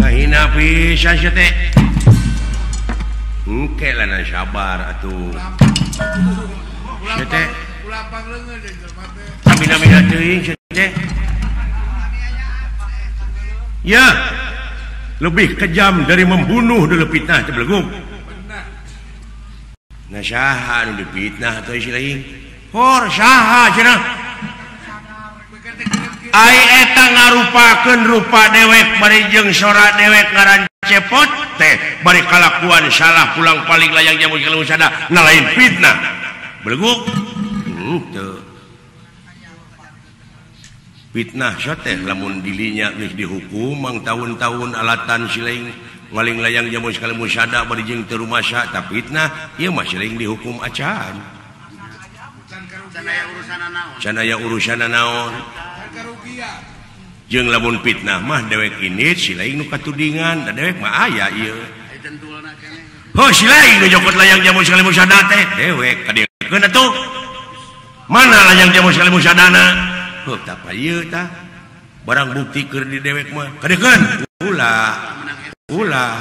Ngahina pisan sia teh. Engke lah sabar atuh. Sia teh. Kulapang leungeun deui teh. Amina-mina teuing sia teh. Ya. Lebih kejam dari membunuh dulu fitnah tebelegung. Nah, saha anu dipitnah teh sia teh. Hor saha cenah. eta ngarupakeun rupa dewek barijeng sora dewek ngaran cepot teh bari kalakuan salah pulang paling layang jamu kalau sana nalain fitnah. Berguk hmm, uh, fitnah teh lamun dilinya geus dihukum mang tahun-tahun alatan siling maling layang jamu sekali musada barijeng teu rumasa tapi fitnah ieu mah siling dihukum acan. Canaya urusan naon. Canaya urusan naon. jeng lamun fitnah mah dewek ini silaing nu katudingan da dewek mah aya ieu. Oh si lain nu jokot layang jamu sekali musyada teh. Dewek kadiekeun atuh. Mana layang jamu sekali musyadana oh tah ieu tah. Barang bukti keur di dewek mah. Kadiekeun ulah ulah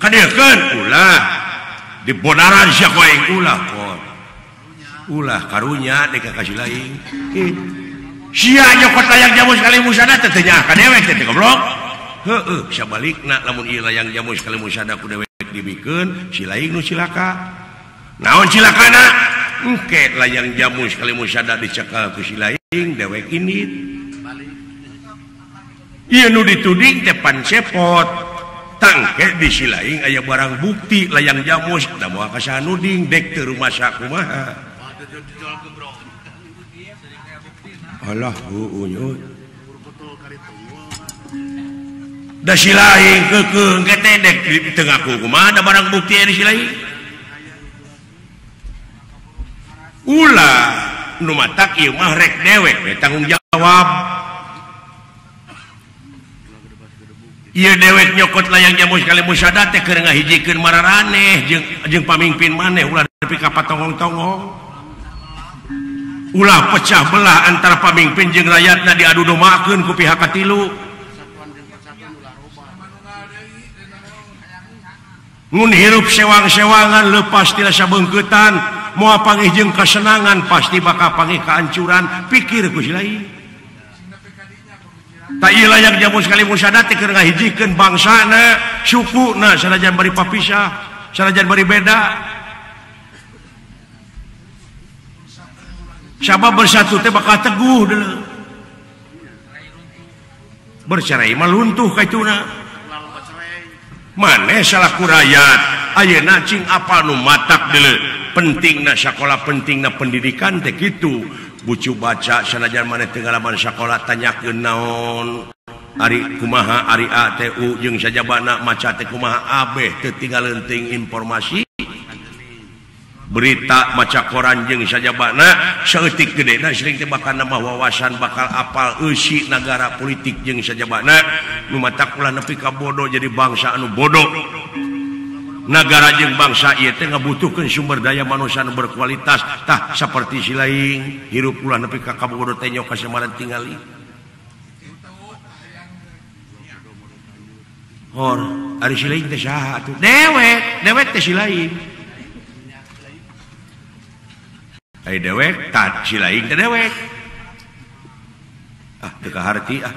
kadiekeun ulah di bodaran sia koeng ulah kon. Ulah karunya deka kasih lain kitu jamu sekali musyablok namun yang jamu sekali si dibikin nu silaka. Naon silakana? Engke layang jamu sekali musada dicekal ku silaing dewek ini iya nu dituding depan cepot tangke di silaing aya barang bukti layang jamus da moal kasih nuding dek rumah sakumaha Allah lain da barang bukti Ula mah mahrek dewek tanggung jawab. Ia dewek nyokot layang jamu sekali musada teh keur ngahijikeun mararaneh jeung jeung pamimpin maneh ulah nepi ka patongong-tongong. ulah pecah belah antara pamimpin jeng rakyatnya diadu domakeun ku pihak katilu. Ngun hirup sewang-sewangan lepas tina bengketan mau pangih jeng kesenangan pasti bakal pangih kehancuran pikir ku si lain. Tak yang jamu sekali musada keur ngahijikeun bangsana suku nah sanajan bari papisah sanajan bari beda. siapa bersatu teh bakal teguh dulu bercerai meluntuh kaituna maneh salah kurayat ayeuna cing apa nu matak dulu pentingna sekolah pentingna pendidikan teh gitu bucu baca sanajan mana tenggalaman sekolah tanyakeun naon. Ari kumaha Ari ATU jeung sajabana maca teh kumaha abeh teu tinggal lenting informasi. berita maca koran jeng saja bana seetik gede nah sering bakal nama wawasan bakal apal usi negara politik jeng saja bana mata pula nepi ka bodoh jadi bangsa anu bodoh. Negara jeng bangsa iya teh ngabutuhkeun sumber daya manusia anu berkualitas. Tah seperti si lain hirup pula nepi ka kabodoh teh nyoka semaran tingali hor ari si lain teh saha atuh? Dewek dewek teh si lain dewek lain dewek. Ah, ah,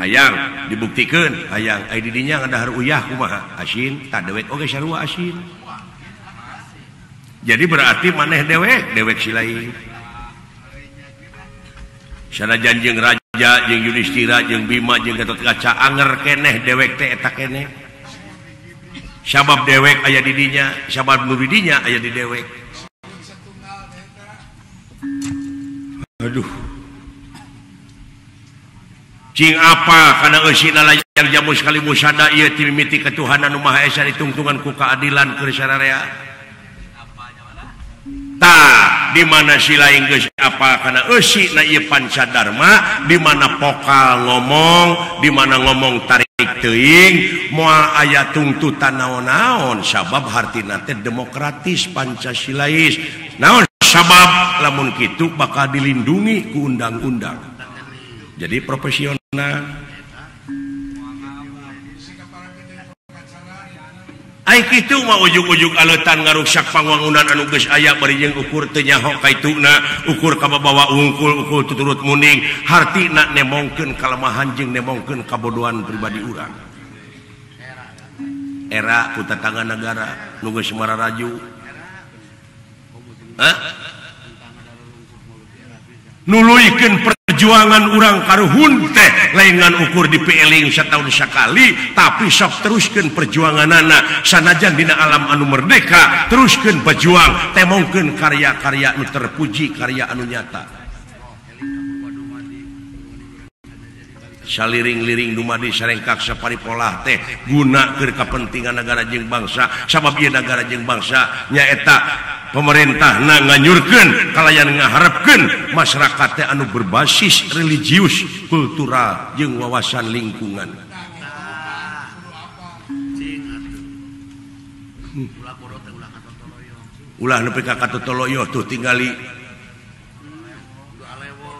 hayang dibuktikan. Hayang didinya ngadahar uyah kumaha? Asin tak dewek oge sarua asin. Jadi berarti maneh dewek dewek silain sana jeung raja jeung Yudhistira jeung Bima jeung Gatot Kaca anger keneh dewek teh eta keneh. sabab dewek aya didinya sabab ludinya aya di dewek. Aduh. Cing apa karena usinajar jamu sekali musada ia timiti ketuhanan Maha Esa ditungtungan ku keadilan kesyararea tak di mana sila Inggris apa karena usi na ia pancadharma di mana pokal ngomong di mana ngomong tarik teing moal aya tuntutan naon-naon. Sabab hartina teh demokratis Pancasilais. Naon sabab? Lamun Kitu bakal dilindungi ku undang-undang. Jadi profesional. itu mau ujug-ujug aletan ngaruksak pangwangunan anuges aya berijeng ukur tenyahok kaituna ukur kabawa ungkul ukul tuturut muning. Hartina nak nemongken kalemahan jeng nemongken kabodohan pribadi urang. Era putatangga negara nuges Semara Raju Hah? nuluikan perjuangan urang karuhun teh. Lengan ukur di peling setahun sekali tapi sok teruskan perjuangan anak sanajan dina alam anu merdeka teruskan pejuang temongken karya-karya anu terpuji karya anu nyata. saliring-liring Dumadi Sarengkaksa paripola teh. Guna ke kepentingan negara jeng bangsa. Sabab dia negara jeng bangsa nyaeta pemerintah na nganyurkan kalian ngaharapkan masyarakat anu berbasis religius kultural jeng wawasan lingkungan. Hmm. Ulah nepi kakak totoloyo tuh tinggali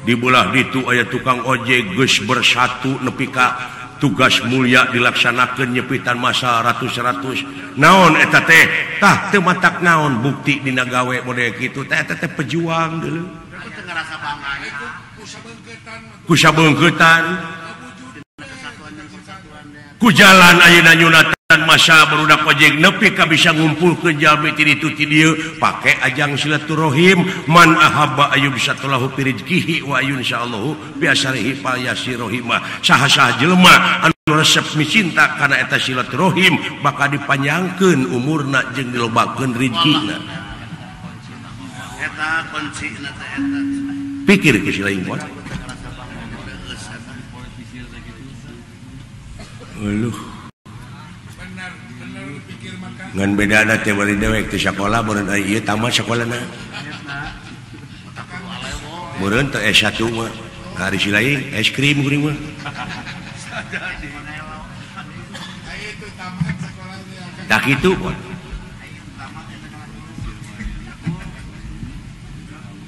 dibelah ditu ayat tukang ojek geus bersatu nepika tugas mulia dilaksanakan nyepitan masa ratus-100 naon eta teh? Tah teu matak naon bukti dina gawe model kitu teh? Eta teh pejuang dulu kusa bengketan ku jalan ayeuna Yunatan masa berudak ojek nepi Ka bisa ngumpul ke Jami ti dieu pake ajang silaturahim. Man ahabba Ayub satulahu pirizkihi wa ayun insyaallah biasarihi fal rohimah sah-sah jelema anu resep micinta kana eta silaturahim bakal dipanjangkeun umurna jeung dilobakeun rizkina. Eta kuncina teh eta. Pikir ke sila ingkot Aduh ngan beda ada teh bari dewek di sekolah ai ieu tamat sekolah na meren teh S1 mah. Hari si lain es krim kuring mah. Tak kitu pun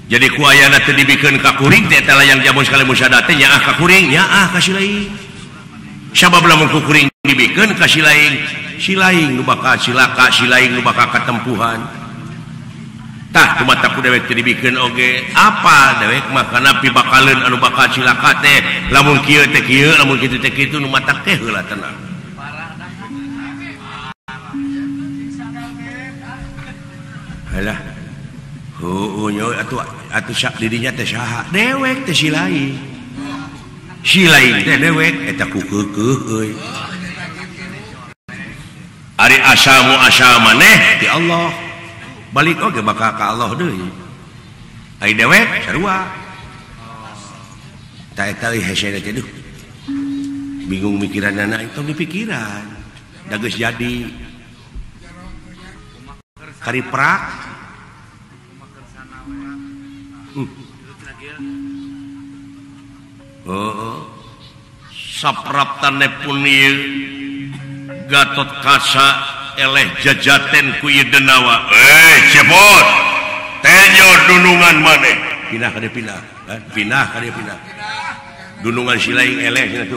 jadi kuayana teu dibikeun ka kuring teh eta layang jamu sekali musyada teh nyaah ka kuring nyaah ka si lain. Sabab lamun ku kuring dibikeun ka si lain Si laing nu bakal silaka, si laing nu bakal katempuhan. Tah gumatak ku dewek jadi bikeun oge. Apa dewek mah kana pipakaleun anu bakal silaka teh. Lamun kieu teh kieu, lamun kitu teh kitu nu matak teh heula teh. Parah dah. Halah. Huun yeuh, atuh atuh di dinya teh saha? Dewek teh si laing. Si laing teh dewek eta ku euy. Ari asamu asa maneh di Allah. Balik oke okay, bakal ke Allah deui. Ari dewek sarua. Tak eta hesena teh duh bingung mikiran anak itu di pikiran da geus jadi. Kari prak Heeh. Hmm. Oh, oh. sapraptane pun ieu. Gatot kasa eleh jajaten kunawa eh, dunungan maneh pindah pindah pindah pindah dunungan silaing eleh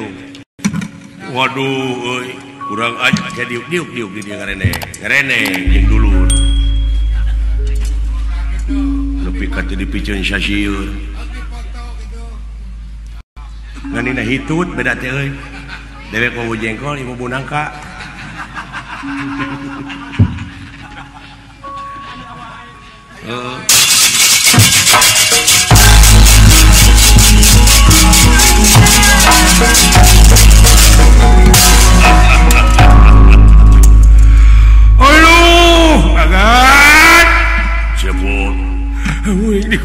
Waduh euy. kurang aja. Kayak diuk diuk diuk di dia ngerene ngerene yang dulu. Nepi kata di pijen sasiur nganina hitut beda teh euy. Dewek mau jengkol ibu bunangka uh.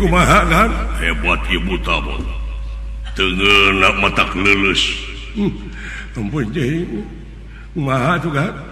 kumahakan hebat ibu tabon tengenak mata lulus hmm. maha juga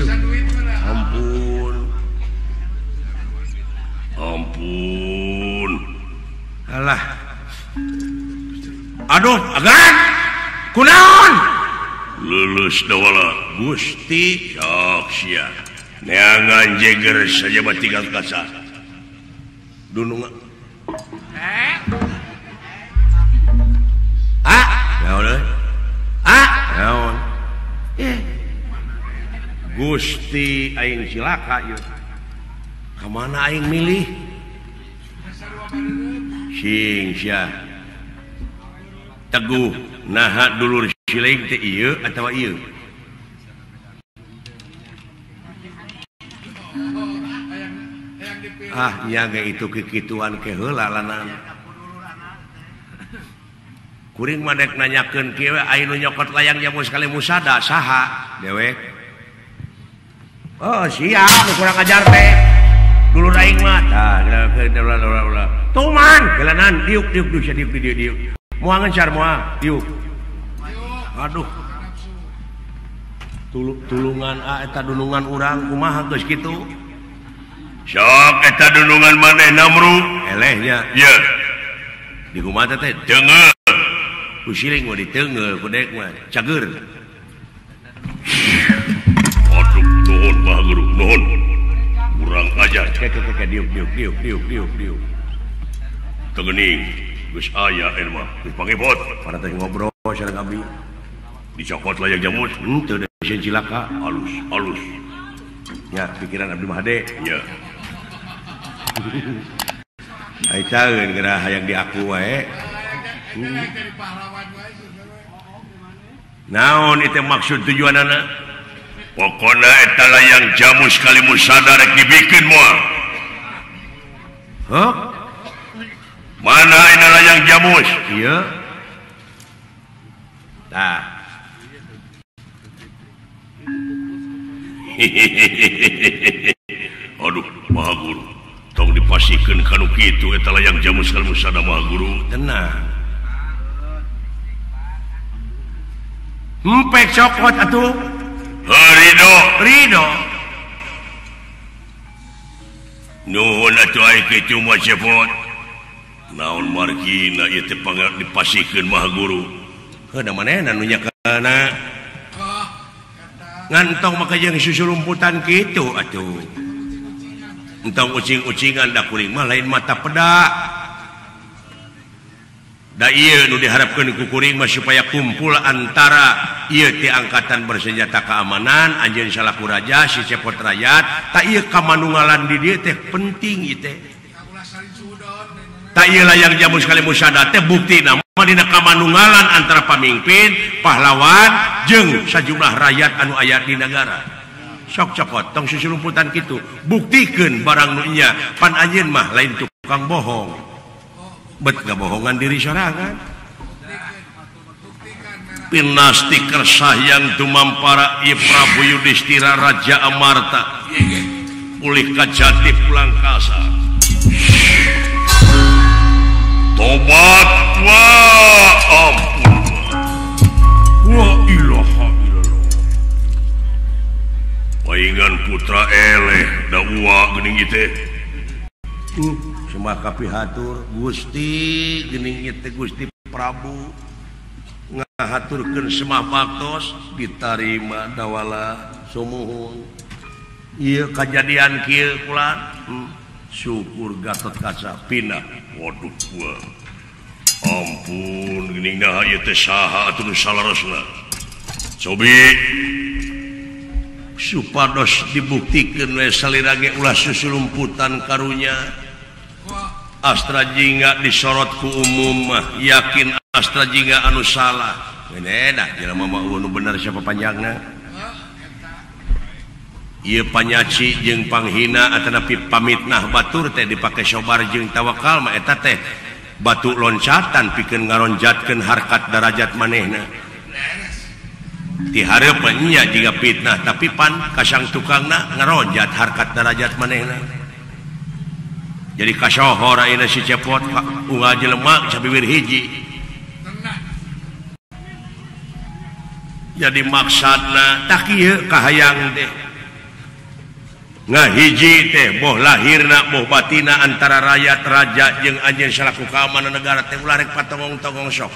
Alah. aduh agan. Kunaon? Lulus dawala. Gusti Soksia neangan jeger saja mati kang kasa. dunung. Eh ah naon ah naon? Eh. Gusti aing silaka Ka mana aing milih? Singsya Teguh naha dulur siling teh ieu atau iya ah iya ge itu kikituan ke heula lanan kuring madek nanyakeun kieu aya nu nyokot layang jamu sekali musada saha dewek. Oh siap kurang ajar teh. dulu naik mata tuman gelanan. Diuk diuk diuk jadi video diuk muangan car moal, diuk. Aduh. Tuluk tulungan ah eta dunungan urang kumaha geus kitu? Sok eta dunungan maneh namru elehnya. Iya di kumaha teh denger ku siling we diteungeur ku dek mah cager. Aduh nuhun maha guru nuhun. kurang aja ngobrol dicopot layak jamut. Hmm, cilaka. Halus halus ya pikiran Abdi Mahade ya. [laughs] Yang diaku wae. Hmm. Naon itu maksud tujuan anak pokoknyaala yang jamu sekali musadar dibikin huh? mana inilah yang jamus iya. Nah. [laughs] Aduh Maha Guru. Tong dipasikeun kanu gitu eta yang jamu sekali musada Maha Guru. Tenang. Empek cokot atuh. Rido. Rido. Nuhun atuh aing kitu mah sepot. Naon margina ieu teh pangarep dipasikeun maha guru. Heuna manehna nu nyakana. Ngantong make jeung susulumputan kitu atuh. Entong ucing-ucingan da kuring mah lain mata pedak. nu diharapkan kukuring supaya kumpul antara ti angkatan bersenjata keamanan anjeun salahku Raja si cepot rakyat tak kamanungalan di dia teh penting itu tak layang jamu sekali musada teh bukti nama kamanungalan antara pemimpin pahlawan jeng sejumlah rakyat anu ayat di negara sok cokot tong susu buktikeun gitu buktikan barangnya pan anjeun mah lain tukang bohong. bet bohongan diri sorangan pinna stiker sayang tumampara I Prabu Yudhistira Raja Amarta. Pulih kajati pulang kasar. Tobat wa ampun. Wa ilaha illallah. Paingan putra eleh dawa gening itu hmm. semaka kapihatur Gusti geningnya teh Gusti Prabu ngahaturkeun semah baktos ditarima dawala sumuhun. Ieu kejadian kieu kulan hmm. syukur Gatot Kaca pindah waduh gua. Ampun geuning nah ieu teh saha atuh salarosna cobi supados dibuktikan we salirage ulah susulumputan karunya. Astra Jingga disorotku umum yakin Astra Jingga anu salah. Bener siapa panjangnya ia panyaci jengpanghina ataupi pamit nah Batur teh dipakai sobar jeung tawakal maeta teh. Batu loncatan piken ngaronjatkan harkat derajat manehna. Diharapnya juga fitnah tapi pan kasang tukang nah ngaronjat harkat derajat manehna. jadi kasohor si cepot unga jelemak sabibir hiji. Jadi maksana tak kieu kahayang teh. Ngahiji teh boh lahirna boh batina antara rakyat raja jeung anjeun salaku keamanan negara teh ulah rek patongong-tongong sok.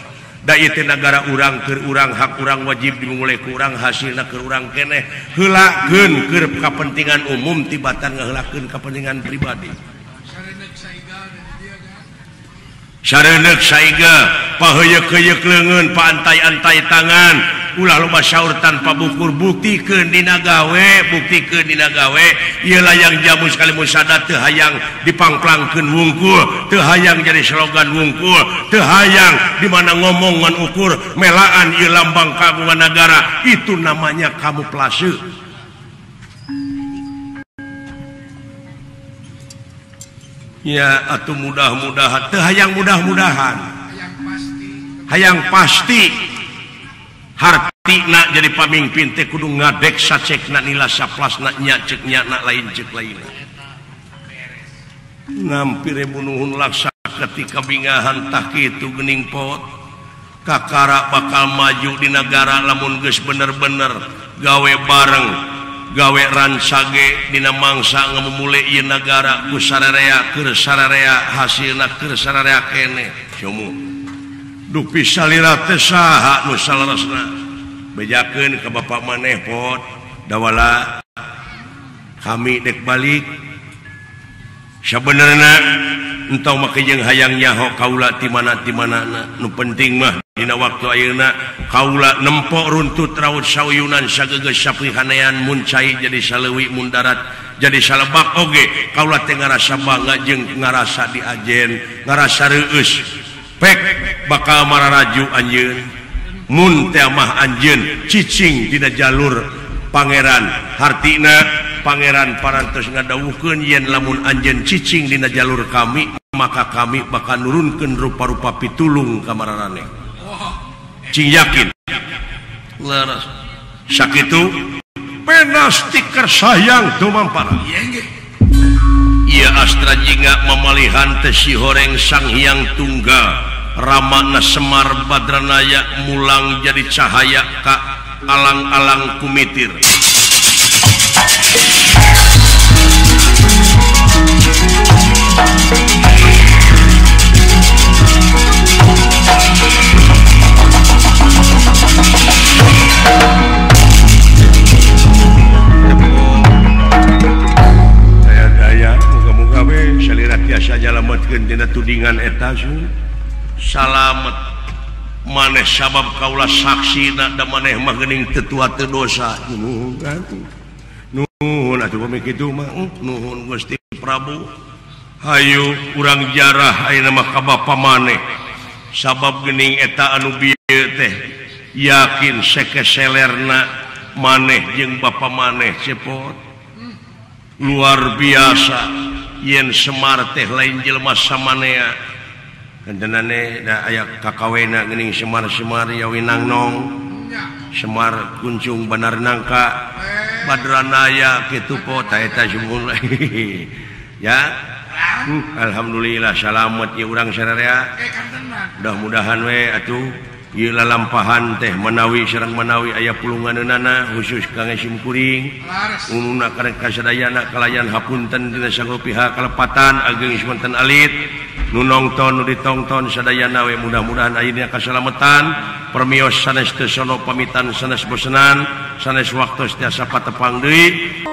Da ieu teh nagara urang keur urang hak urang wajib dimulai ku urang hasilna keur urang keneh. Heulakeun keur kepentingan umum tibatan ngaheulakeun kepentingan pribadi. Sarenek saiga paheyek-heyek lengan pantai-antai tangan. Ulah lumba syaur tanpa bukur bukti ke dinagawe bukti ke dinagawe ialah yang jamu sekali musada teu hayang wungkul teu hayang jadi slogan wungkul teu hayang di mana ngomongan ukur melaan ieu lambang kagungan negara. Itu namanya kamu plase ya atau mudah-mudahan. Hayang mudah-mudahan. Hayang pasti. Hartina jadi pamimpin teh kudu ngadek sacekna nila saplasna nya cek nya na lain cek lain. Ngampire bunuhun laksa ketika bingahan tak itu gening pot. Kakara bakal maju di negara lamun geus bener-bener gawe bareng. gawe ransage Dina mangsa memulai keur negara usarea keur hasil keneh kene dupi saliraha bejakeun bejaken ke Bapak manehpot dawala. Kami dek balik. Sebenarnya entau jeung hayangnya nyaho kaula di mana di mana nu penting mah. Dina waktu Ayeuna kaula nempok runtut raut sauyunan sagegeus sapi muncai jadi salewi mundarat jadi salebak. Oge kaula teh ngarasa bangga jeung ngarasa diajen ngarasa reus. Pek bakal mararaju anjeun. Mun teh mah anjeun cicing dina jalur. Pangeran hartina pangeran parantos ngadawuhkeun yen lamun anjeun cicing dina jalur kami maka kami bakal nurunkeun rupa-rupa pitulung kamararaneh Cing yakin. Sakit itu penastiker sayang cuman parah ia Astra jingga memalihan tesi horeng sang hyang tunggal Ramana Semar Badranaya mulang jadi cahaya Ka alang-alang kumitir. daya-daya muka-mukawe salirira biasa jalamatdina tudingan etas salamet maneh sabab Kaula saksi nada maneh magening tetua dosa. Eh. Nuhun Gusti Prabu. Hayu kurang jarah nama Ka maneh. Sabab gening eta anu teh. yakin sekeselerna maneh jeung Bapak maneh cepot. Luar biasa yen Semar teh lain jelma samanea. Kentenane da aya kakawena geuning Semar Semar ya winangnong Semar kuncung benar nangka. Badranaya kitu kota taeta sumul [laughs] ya? Alhamdulillah salamet ya urang sararea. Mudah-mudahan we atuh. la lampahan teh menawi Serang menawi ayah pulungan nana khusus Kangsimkuring kasayanakalayan Hapunten dinasanggo pihak kelepatan ageng Semanten Alit. Nunongton ditongton Sadayanawe mudah-mudahan akhirnya keselamatan permios sanes Tesono pamitan sanes bosenan sanes waktu tiasa tepang Dei